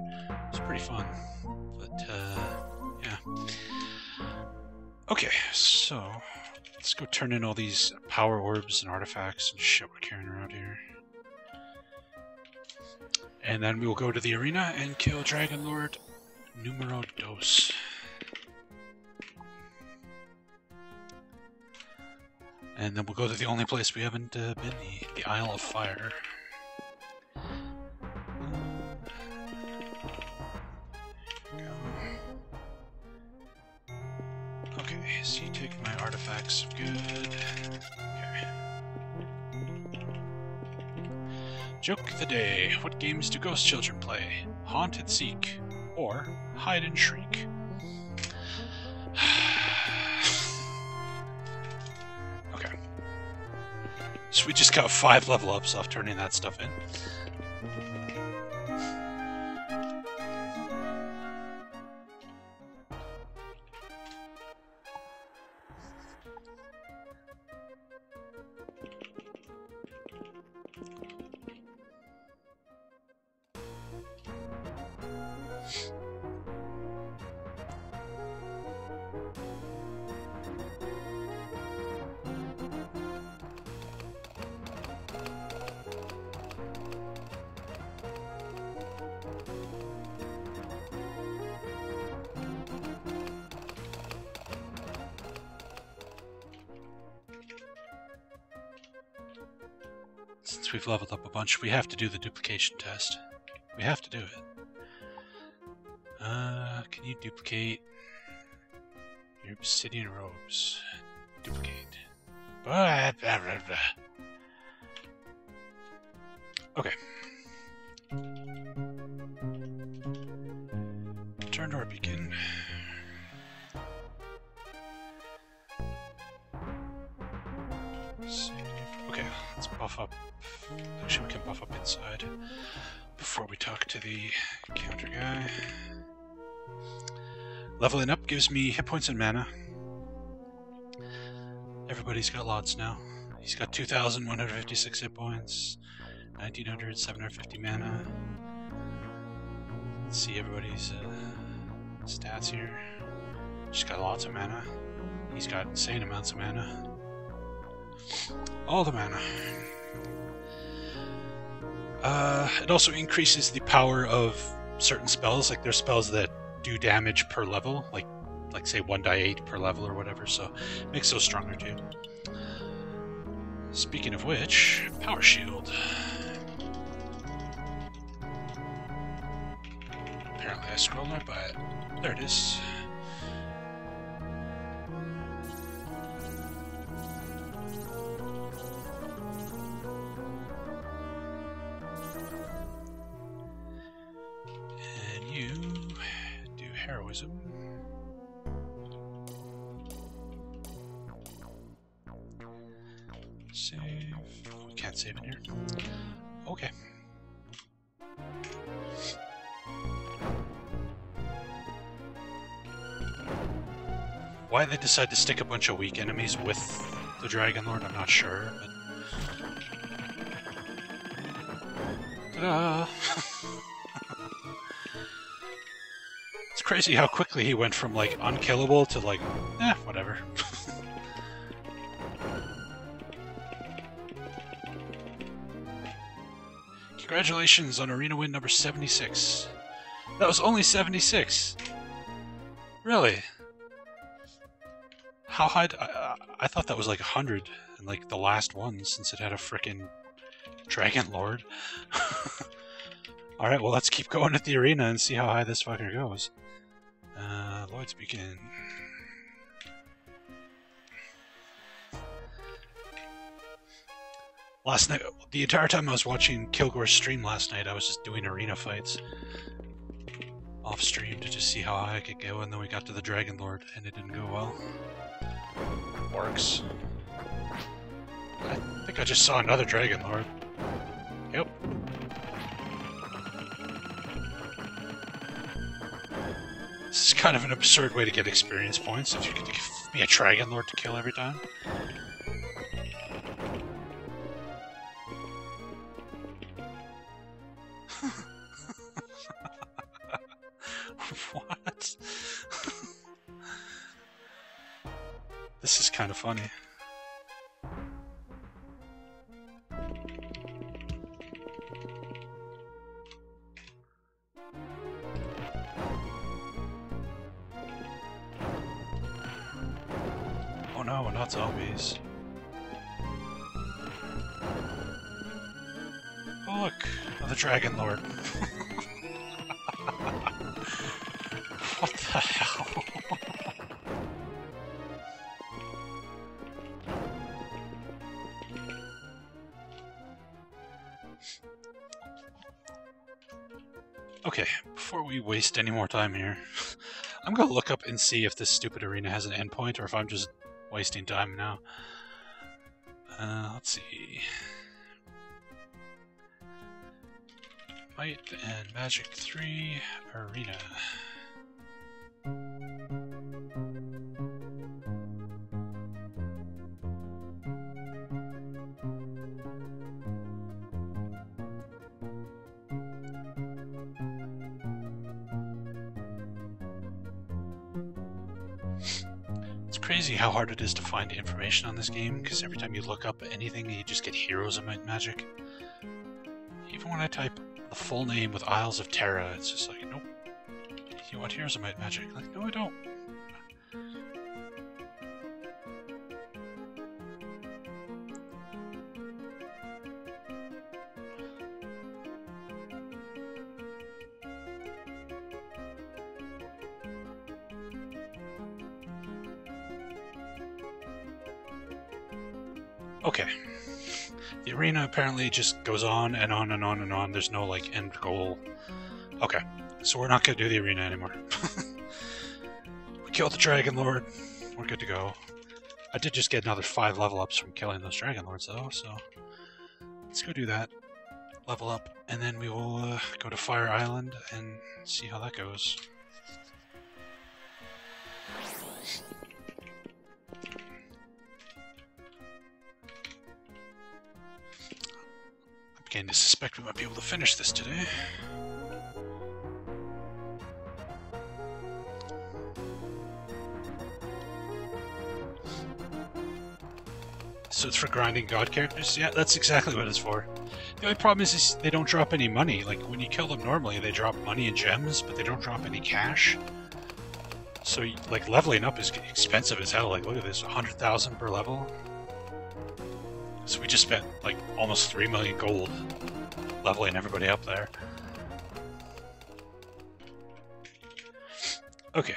was pretty fun. But, uh, yeah. Okay, so let's go turn in all these power orbs and artifacts and shit we're carrying around here. And then we will go to the arena and kill Dragon Lord numero dos. And then we'll go to the only place we haven't uh, been, the, the Isle of Fire. Okay, so you take my artifacts. Good. Joke of the day. What games do ghost children play? Haunt and seek, or hide and shriek. So we just got five level ups off turning that stuff in. Since we've leveled up a bunch, we have to do the duplication test. We have to do it. Uh, can you duplicate your obsidian robes? Duplicate. Okay. Inside before we talk to the counter guy. Leveling up gives me hit points and mana. Everybody's got lots now. He's got 2,156 hit points, 1,900, 750 mana. Let's see everybody's uh, stats here. She's got lots of mana. He's got insane amounts of mana. All the mana. Uh, it also increases the power of certain spells. Like there's spells that do damage per level, like like say one die eight per level or whatever. So makes those stronger too. Speaking of which, power shield. Apparently I scrolled right by it. There it is. Decide to stick a bunch of weak enemies with the Dragon Lord, I'm not sure, but... Ta-da! it's crazy how quickly he went from, like, unkillable to, like, eh, whatever. Congratulations on arena win number 76. That was only 76. Really? How high? I, I- I thought that was like a 100 and like the last one since it had a frickin' Dragon Lord. Alright, well, let's keep going at the arena and see how high this fucker goes. Uh, Lloyd's Beacon. Last night, the entire time I was watching Kilgore's stream last night, I was just doing arena fights off stream to just see how high I could go, and then we got to the Dragon Lord, and it didn't go well. Works. I think I just saw another Dragon Lord. Yep. This is kind of an absurd way to get experience points if you could give me a Dragon Lord to kill every time. This is kind of funny. Oh no, not zombies. Oh look, the Dragon Lord. we waste any more time here, I'm gonna look up and see if this stupid arena has an endpoint or if I'm just wasting time now. Uh, let's see. Might and Magic 3 Arena. Crazy how hard it is to find information on this game, because every time you look up anything, you just get Heroes of Magic. Even when I type the full name with Isles of Terra, it's just like, nope. You want Heroes of Magic? Like, no, I don't. Arena apparently just goes on and on and on and on. There's no like end goal. Okay, so we're not gonna do the arena anymore. we killed the Dragon Lord. We're good to go. I did just get another five level ups from killing those Dragon Lords though, so let's go do that. Level up, and then we will uh, go to Fire Island and see how that goes. Beginning to suspect we might be able to finish this today. So it's for grinding god characters? Yeah, that's exactly what it's for. The only problem is, is they don't drop any money. Like, when you kill them normally, they drop money and gems, but they don't drop any cash. So, like, leveling up is expensive as hell. Like, look at this, 100,000 per level. So we just spent, like, almost 3 million gold leveling everybody up there. Okay.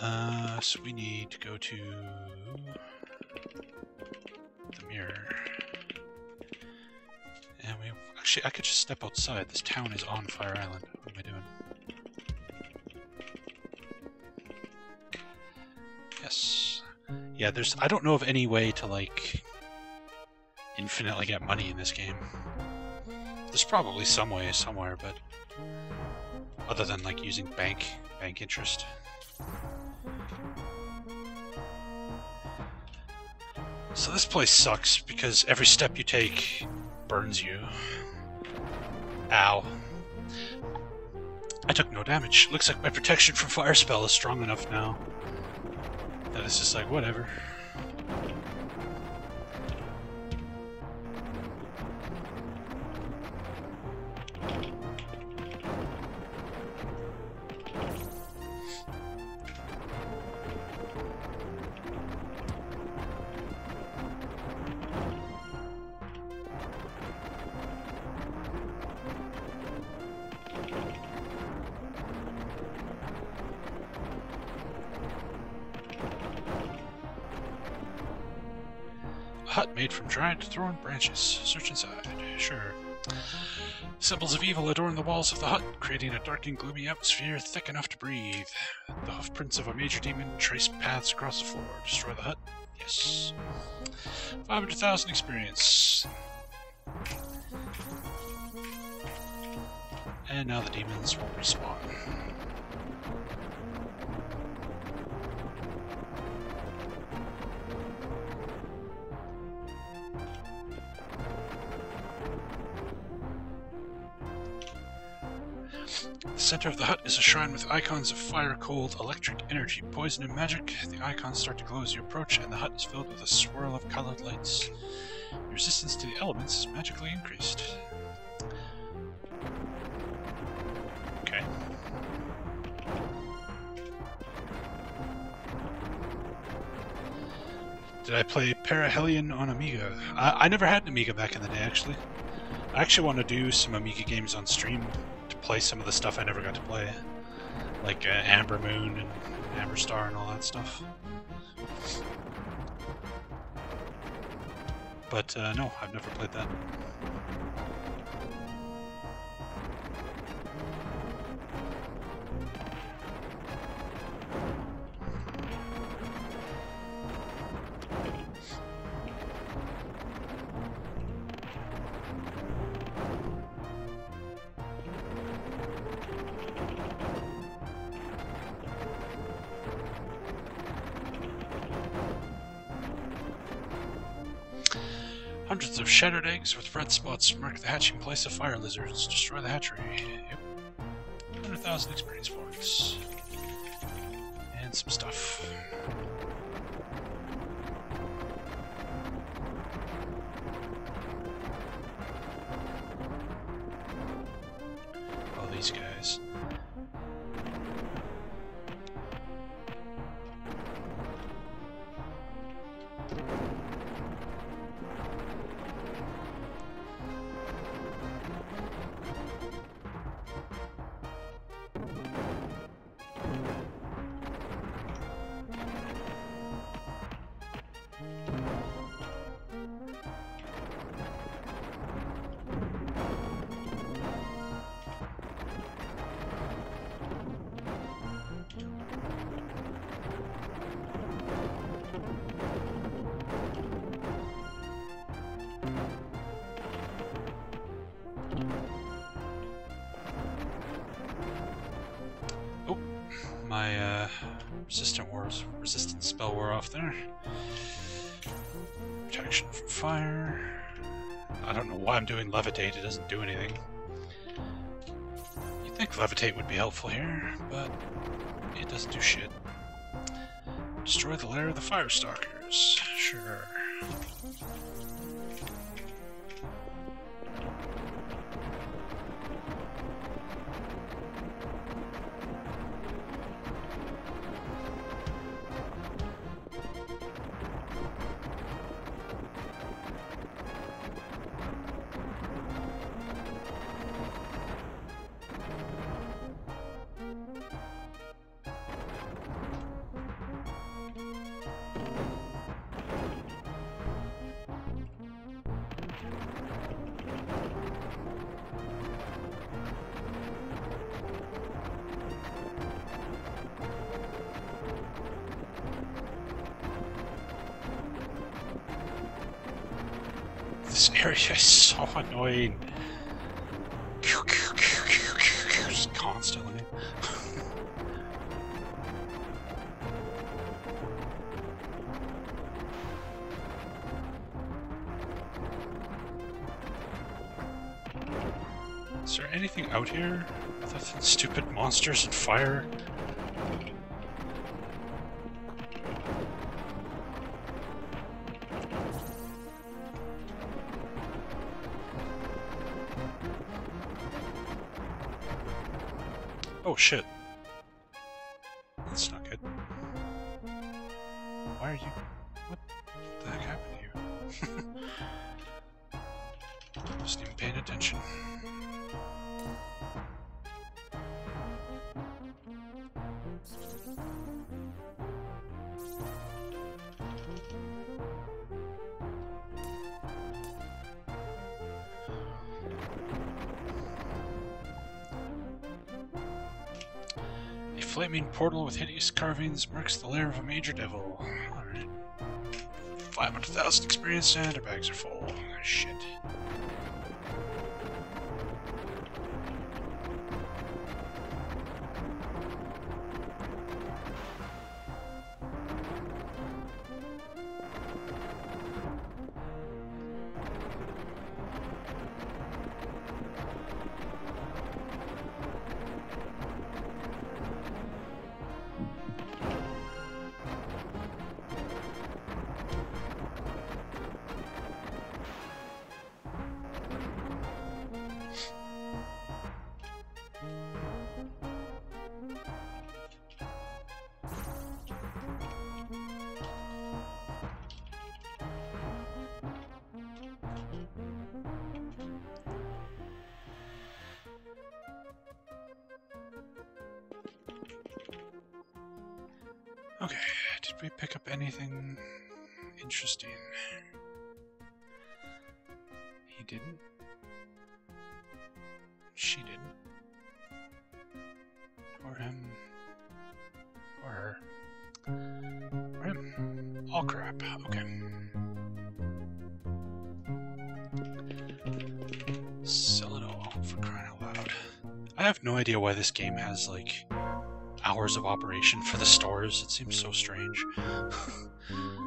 Uh, so we need to go to the mirror. And we actually I could just step outside. This town is on Fire Island. What am I doing? Yes. Yeah, there's I don't know of any way to like infinitely get money in this game. There's probably some way somewhere, but other than like using bank bank interest. So this place sucks because every step you take burns you. Ow. I took no damage. Looks like my protection from fire spell is strong enough now. That it's just like, whatever. Thorn branches. Search inside. Sure. Symbols of evil adorn the walls of the hut, creating a dark and gloomy atmosphere thick enough to breathe. The hoofprints of a major demon trace paths across the floor. Destroy the hut? Yes. 500,000 experience. And now the demons will respawn. The center of the hut is a shrine with icons of fire, cold, electric, energy, poison, and magic. The icons start to glow as you approach, and the hut is filled with a swirl of colored lights. Your resistance to the elements is magically increased. Okay. Did I play Perihelion on Amiga? I, I never had an Amiga back in the day, actually. I actually want to do some Amiga games on stream play some of the stuff I never got to play. Like uh, Ambermoon and Amberstar and all that stuff. But uh, no, I've never played that. Hundreds of shattered eggs with red spots mark the hatching place of fire lizards. Destroy the hatchery. Yep. 100,000 experience points. And some stuff. Doesn't do anything. You'd think levitate would be helpful here, but it doesn't do shit. Destroy the lair of the fire stalkers. Sure. Monsters and fire? Oh shit. With hideous carvings marks the lair of a major devil. Alright. 500,000 experience and our bags are full. Shit. Didn't. She didn't. Or him. Or her. Or him. All crap. Okay. Sell it all for crying out loud. I have no idea why this game has, like, hours of operation for the stores. It seems so strange.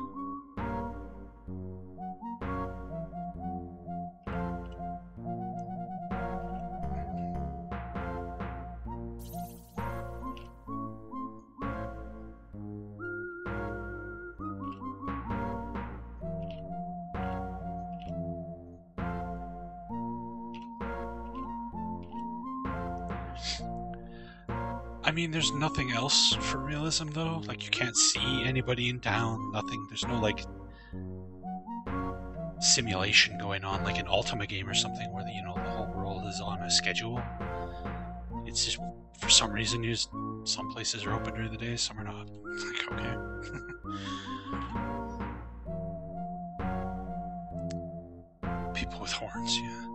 nothing else for realism, though. Like, you can't see anybody in town, nothing. There's no, like, simulation going on, like an Ultima game or something, where, the, you know, the whole world is on a schedule. It's just, for some reason, you just, some places are open during the day, some are not. Like, okay. People with horns, yeah.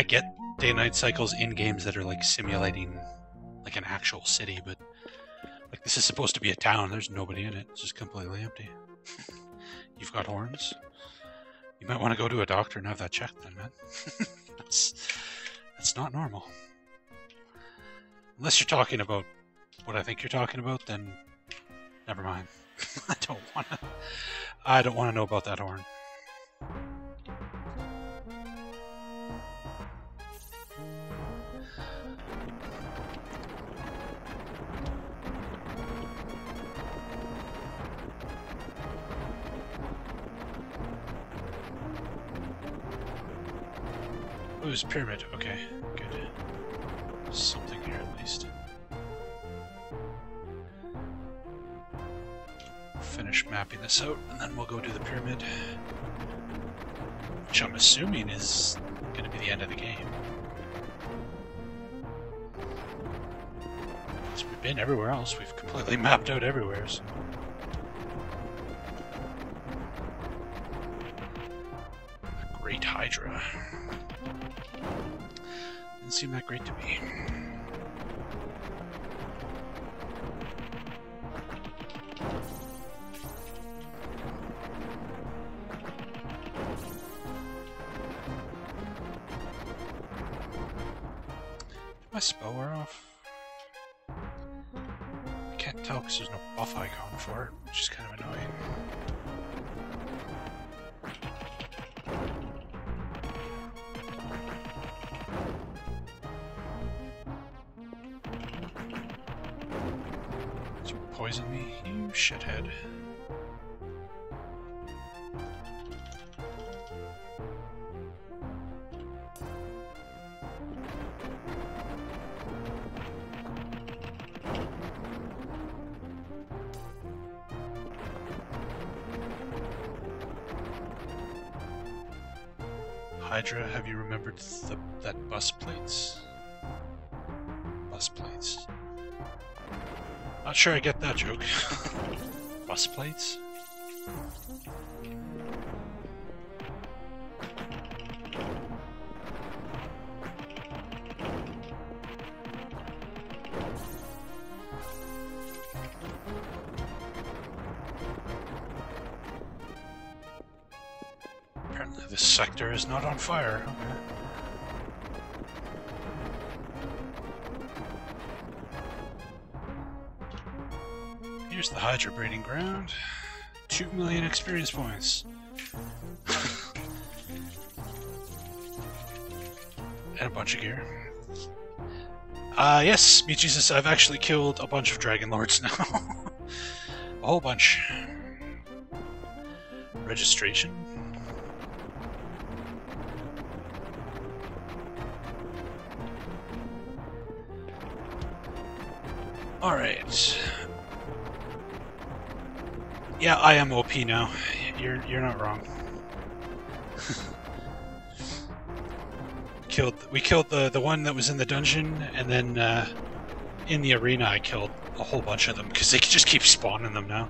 I, get day and night cycles in games that are like simulating like an actual city, but like this is supposed to be a town. There's nobody in it. It's just completely empty. You've got horns. You might want to go to a doctor and have that checked, then, man. that's that's not normal. Unless you're talking about what I think you're talking about, then never mind. I don't want to. I don't want to know about that horn. Was pyramid. Okay, good. Something here at least. Finish mapping this out, and then we'll go do the pyramid. Which I'm assuming is going to be the end of the game. Because we've been everywhere else. We've completely mapped out everywhere, so... seem that great to me. Hydra, have you remembered the, that bus plates? Bus plates. Not sure I get that joke. bus plates? This sector is not on fire. Okay. Here's the Hydra breeding ground. Two million experience points. and a bunch of gear. Uh, yes, me Jesus, I've actually killed a bunch of Dragon Lords now. a whole bunch. Registration. Alright. Yeah, I am OP now. You're you're not wrong. killed we killed the the one that was in the dungeon, and then uh, in the arena I killed a whole bunch of them because they just keep spawning them now.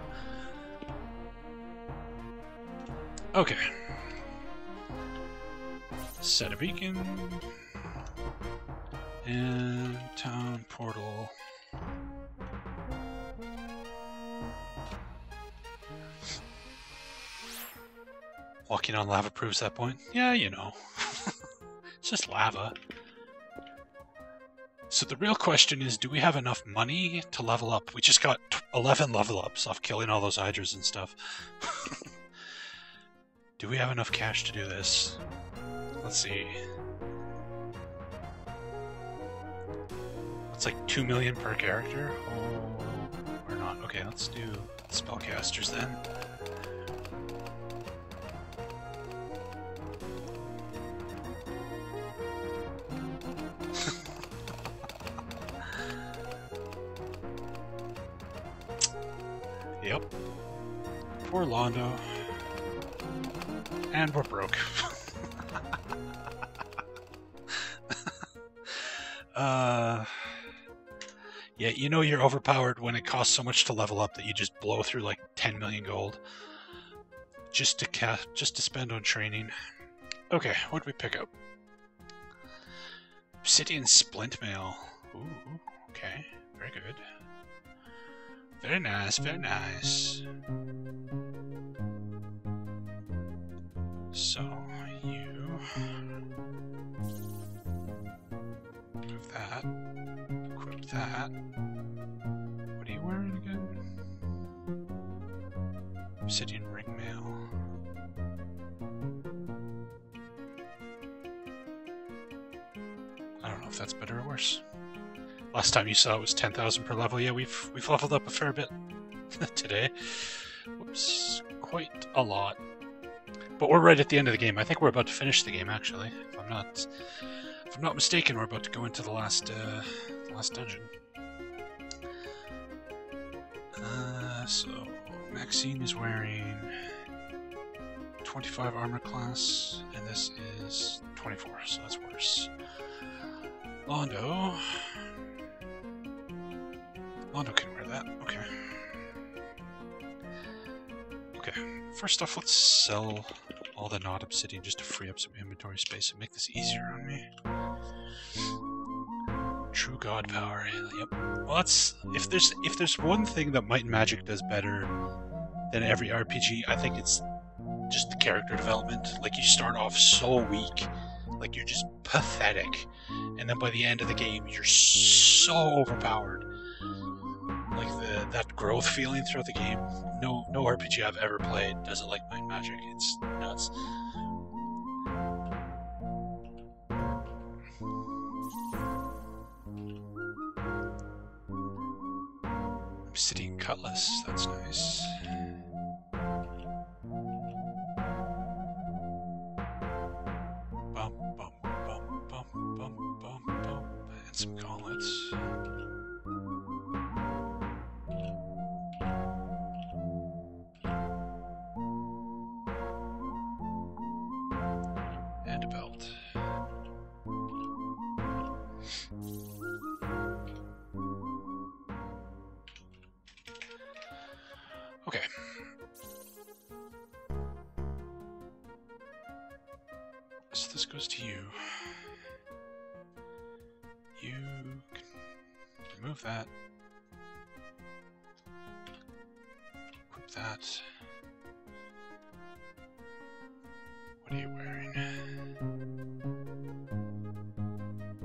Okay. Set a beacon. And town portal. Walking on lava proves that point. Yeah, you know. it's just lava. So the real question is, do we have enough money to level up? We just got 11 level ups off killing all those hydras and stuff. do we have enough cash to do this? Let's see. It's like 2 million per character? Oh, or not. Okay, let's do spellcasters then. And we're broke. uh... Yeah, you know you're overpowered when it costs so much to level up that you just blow through like 10 million gold just to ca- just to spend on training. Okay, what did we pick up? Obsidian Splint Mail. Ooh, okay, very good. Very nice, very nice. So, you... Move that. Equip that. What are you wearing again? Obsidian Ring Mail. I don't know if that's better or worse. Last time you saw it was 10,000 per level. Yeah, we've we've leveled up a fair bit today. Whoops, quite a lot. But we're right at the end of the game. I think we're about to finish the game, actually. If I'm not, if I'm not mistaken, we're about to go into the last, uh, the last dungeon. Uh, so Maxine is wearing 25 armor class, and this is 24, so that's worse. Londo. Londo can wear that. Okay. Okay. First off, let's sell all the not obsidian just to free up some inventory space and make this easier on me. True God power. Yep. Well, that's if there's if there's one thing that Might and Magic does better than every RPG, I think it's just the character development. Like you start off so weak, like you're just pathetic, and then by the end of the game, you're so overpowered. That growth feeling throughout the game. No no RPG I've ever played does it like Might and Magic. It's nuts. Obsidian Cutlass, that's nice. Bum, bum, bum, bum, bum, bum, bum. And some gauntlets. To you. You can remove that. Equip that. What are you wearing?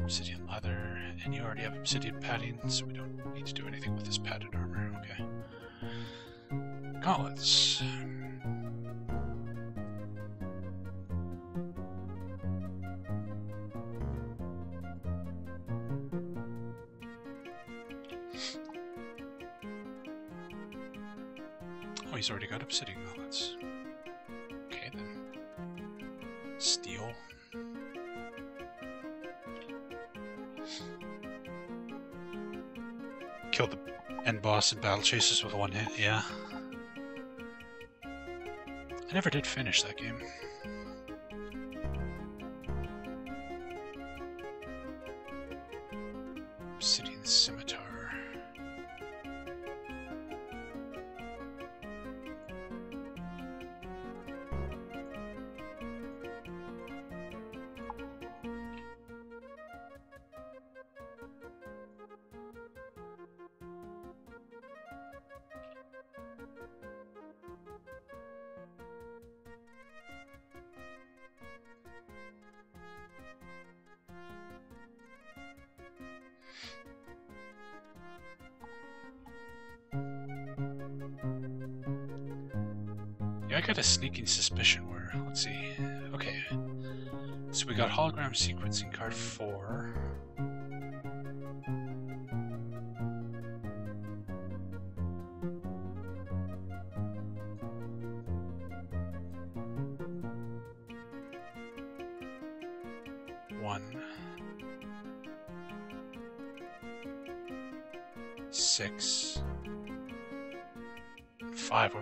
Obsidian leather, and you already have obsidian padding, so we don't need to do anything with this padded armor. Okay. Gauntlets. He's already got obsidian gauntlets. Okay then. Steel. Kill the end boss in Battle Chasers with one hit, yeah. I never did finish that game.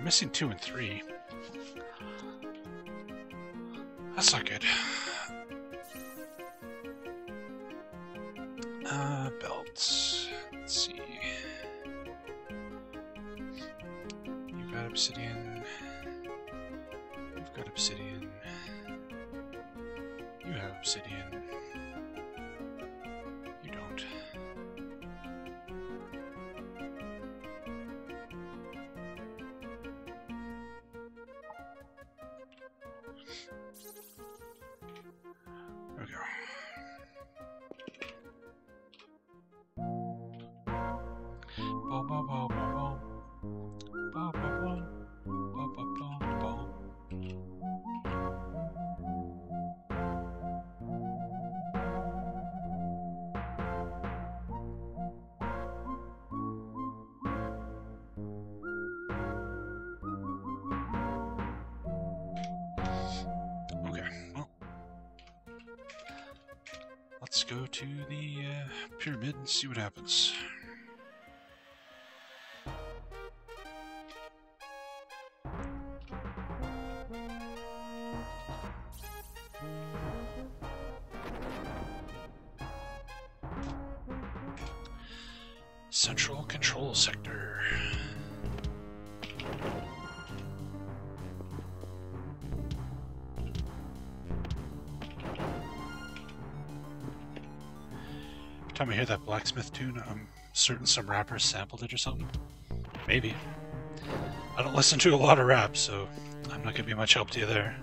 Missing two and three. That's not good. And see what happens. Central Control Sector. Time I hear that blacksmith tune, I'm certain some rapper sampled it or something. Maybe. I don't listen to a lot of rap, so I'm not gonna be much help to you there.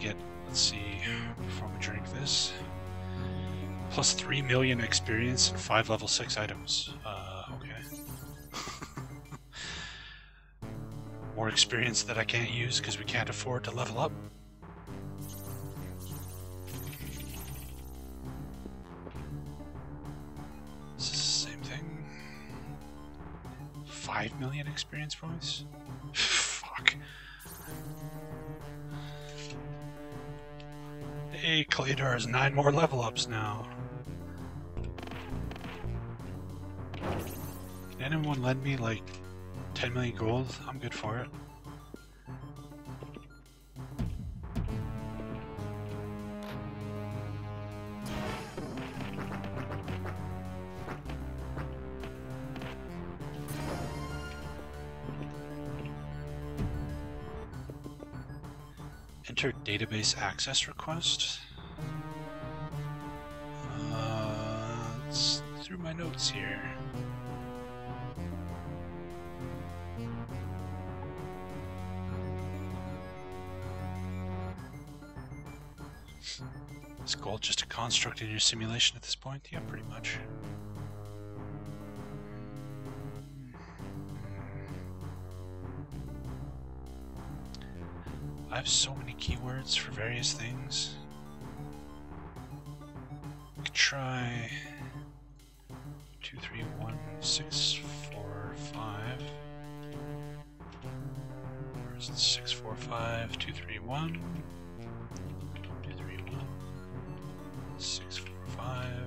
Get, let's see, before we drink this. Plus 3 million experience and 5 level 6 items. Uh, okay. More experience that I can't use because we can't afford to level up. This is the same thing? 5 million experience points? Fuck. Cladar has 9 more level ups now. Can anyone lend me like 10 million gold? I'm good for it. Enter database access request. My here. Is gold just a construct in your simulation at this point? Yeah, pretty much. I have so many keywords for various things. We could try six, four, five. Or is it six, four, five, two, three, one? Two, three, one, six, four, five.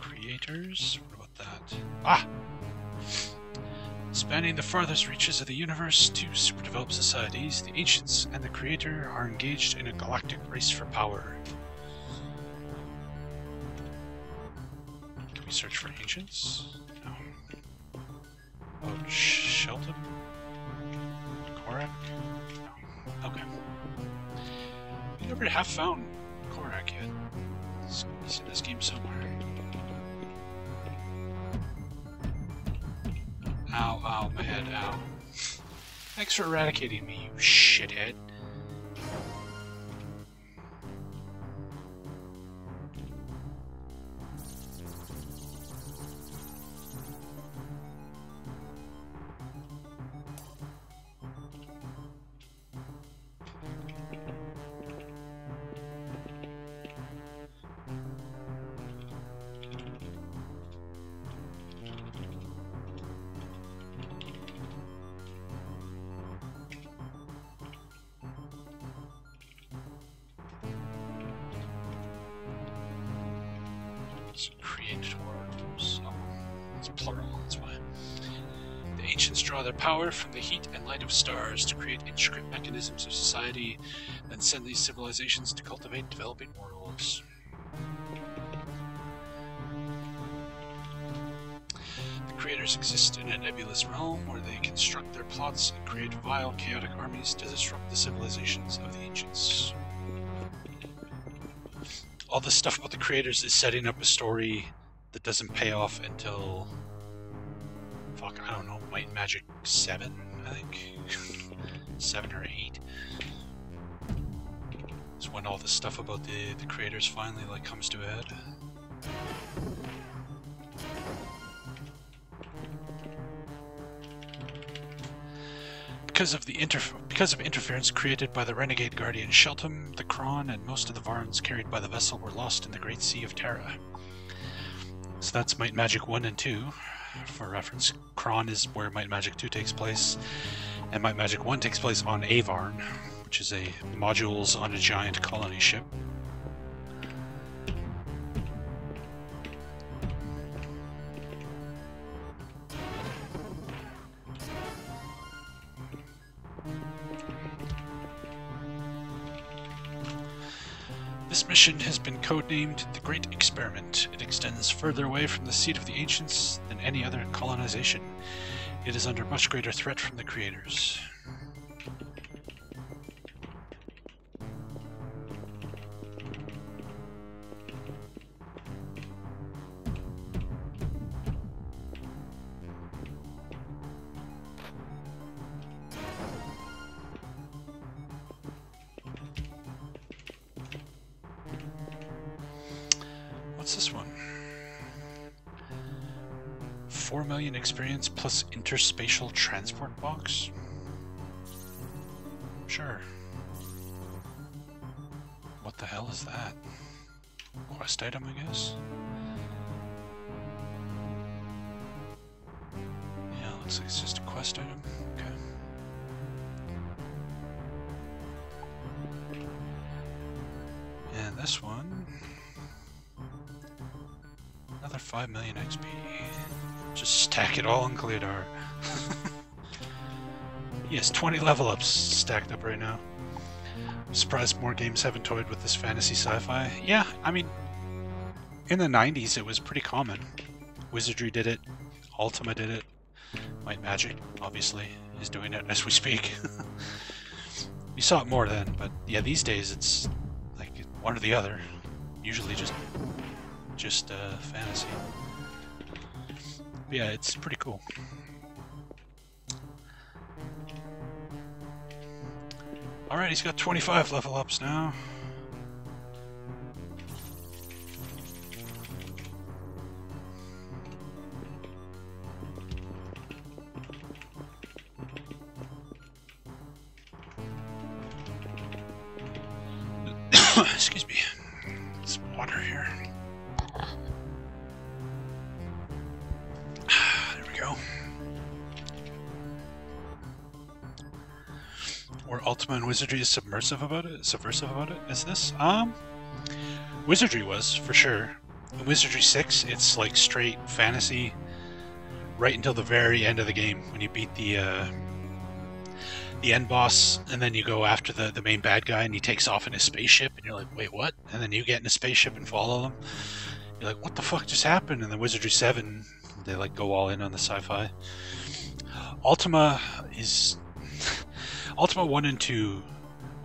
Creators. What about that? Ah! Spanning the farthest reaches of the universe, two superdeveloped societies, the Ancients and the Creator, are engaged in a galactic race for power. Search for Ancients? No. Oh, Sheltem? Corak? No. Okay. We never have found Corak yet. He's in this game somewhere. Ow, ow, my head, ow. Thanks for eradicating me, you shithead. Stars to create intricate mechanisms of society, then send these civilizations to cultivate developing worlds. The creators exist in a nebulous realm where they construct their plots and create vile, chaotic armies to disrupt the civilizations of the ancients all this stuff about the creators is setting up a story that doesn't pay off until fuck, I don't know, Might Magic seven, I think. seven or eight. It's when all the stuff about the, the creators finally like comes to a head. Because of the inter because of interference created by the renegade guardian Sheltem, the Cron and most of the Varns carried by the vessel were lost in the Great Sea of Terra. So that's Might Magic 1 and 2. For reference, Cron is where Might Magic 2 takes place, and Might Magic 1 takes place on Avarn, which is a modules on a giant colony ship. This mission has been codenamed the Great Experiment. It extends further away from the seat of the ancients than any other colonization. It is under much greater threat from the creators. Experience plus interspatial transport box? Sure. What the hell is that? Quest item, I guess? Yeah, looks like it's just a quest item. Okay. And this one. Another 5 million XP. Just stack it all in Gleodar. has 20 level ups stacked up right now. I'm surprised more games haven't toyed with this fantasy sci-fi. Yeah, I mean, in the 90s it was pretty common. Wizardry did it, Ultima did it, Might Magic, obviously, is doing it as we speak. you saw it more then, but yeah, these days it's like one or the other. Usually just just uh, fantasy. Yeah, it's pretty cool. Alright, he's got 25 level ups now. Ultima and Wizardry is submersive about it? Subversive about it? Is this? Um, Wizardry was, for sure. In Wizardry 6, it's like straight fantasy right until the very end of the game when you beat the uh, the end boss and then you go after the, the main bad guy and he takes off in his spaceship and you're like, wait, what? And then you get in a spaceship and follow them. You're like, what the fuck just happened? And then Wizardry 7, they like go all in on the sci-fi. Ultima is Ultima 1 and 2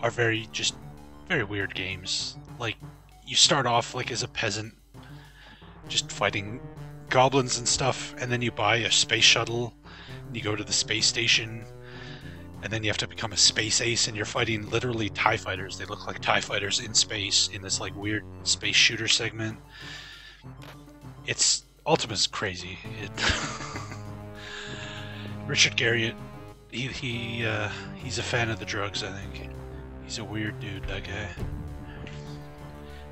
are very just very weird games. Like you start off like as a peasant just fighting goblins and stuff and then you buy a space shuttle and you go to the space station and then you have to become a space ace and you're fighting literally tie fighters. They look like tie fighters in space in this like weird space shooter segment. It's ultima's crazy. It richard garriott he, he uh, he's a fan of the drugs i think he's a weird dude that guy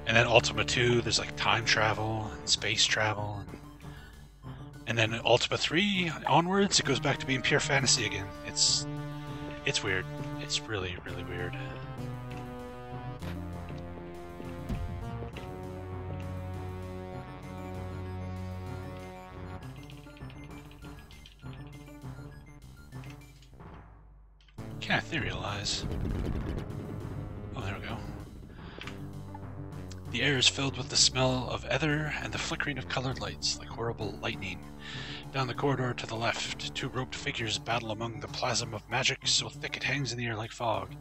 and then ultima 2 there's like time travel and space travel and and then Ultima 3 onwards, it goes back to being pure fantasy again. It's it's weird. It's really, really weird. Can't etherealize. Oh, there we go. The air is filled with the smell of ether and the flickering of colored lights, like horrible lightning. Down the corridor to the left, two robed figures battle among the plasm of magic so thick it hangs in the air like fog.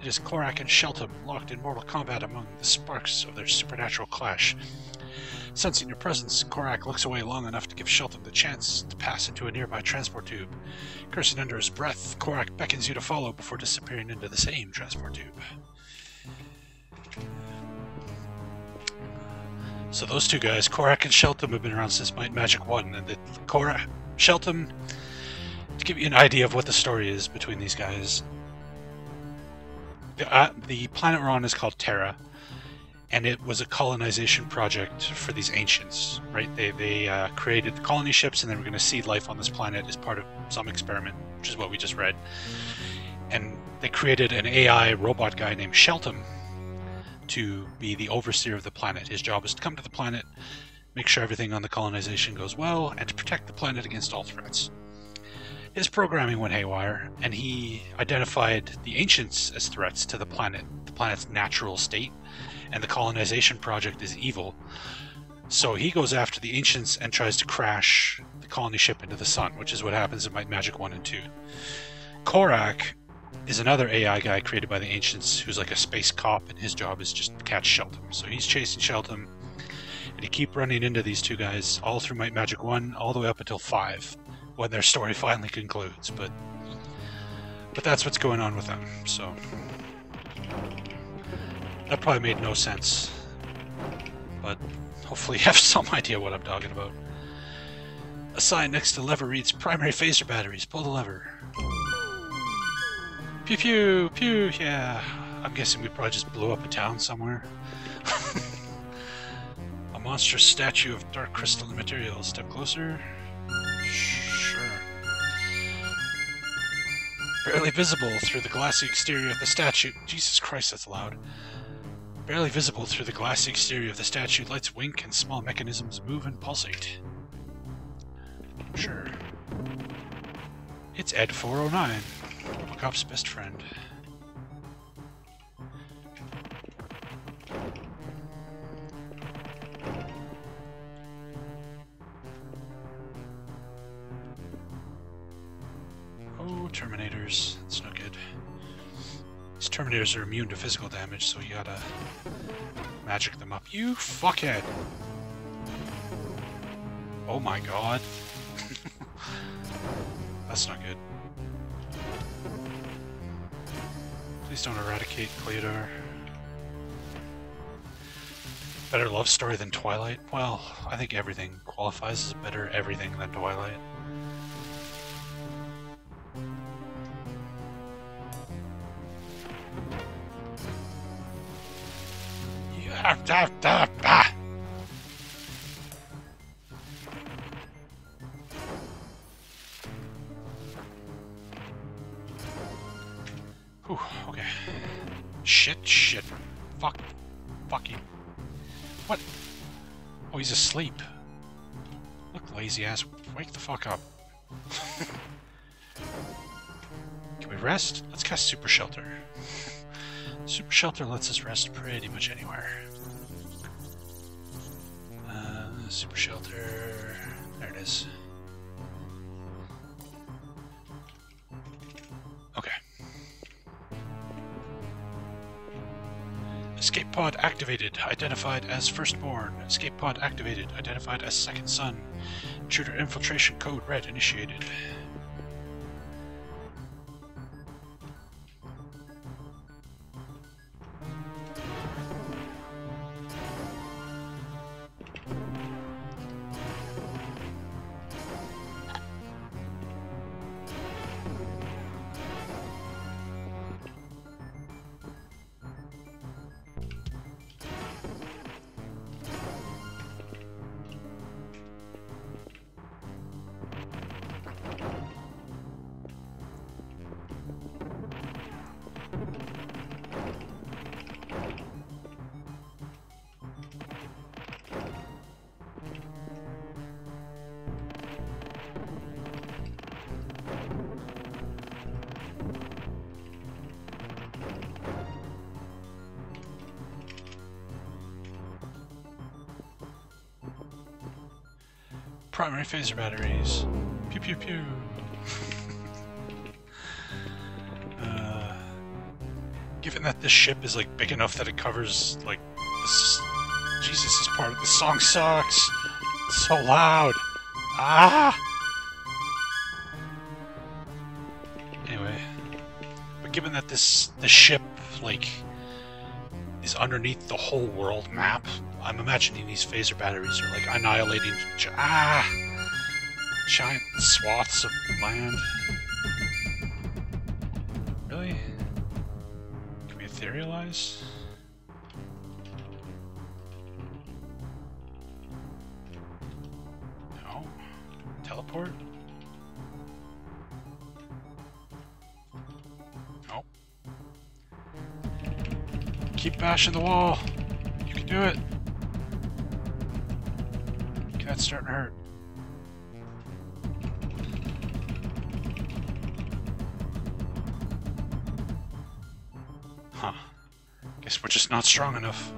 It is Corak and Sheltem, locked in mortal combat among the sparks of their supernatural clash. Sensing your presence, Corak looks away long enough to give Sheltem the chance to pass into a nearby transport tube. Cursing under his breath, Corak beckons you to follow before disappearing into the same transport tube. So those two guys, Corak and Sheltem, have been around since Might Magic 1, and the Corak, Sheltem, to give you an idea of what the story is between these guys, the, uh, the planet we're on is called Terra, and it was a colonization project for these ancients, right? They, they uh, created the colony ships, and they were going to seed life on this planet as part of some experiment, which is what we just read. And they created an AI robot guy named Sheltem, to be the overseer of the planet. His job is to come to the planet, make sure everything on the colonization goes well, and to protect the planet against all threats. His programming went haywire, and he identified the ancients as threats to the planet, the planet's natural state, and the colonization project is evil. So he goes after the ancients and tries to crash the colony ship into the sun, which is what happens in Might Magic 1 and 2. Corak is another AI guy created by the Ancients who's like a space cop, and his job is just to catch Sheltem. So he's chasing Sheltem, and you keep running into these two guys all through Might Magic 1, all the way up until 5, when their story finally concludes. But but that's what's going on with them, so... That probably made no sense. But hopefully you have some idea what I'm talking about. A sign next to lever reads Primary phaser batteries. Pull the lever. Pew pew pew, yeah. I'm guessing we probably just blew up a town somewhere. a monstrous statue of dark crystalline material. Step closer. Sure. Barely visible through the glassy exterior of the statue. Jesus Christ, that's loud. Barely visible through the glassy exterior of the statue, lights wink and small mechanisms move and pulsate. Sure. It's Ed 409. Robocop's best friend. Oh, Terminators. That's no. These Terminators are immune to physical damage, so you gotta magic them up. You fuckhead! Oh my god. That's not good. Please don't eradicate Cleodar. Better love story than Twilight? Well, I think everything qualifies as better everything than Twilight. Whew, okay. Shit, shit. Fuck. Fuck you. What? Oh, he's asleep. Look, lazy ass. Wake the fuck up. Can we rest? Let's cast Super Shelter. Super Shelter lets us rest pretty much anywhere. Uh, Super Shelter. There it is. Okay. Escape pod activated. Identified as firstborn. Escape pod activated. Identified as second son. Intruder infiltration code red initiated. Phaser batteries. Pew pew pew. uh, given that this ship is like big enough that it covers like this, Jesus, this part of the song sucks. It's so loud. Ah. Anyway, but given that this the ship like is underneath the whole world map, I'm imagining these phaser batteries are like annihilating ah giant swaths of land. Really? Can we etherealize? No. Teleport? Nope. Keep bashing the wall. Not strong enough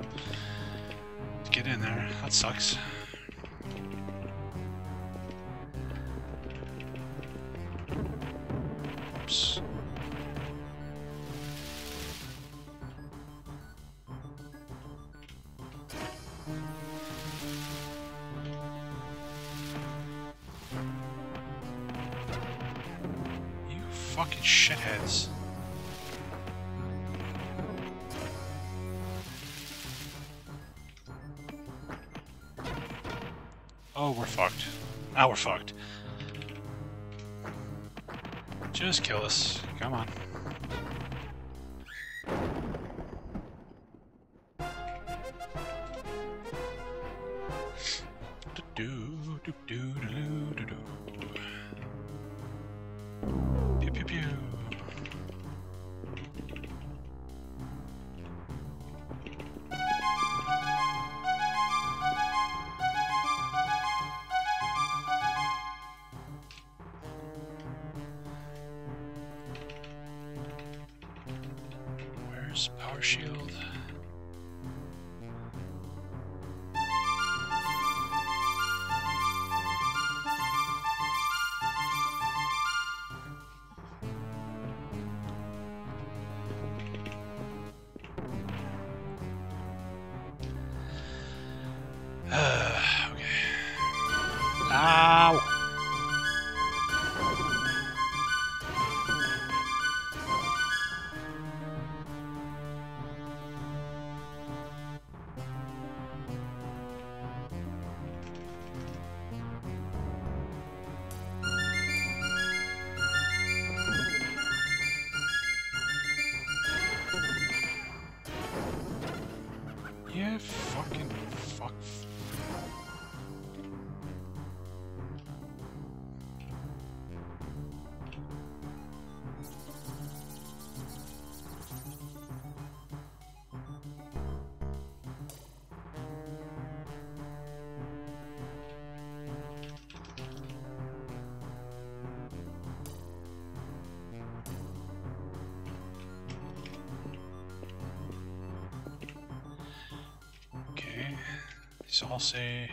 All say.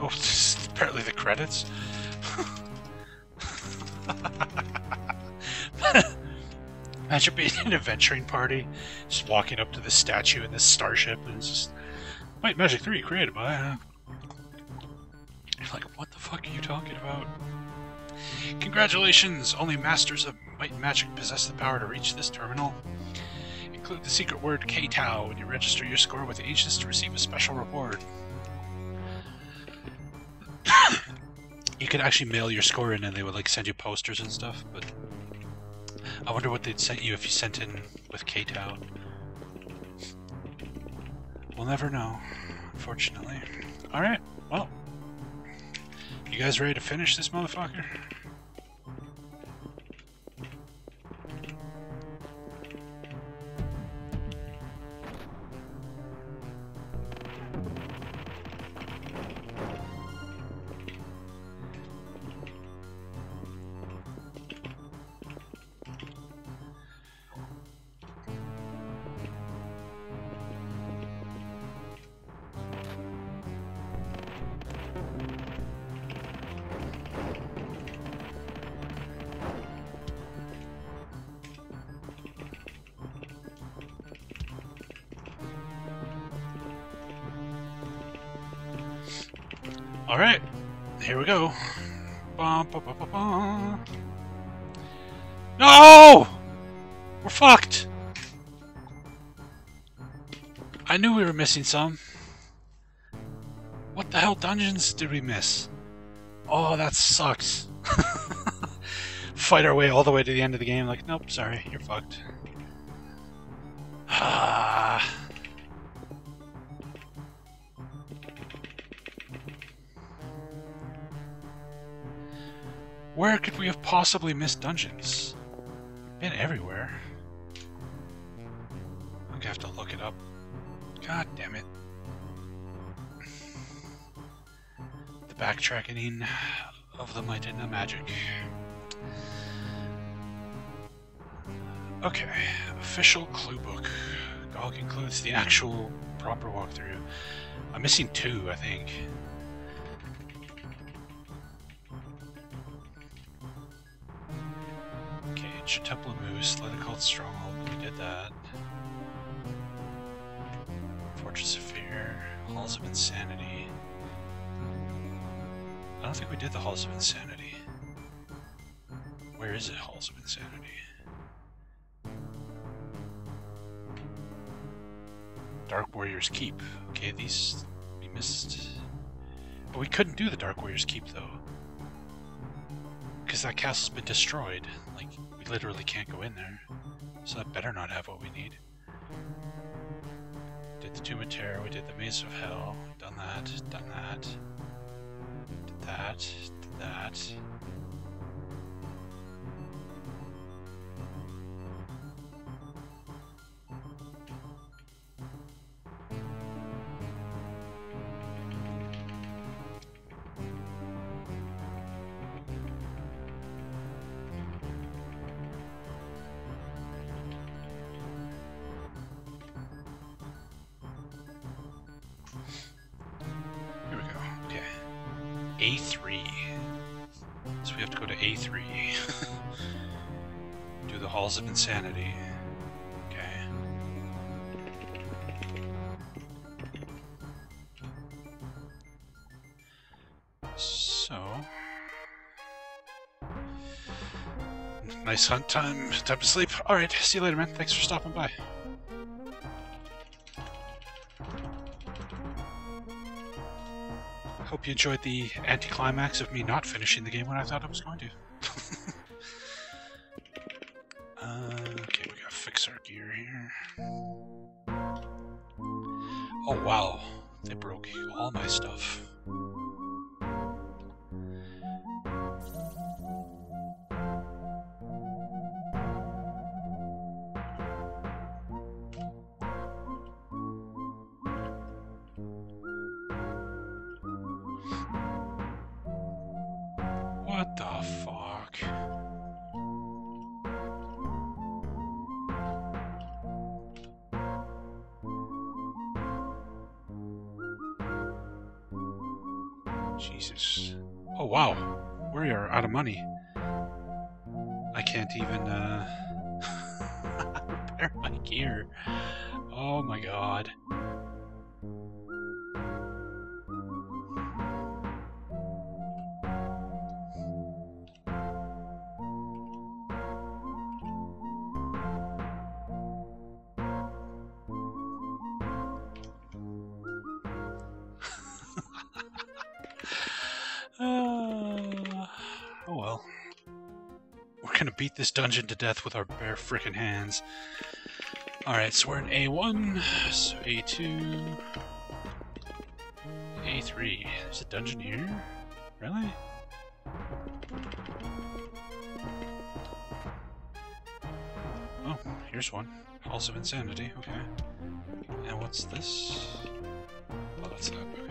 Oh, apparently the credits. Imagine being an adventuring party, just walking up to this statue in this starship, and it's just Might Magic 3 created by. Uh... You're like, what the fuck are you talking about? Congratulations! Only masters of Might and Magic possess the power to reach this terminal. Include the secret word K-Tau when you register your score with Aegis to receive a special reward. Could actually mail your score in and they would like send you posters and stuff, but I wonder what they'd sent you if you sent in with K-Tau. We'll never know, unfortunately. Alright, well. You guys ready to finish this motherfucker? Alright, here we go. Ba, ba, ba. No! We're fucked! I knew we were missing some. What the hell dungeons did we miss? Oh, that sucks. Fight our way all the way to the end of the game, like, nope, sorry, you're fucked. We have possibly missed dungeons? Been everywhere. I'm gonna have to look it up. God damn it. The backtracking of the might and the magic. Okay, official clue book. Gog includes the actual proper walkthrough. I'm missing two, I think. Cage, Temple of Moose, Let Called Stronghold, we did that. Fortress of Fear, Halls of Insanity. I don't think we did the Halls of Insanity. Where is it, Halls of Insanity? Dark Warriors Keep. Okay, these we missed. But we couldn't do the Dark Warriors Keep though. Because that castle's been destroyed. Like, we literally can't go in there. So that better not have what we need. Did the Tomb of Terror, we did the Maze of Hell, done that, done that. Did that, did that. Hunt time. Time to sleep. Alright, see you later, man. Thanks for stopping by. Hope you enjoyed the anticlimax of me not finishing the game when I thought I was going to. Dungeon to death with our bare frickin' hands. Alright, so we're in A1, so A2, A3. There's a dungeon here? Really? Oh, here's one. Halls of Insanity, okay. And what's this? Oh, that's not okay.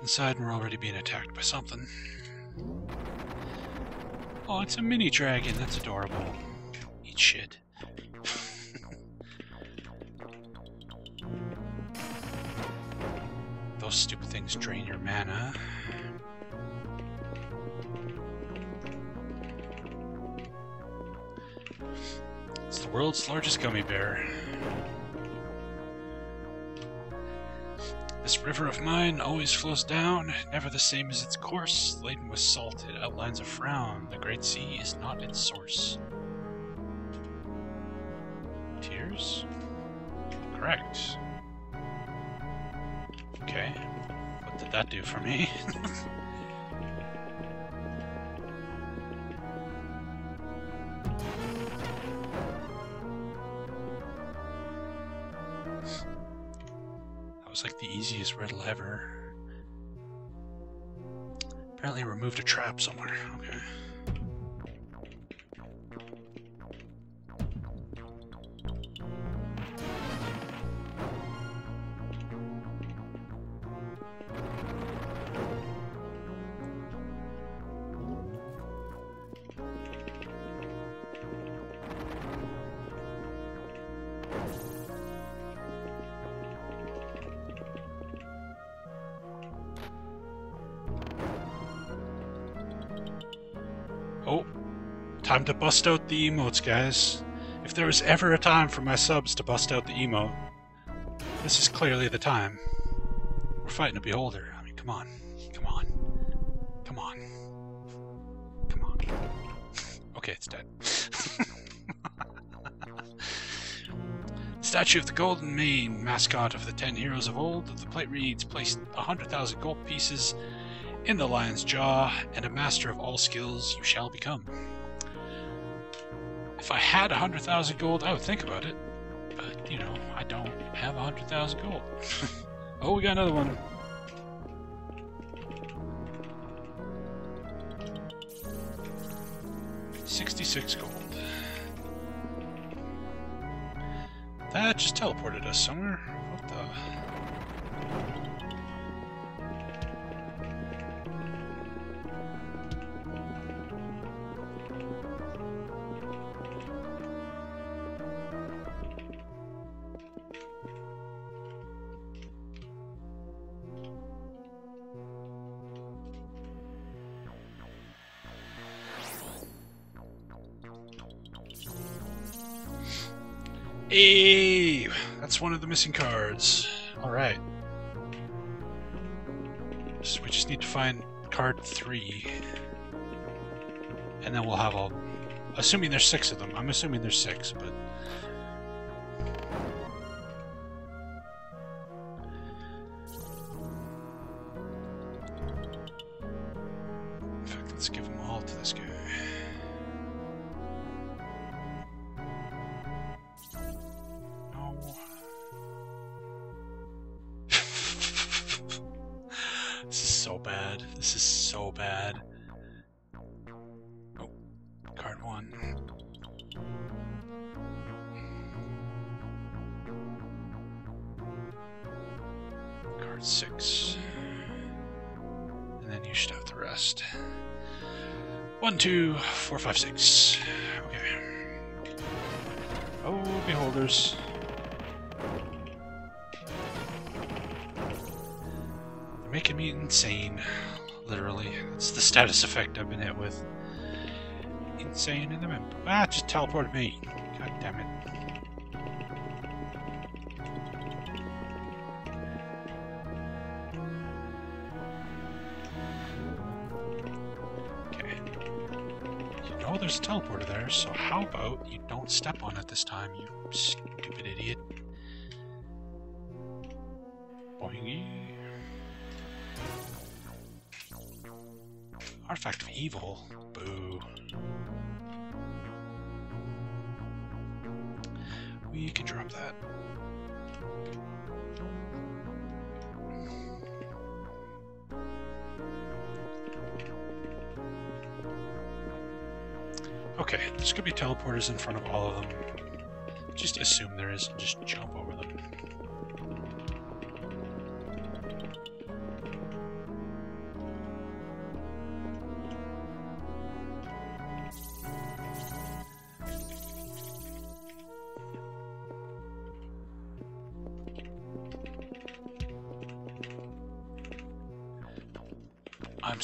Inside and we're already being attacked by something. Oh, it's a mini dragon. That's adorable. Eat shit. Those stupid things drain your mana. It's the world's largest gummy bear. River of mine always flows down, never the same as its course. Laden with salt, it outlines a frown. The great sea is not its source. Tears? Correct. Okay. What did that do for me? riddle ever. Apparently removed a trap somewhere. Okay. Bust out the emotes, guys. If there was ever a time for my subs to bust out the emote, this is clearly the time. We're fighting a beholder. I mean, come on. Come on. Come on. Come on. Okay, it's dead. Statue of the Golden Mane, mascot of the ten heroes of old. The plate reads, placed 100,000 gold pieces in the lion's jaw, and a master of all skills you shall become. If I had a hundred thousand gold, I would think about it. But, you know, I don't have a hundred thousand gold. oh, we got another one. Sixty-six gold. That just teleported us somewhere. Missing cards. All right. So we just need to find card three, and then we'll have all. Assuming there's six of them. I'm assuming there's six, but Status effect I've been hit with. Insane in the mem- Ah, just teleported me. God damn it. Okay. You know there's a teleporter there, so how about you don't step on it this time, you stupid idiot. Evil. Boo. We can drop that. Okay, there's gonna be teleporters in front of all of them. Just assume there is and just jump over them.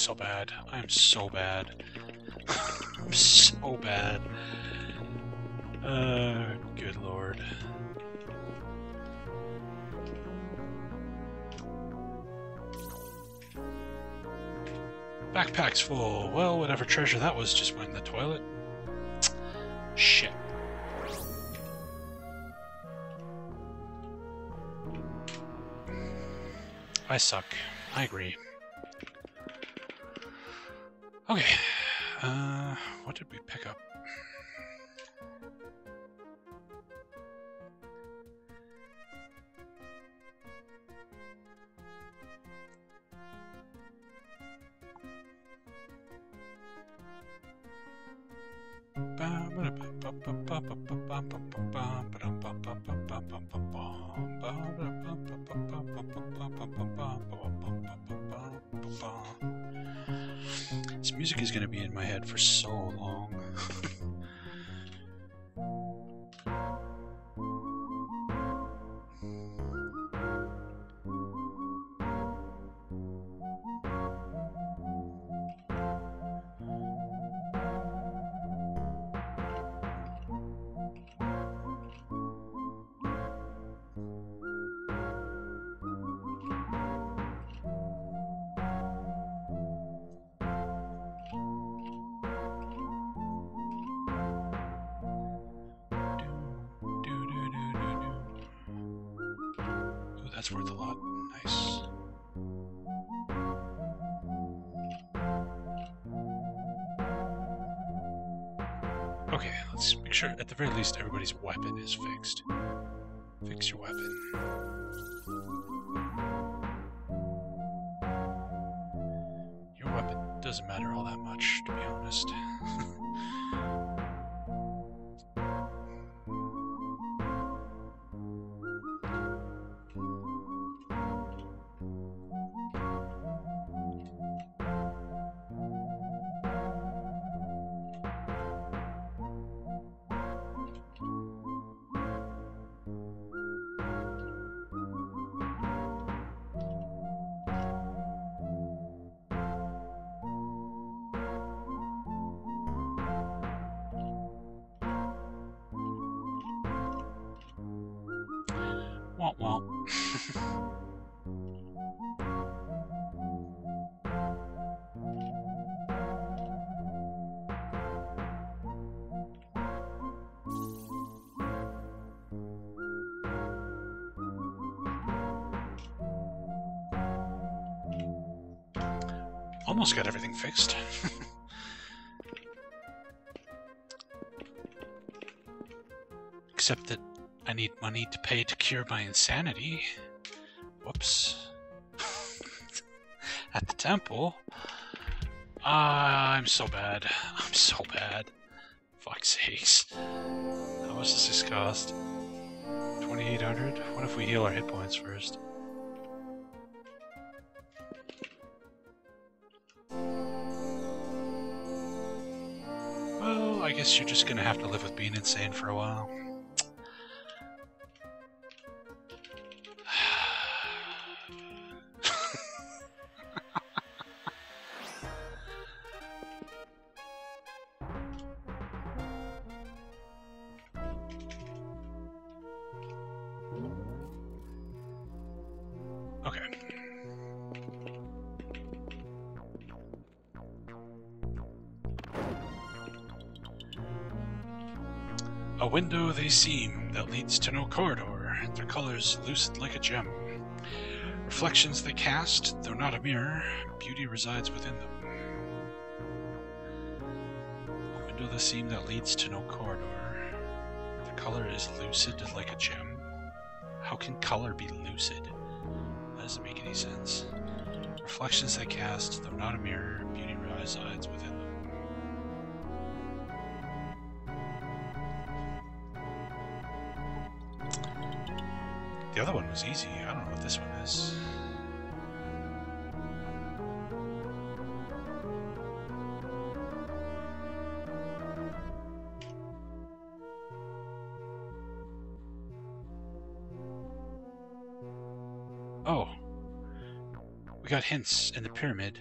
So bad. I'm so bad. I'm so bad. Uh, good lord. Backpack's full. Well, whatever treasure that was just went in the toilet. Shit. I suck. I agree. Okay. Uh, what did we pick up? Music is going to be in my head for so long. Doesn't matter all that much, to be honest. Almost got everything fixed. Except that I need money to pay to cure my insanity. Whoops. At the temple. Ah, I'm so bad. I'm so bad. Fuck's sakes. How much does this cost? 2800? What if we heal our hit points first? Guess you're just gonna have to live with being insane for a while. They seem that leads to no corridor, their colors lucid like a gem. Reflections they cast, though not a mirror, beauty resides within them. A window they seem that leads to no corridor, the color is lucid like a gem. How can color be lucid? That doesn't make any sense. Reflections they cast, though not a mirror, beauty resides within them. The other one was easy. I don't know what this one is. Oh. We got hints in the pyramid.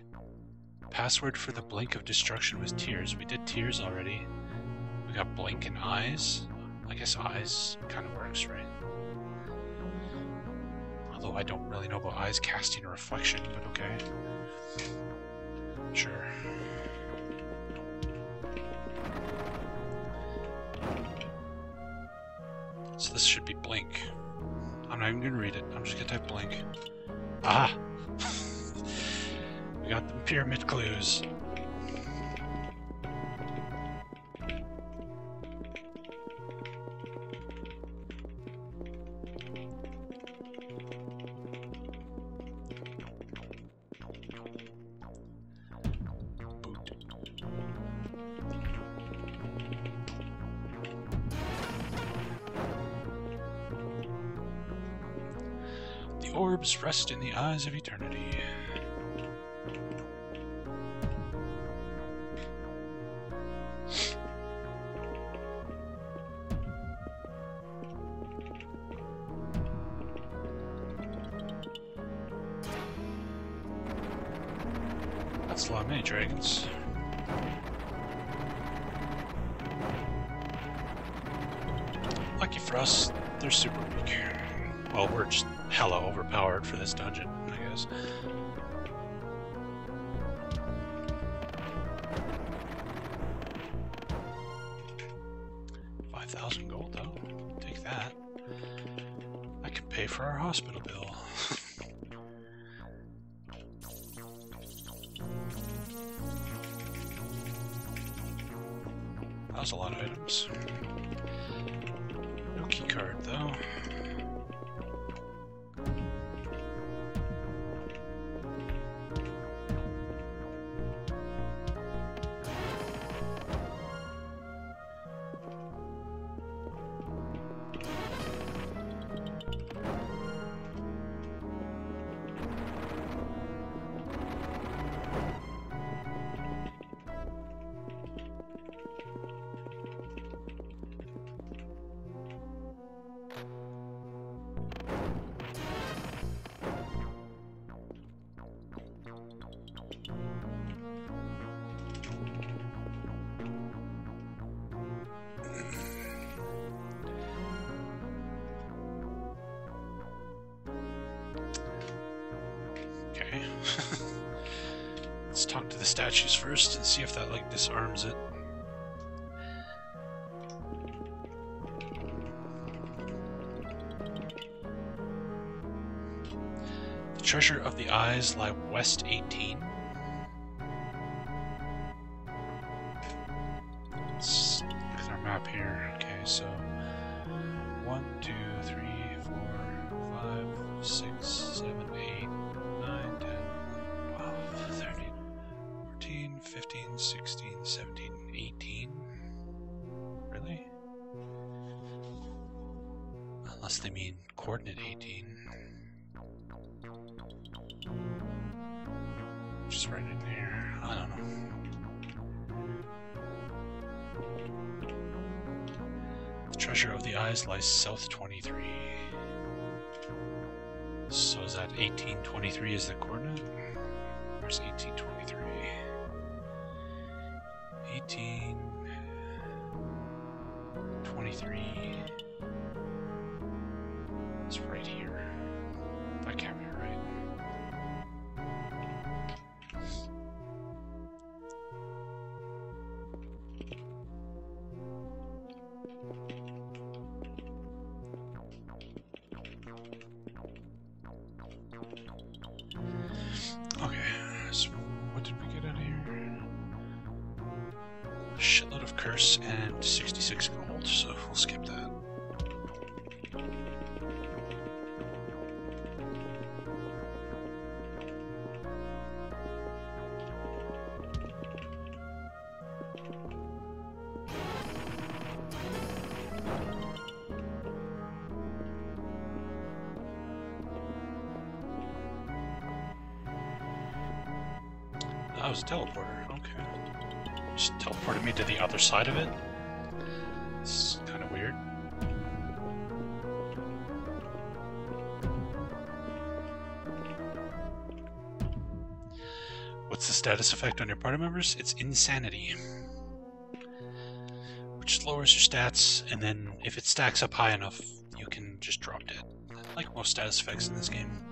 Password for the blink of destruction was tears. We did tears already. We got blink and eyes. I guess eyes kind of works, right? I don't really know about eyes casting a reflection, but okay. Sure. So this should be blink. I'm not even gonna read it. I'm just gonna type blink. Ah! we got the pyramid clues. A lot of many dragons. Lucky for us, they're super weak. Well, we're just hella overpowered for this dungeon, I guess. crap here. Okay, so one, two, three, four, five, six, seven, eight, nine, ten, twelve, thirteen, fourteen, fifteen, sixteen, seventeen, eighteen. Really? Unless they mean coordinate 18. Just right in there. Of the eyes lies south 23. So is that 1823 is the coordinate? Where's 1823? 18... 23... It's right here. Other side of it. It's kind of weird. What's the status effect on your party members? It's insanity. Which lowers your stats, and then if it stacks up high enough, you can just drop dead. Like most status effects in this game.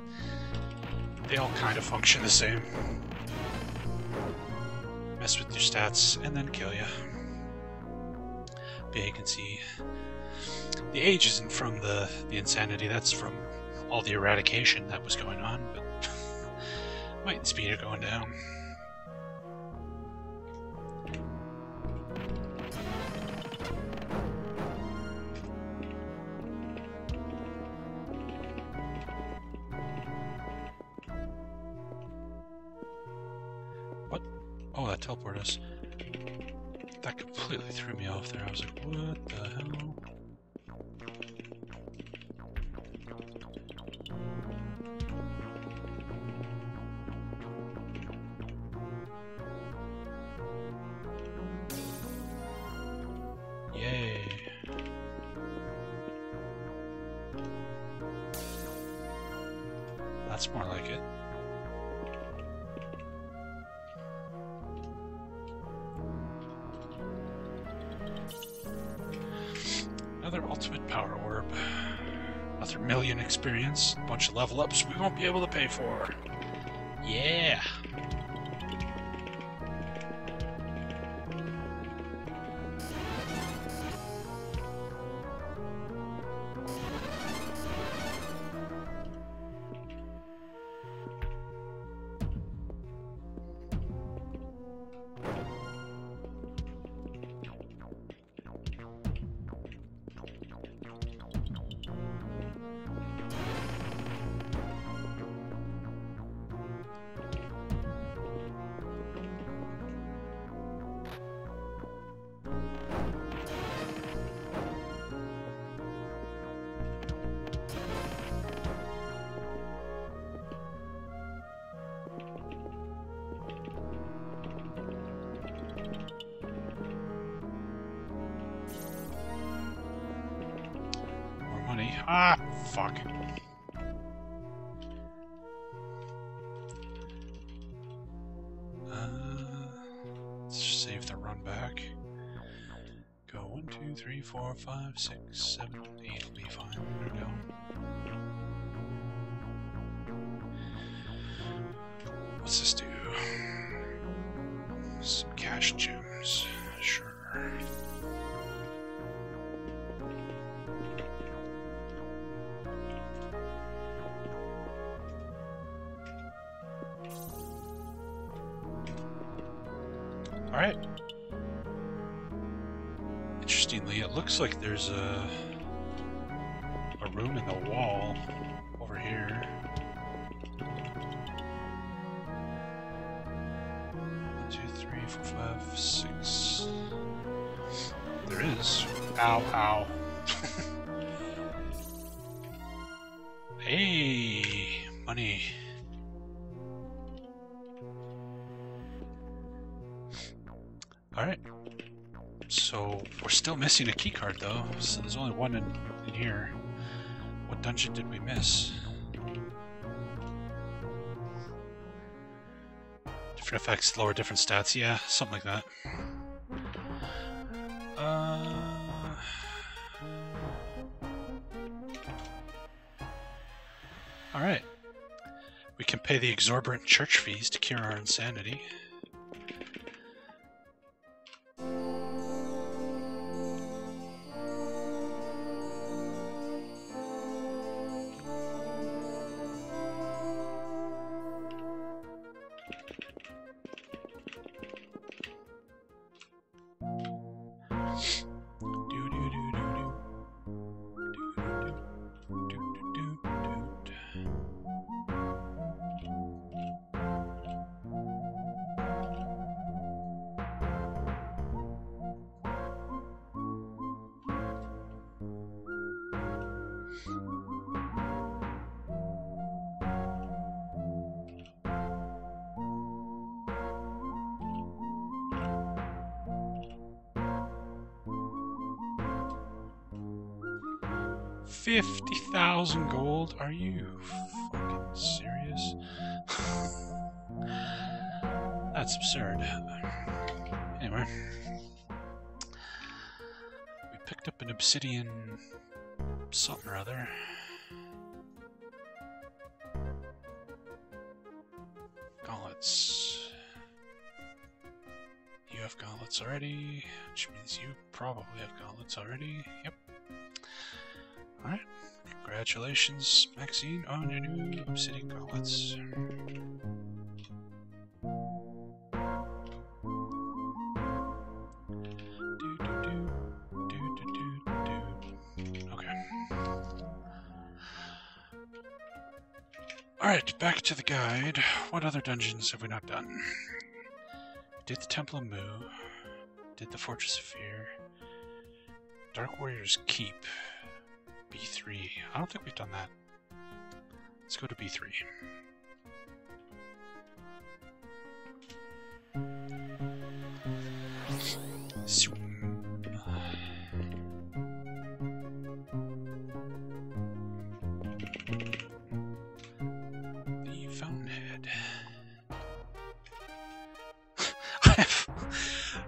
They all kind of function the same mess with your stats, and then kill you. You can see the age isn't from the, the insanity, that's from all the eradication that was going on, but might and speed are going down. Bunch of level ups we won't be able to pay for. Yeah. Looks like there's a missing a keycard though, so there's only one in, in here. What dungeon did we miss? Different effects, lower different stats, yeah, something like that. Uh... Alright. We can pay the exorbitant church fees to cure our insanity. Are you fucking serious? That's absurd. Anyway. We picked up an obsidian something or other. Gauntlets. You have gauntlets already, which means you probably have gauntlets already. Yep. Alright. Congratulations, Maxine, on your new obsidian gauntlets. Okay. Alright, back to the guide. What other dungeons have we not done? Did the Temple of Mu. Did the Fortress of Fear. Dark Warrior's Keep. B3. I don't think we've done that. Let's go to B3. The Fountainhead.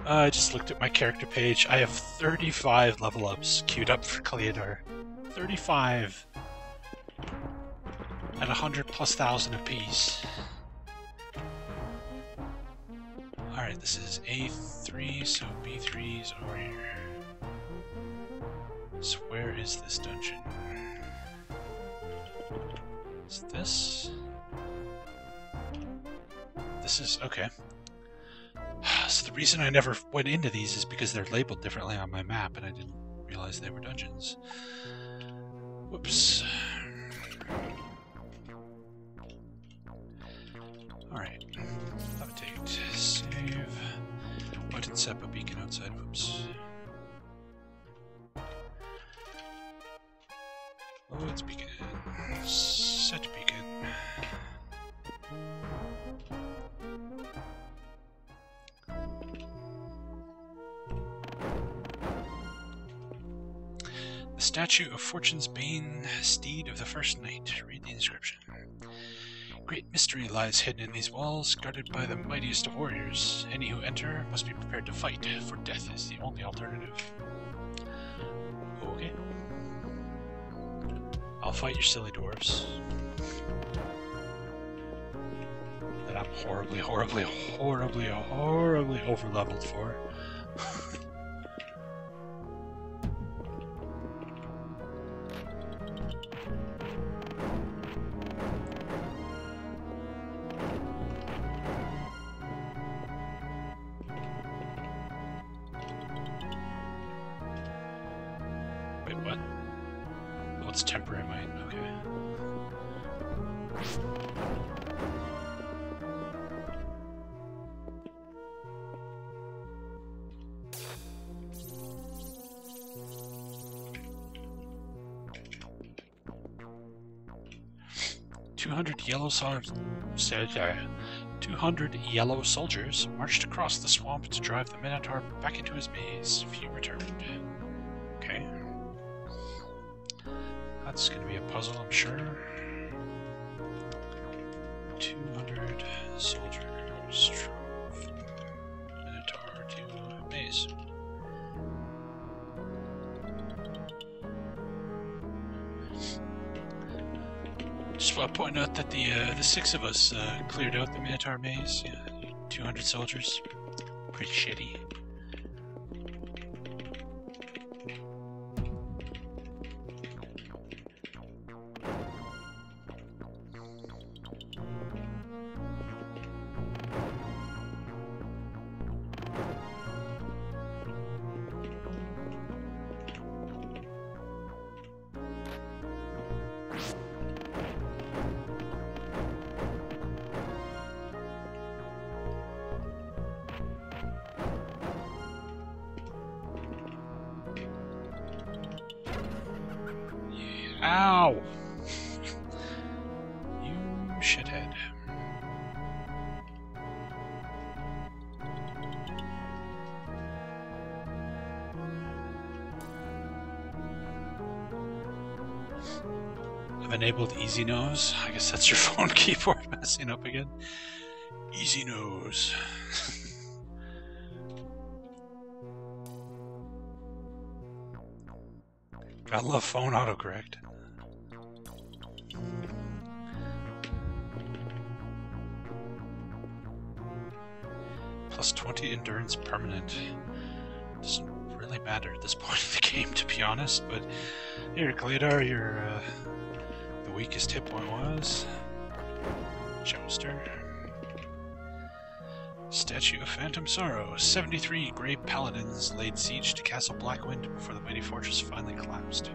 Uh, I just looked at my character page. I have 35 level ups queued up for Cleodar. 35 at 100 plus thousand apiece. Alright, this is A3, so B3 is over here. So where is this dungeon? Is this? This is, okay. So the reason I never went into these is because they're labeled differently on my map and I didn't realize they were dungeons. Whoops. Alright. Update. Save. Why did set a beacon outside? Whoops. Oh, it's beacon. Statue of Fortune's Bane, steed of the first Knight. Read the inscription. Great mystery lies hidden in these walls, guarded by the mightiest of warriors. Any who enter must be prepared to fight, for death is the only alternative. Okay. I'll fight your silly dwarves. That I'm horribly, horribly, horribly, horribly overleveled for. Uh, 200 yellow soldiers. 200 yellow soldiers marched across the swamp to drive the Minotaur back into his maze. Few returned. Okay. That's gonna be a puzzle, I'm sure. The six of us uh, cleared out the Minotaur maze. Yeah, 200 soldiers. Pretty shitty. Easy Nose. I guess that's your phone keyboard messing up again. Easy Nose. I love phone autocorrect. Plus 20 endurance permanent. Doesn't really matter at this point in the game, to be honest, but here, Cleodar, your uh, weakest hit point was. Joester. Statue of Phantom Sorrow. 73 Grey Paladins laid siege to Castle Blackwind before the mighty fortress finally collapsed.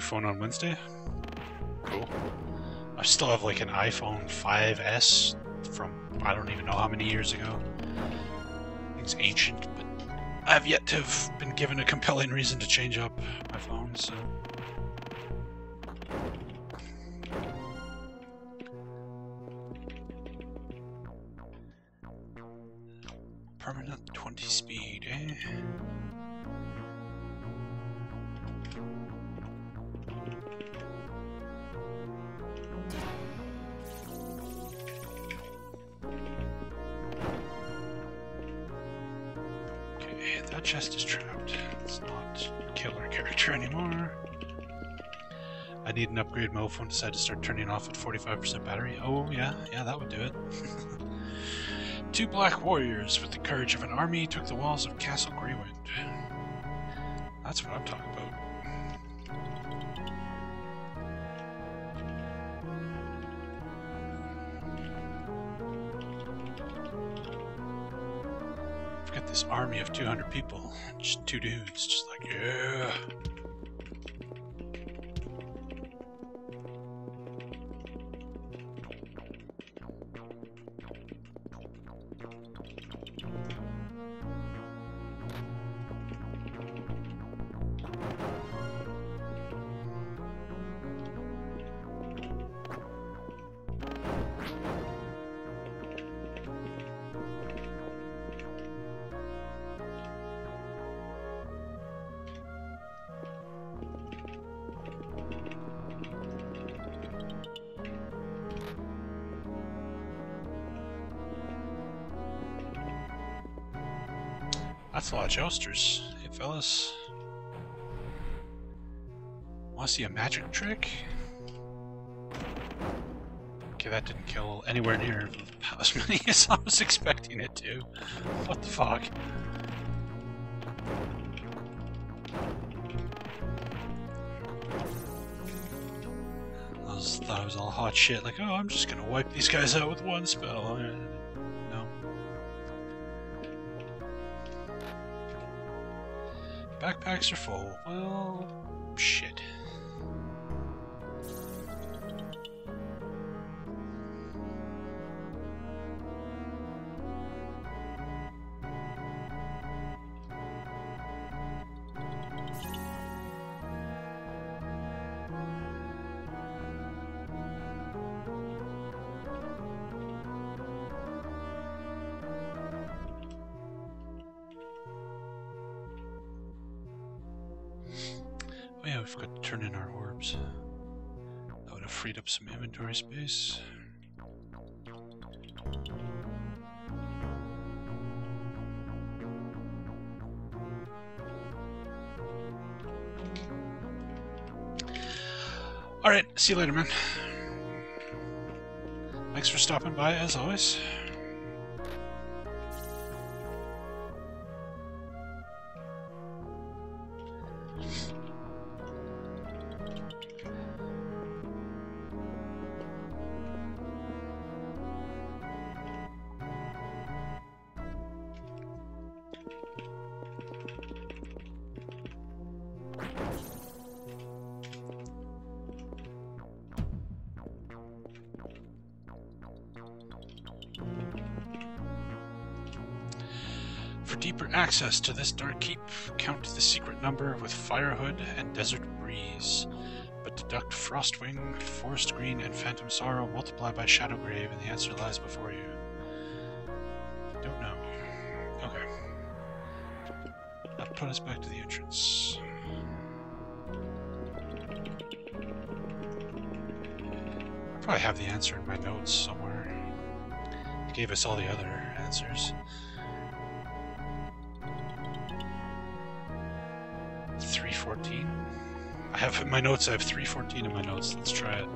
New phone on Wednesday? Cool. I still have like an iPhone 5S from I don't even know how many years ago. It's ancient, but I've yet to have been given a compelling reason to change up my phone, so. My phone decided to start turning off at 45% battery. Oh, yeah, yeah, that would do it. Two black warriors with the courage of an army took the walls of Castle Greywind. That's what I'm talking about. I've got this army of 200 people. Just two dudes, just like, yeah. Jousters. Hey, fellas. Want to see a magic trick? Okay, that didn't kill anywhere near as many as I was expecting it to. What the fuck? I was, thought it was all hot shit, like, oh, I'm just gonna wipe these guys out with one spell. Backpacks are full. Well, shit. Alright, see you later, man. Thanks for stopping by, as always. Access to this dark keep, count the secret number with Firehood and Desert Breeze. But deduct Frostwing, Forest Green, and Phantom Sorrow multiply by Shadowgrave, and the answer lies before you. Don't know. Okay. That put us back to the entrance. I probably have the answer in my notes somewhere. It gave us all the other answers. 314. I have in my notes, I have 314 in my notes. Let's try it.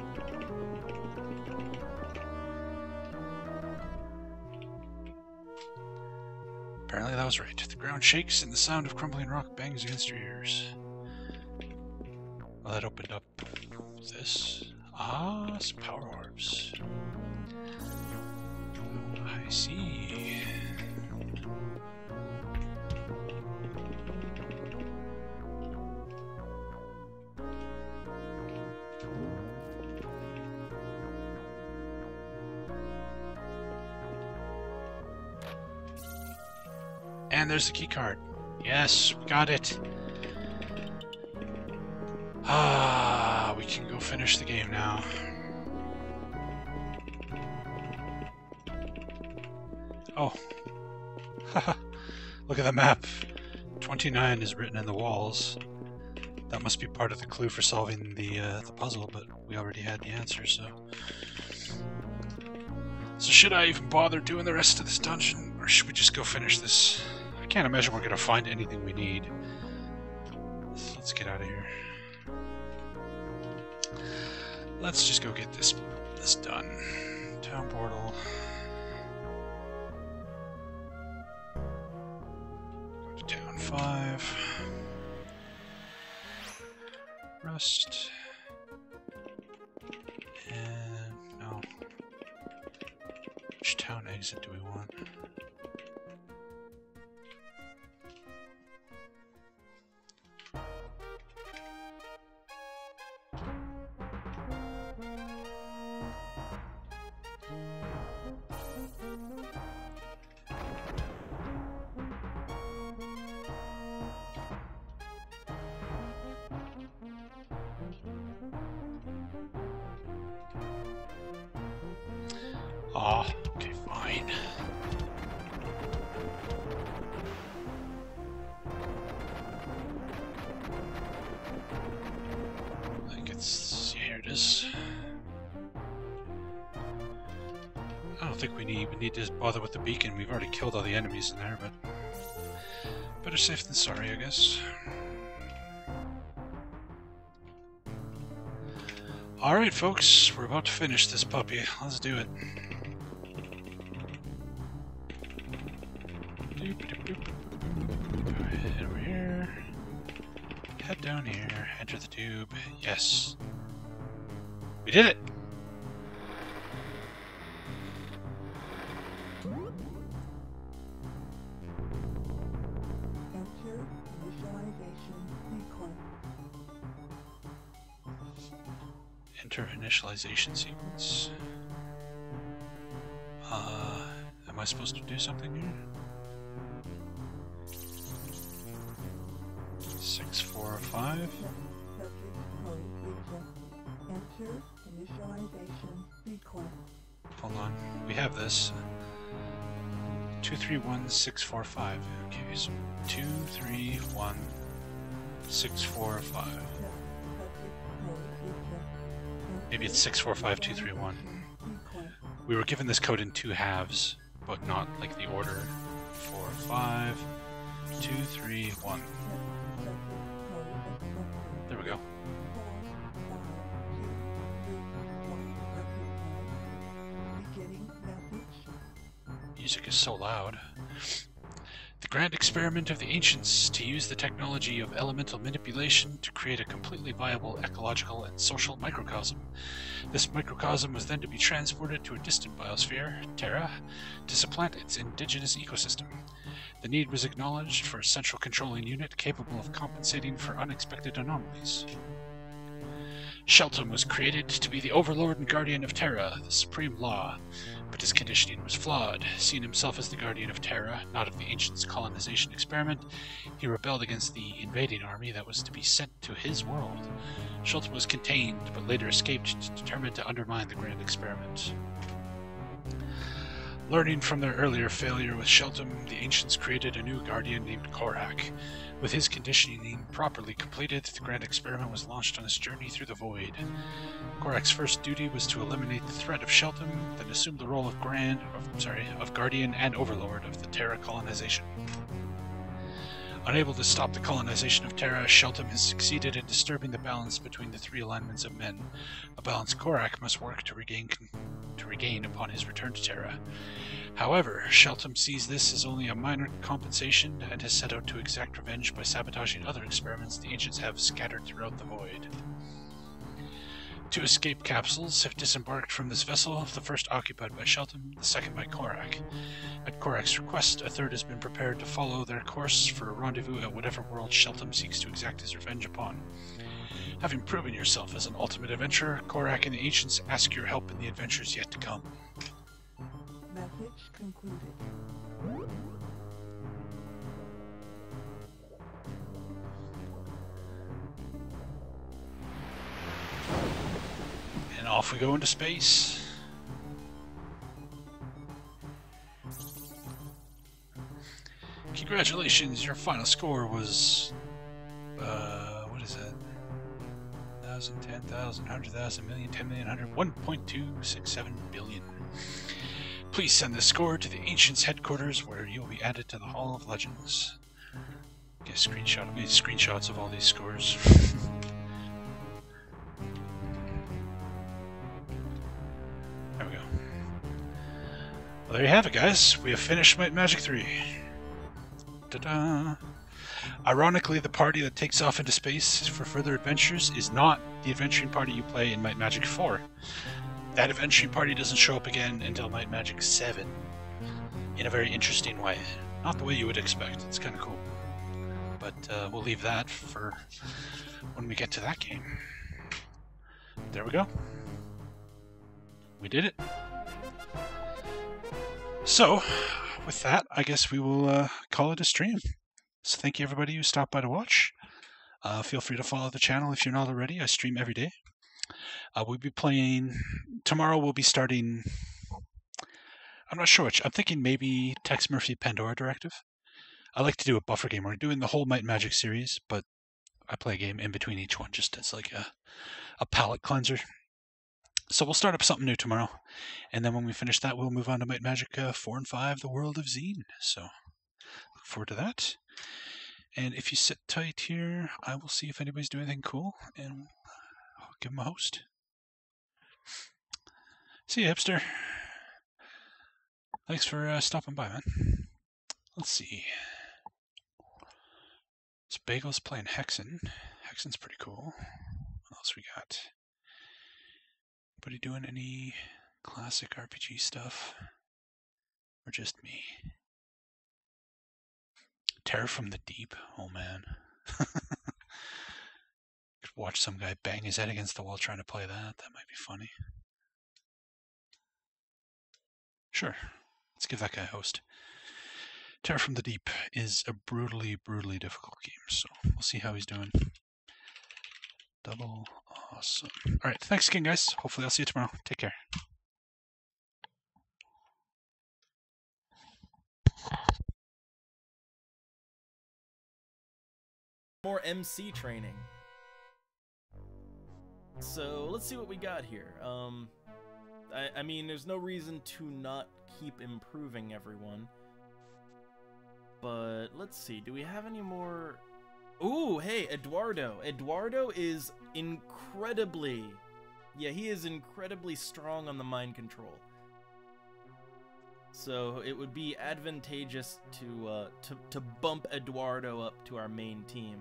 Apparently that was right. The ground shakes and the sound of crumbling rock bangs against your ears. Well, that opened up this. Ah, some power orbs. I see. And there's the key card. Yes, we got it. Ah, we can go finish the game now. Oh. Look at the map. 29 is written in the walls. That must be part of the clue for solving the uh, the puzzle, but we already had the answer, so. So should I even bother doing the rest of this dungeon, or should we just go finish this? Can't imagine we're gonna find anything we need. Let's get out of here. Let's just go get this this done. Town portal. Killed all the enemies in there, but Better safe than sorry, I guess. Alright, folks, we're about to finish this puppy. Let's do it. Six, four, five. Hold on. We have this. Two, three, one, six, four, five. Okay, so two, three, one, six, four, five. Maybe it's six, four, five, two, three, one. We were given this code in two halves, but not like the order. Five, two, three, one. There we go. Music is so loud. The grand experiment of the ancients to use the technology of elemental manipulation to create a completely viable ecological and social microcosm. This microcosm was then to be transported to a distant biosphere, Terra, to supplant its indigenous ecosystem. The need was acknowledged for a central controlling unit capable of compensating for unexpected anomalies. Sheltem was created to be the overlord and guardian of Terra, the supreme law, but his conditioning was flawed. Seeing himself as the guardian of Terra, not of the ancients' colonization experiment, he rebelled against the invading army that was to be sent to his world. Sheltem was contained, but later escaped, determined to undermine the grand experiment. Learning from their earlier failure with Sheltem, the ancients created a new guardian named Corak. With his conditioning properly completed, the grand experiment was launched on its journey through the void. Corak's first duty was to eliminate the threat of Sheltem, then assume the role of Grand, of, sorry, of Guardian and Overlord of the Terra colonization. Unable to stop the colonization of Terra, Sheltem has succeeded in disturbing the balance between the three alignments of men, a balance Corak must work to regain to regain upon his return to Terra. However, Sheltem sees this as only a minor compensation and has set out to exact revenge by sabotaging other experiments the ancients have scattered throughout the void. Two escape capsules have disembarked from this vessel, the first occupied by Sheltem, the second by Corak. At Corak's request, a third has been prepared to follow their course for a rendezvous at whatever world Sheltem seeks to exact his revenge upon. Having proven yourself as an ultimate adventurer, Corak and the Ancients ask your help in the adventures yet to come. Concluded. And off we go into space. Congratulations, your final score was. Uh, what is that? 1,000, 10,000, 100,000, million, 10 million, 100, 1.267 billion. Please send this score to the Ancients headquarters where you'll be added to the Hall of Legends. Get a screenshot of these screenshots of all these scores. There we go. Well, there you have it, guys. We have finished Might Magic 3. Ta-da! Ironically, the party that takes off into space for further adventures is not the adventuring party you play in Might Magic 4. That adventuring party doesn't show up again until Might and Magic 7. In a very interesting way. Not the way you would expect. It's kind of cool. But uh, we'll leave that for when we get to that game. There we go. We did it. So, with that, I guess we will uh, call it a stream. So, thank you everybody who stopped by to watch. Uh, feel free to follow the channel if you're not already. I stream every day. Uh, we'll be playing tomorrow. We'll be starting. I'm not sure which. I'm thinking maybe Tex Murphy Pandora Directive. I like to do a buffer game. We're doing the whole Might Magic series, but I play a game in between each one just as like a, a palate cleanser. So we'll start up something new tomorrow, and then when we finish that, we'll move on to Might Magic uh, 4 and 5, The World of Xeen. So look forward to that. And if you sit tight here, I will see if anybody's doing anything cool, and I'll give them a host. See you, hipster. Thanks for uh, stopping by, man. Let's see. So Bagel's playing Hexen. Hexen's pretty cool. What else we got? Anybody doing any classic RPG stuff? Or just me? Terror from the Deep. Oh man. Watch some guy bang his head against the wall trying to play that. That might be funny. Sure. Let's give that guy a host. Terror from the Deep is a brutally, brutally difficult game, so we'll see how he's doing. Double awesome. Alright, thanks again, guys. Hopefully I'll see you tomorrow. Take care. more MC training. So let's see what we got here. Um, I, I mean, there's no reason to not keep improving everyone. But let's see, do we have any more? Ooh, hey, Eduardo. Eduardo is incredibly, yeah, he is incredibly strong on the mind control. So it would be advantageous to uh, to to bump Eduardo up to our main team.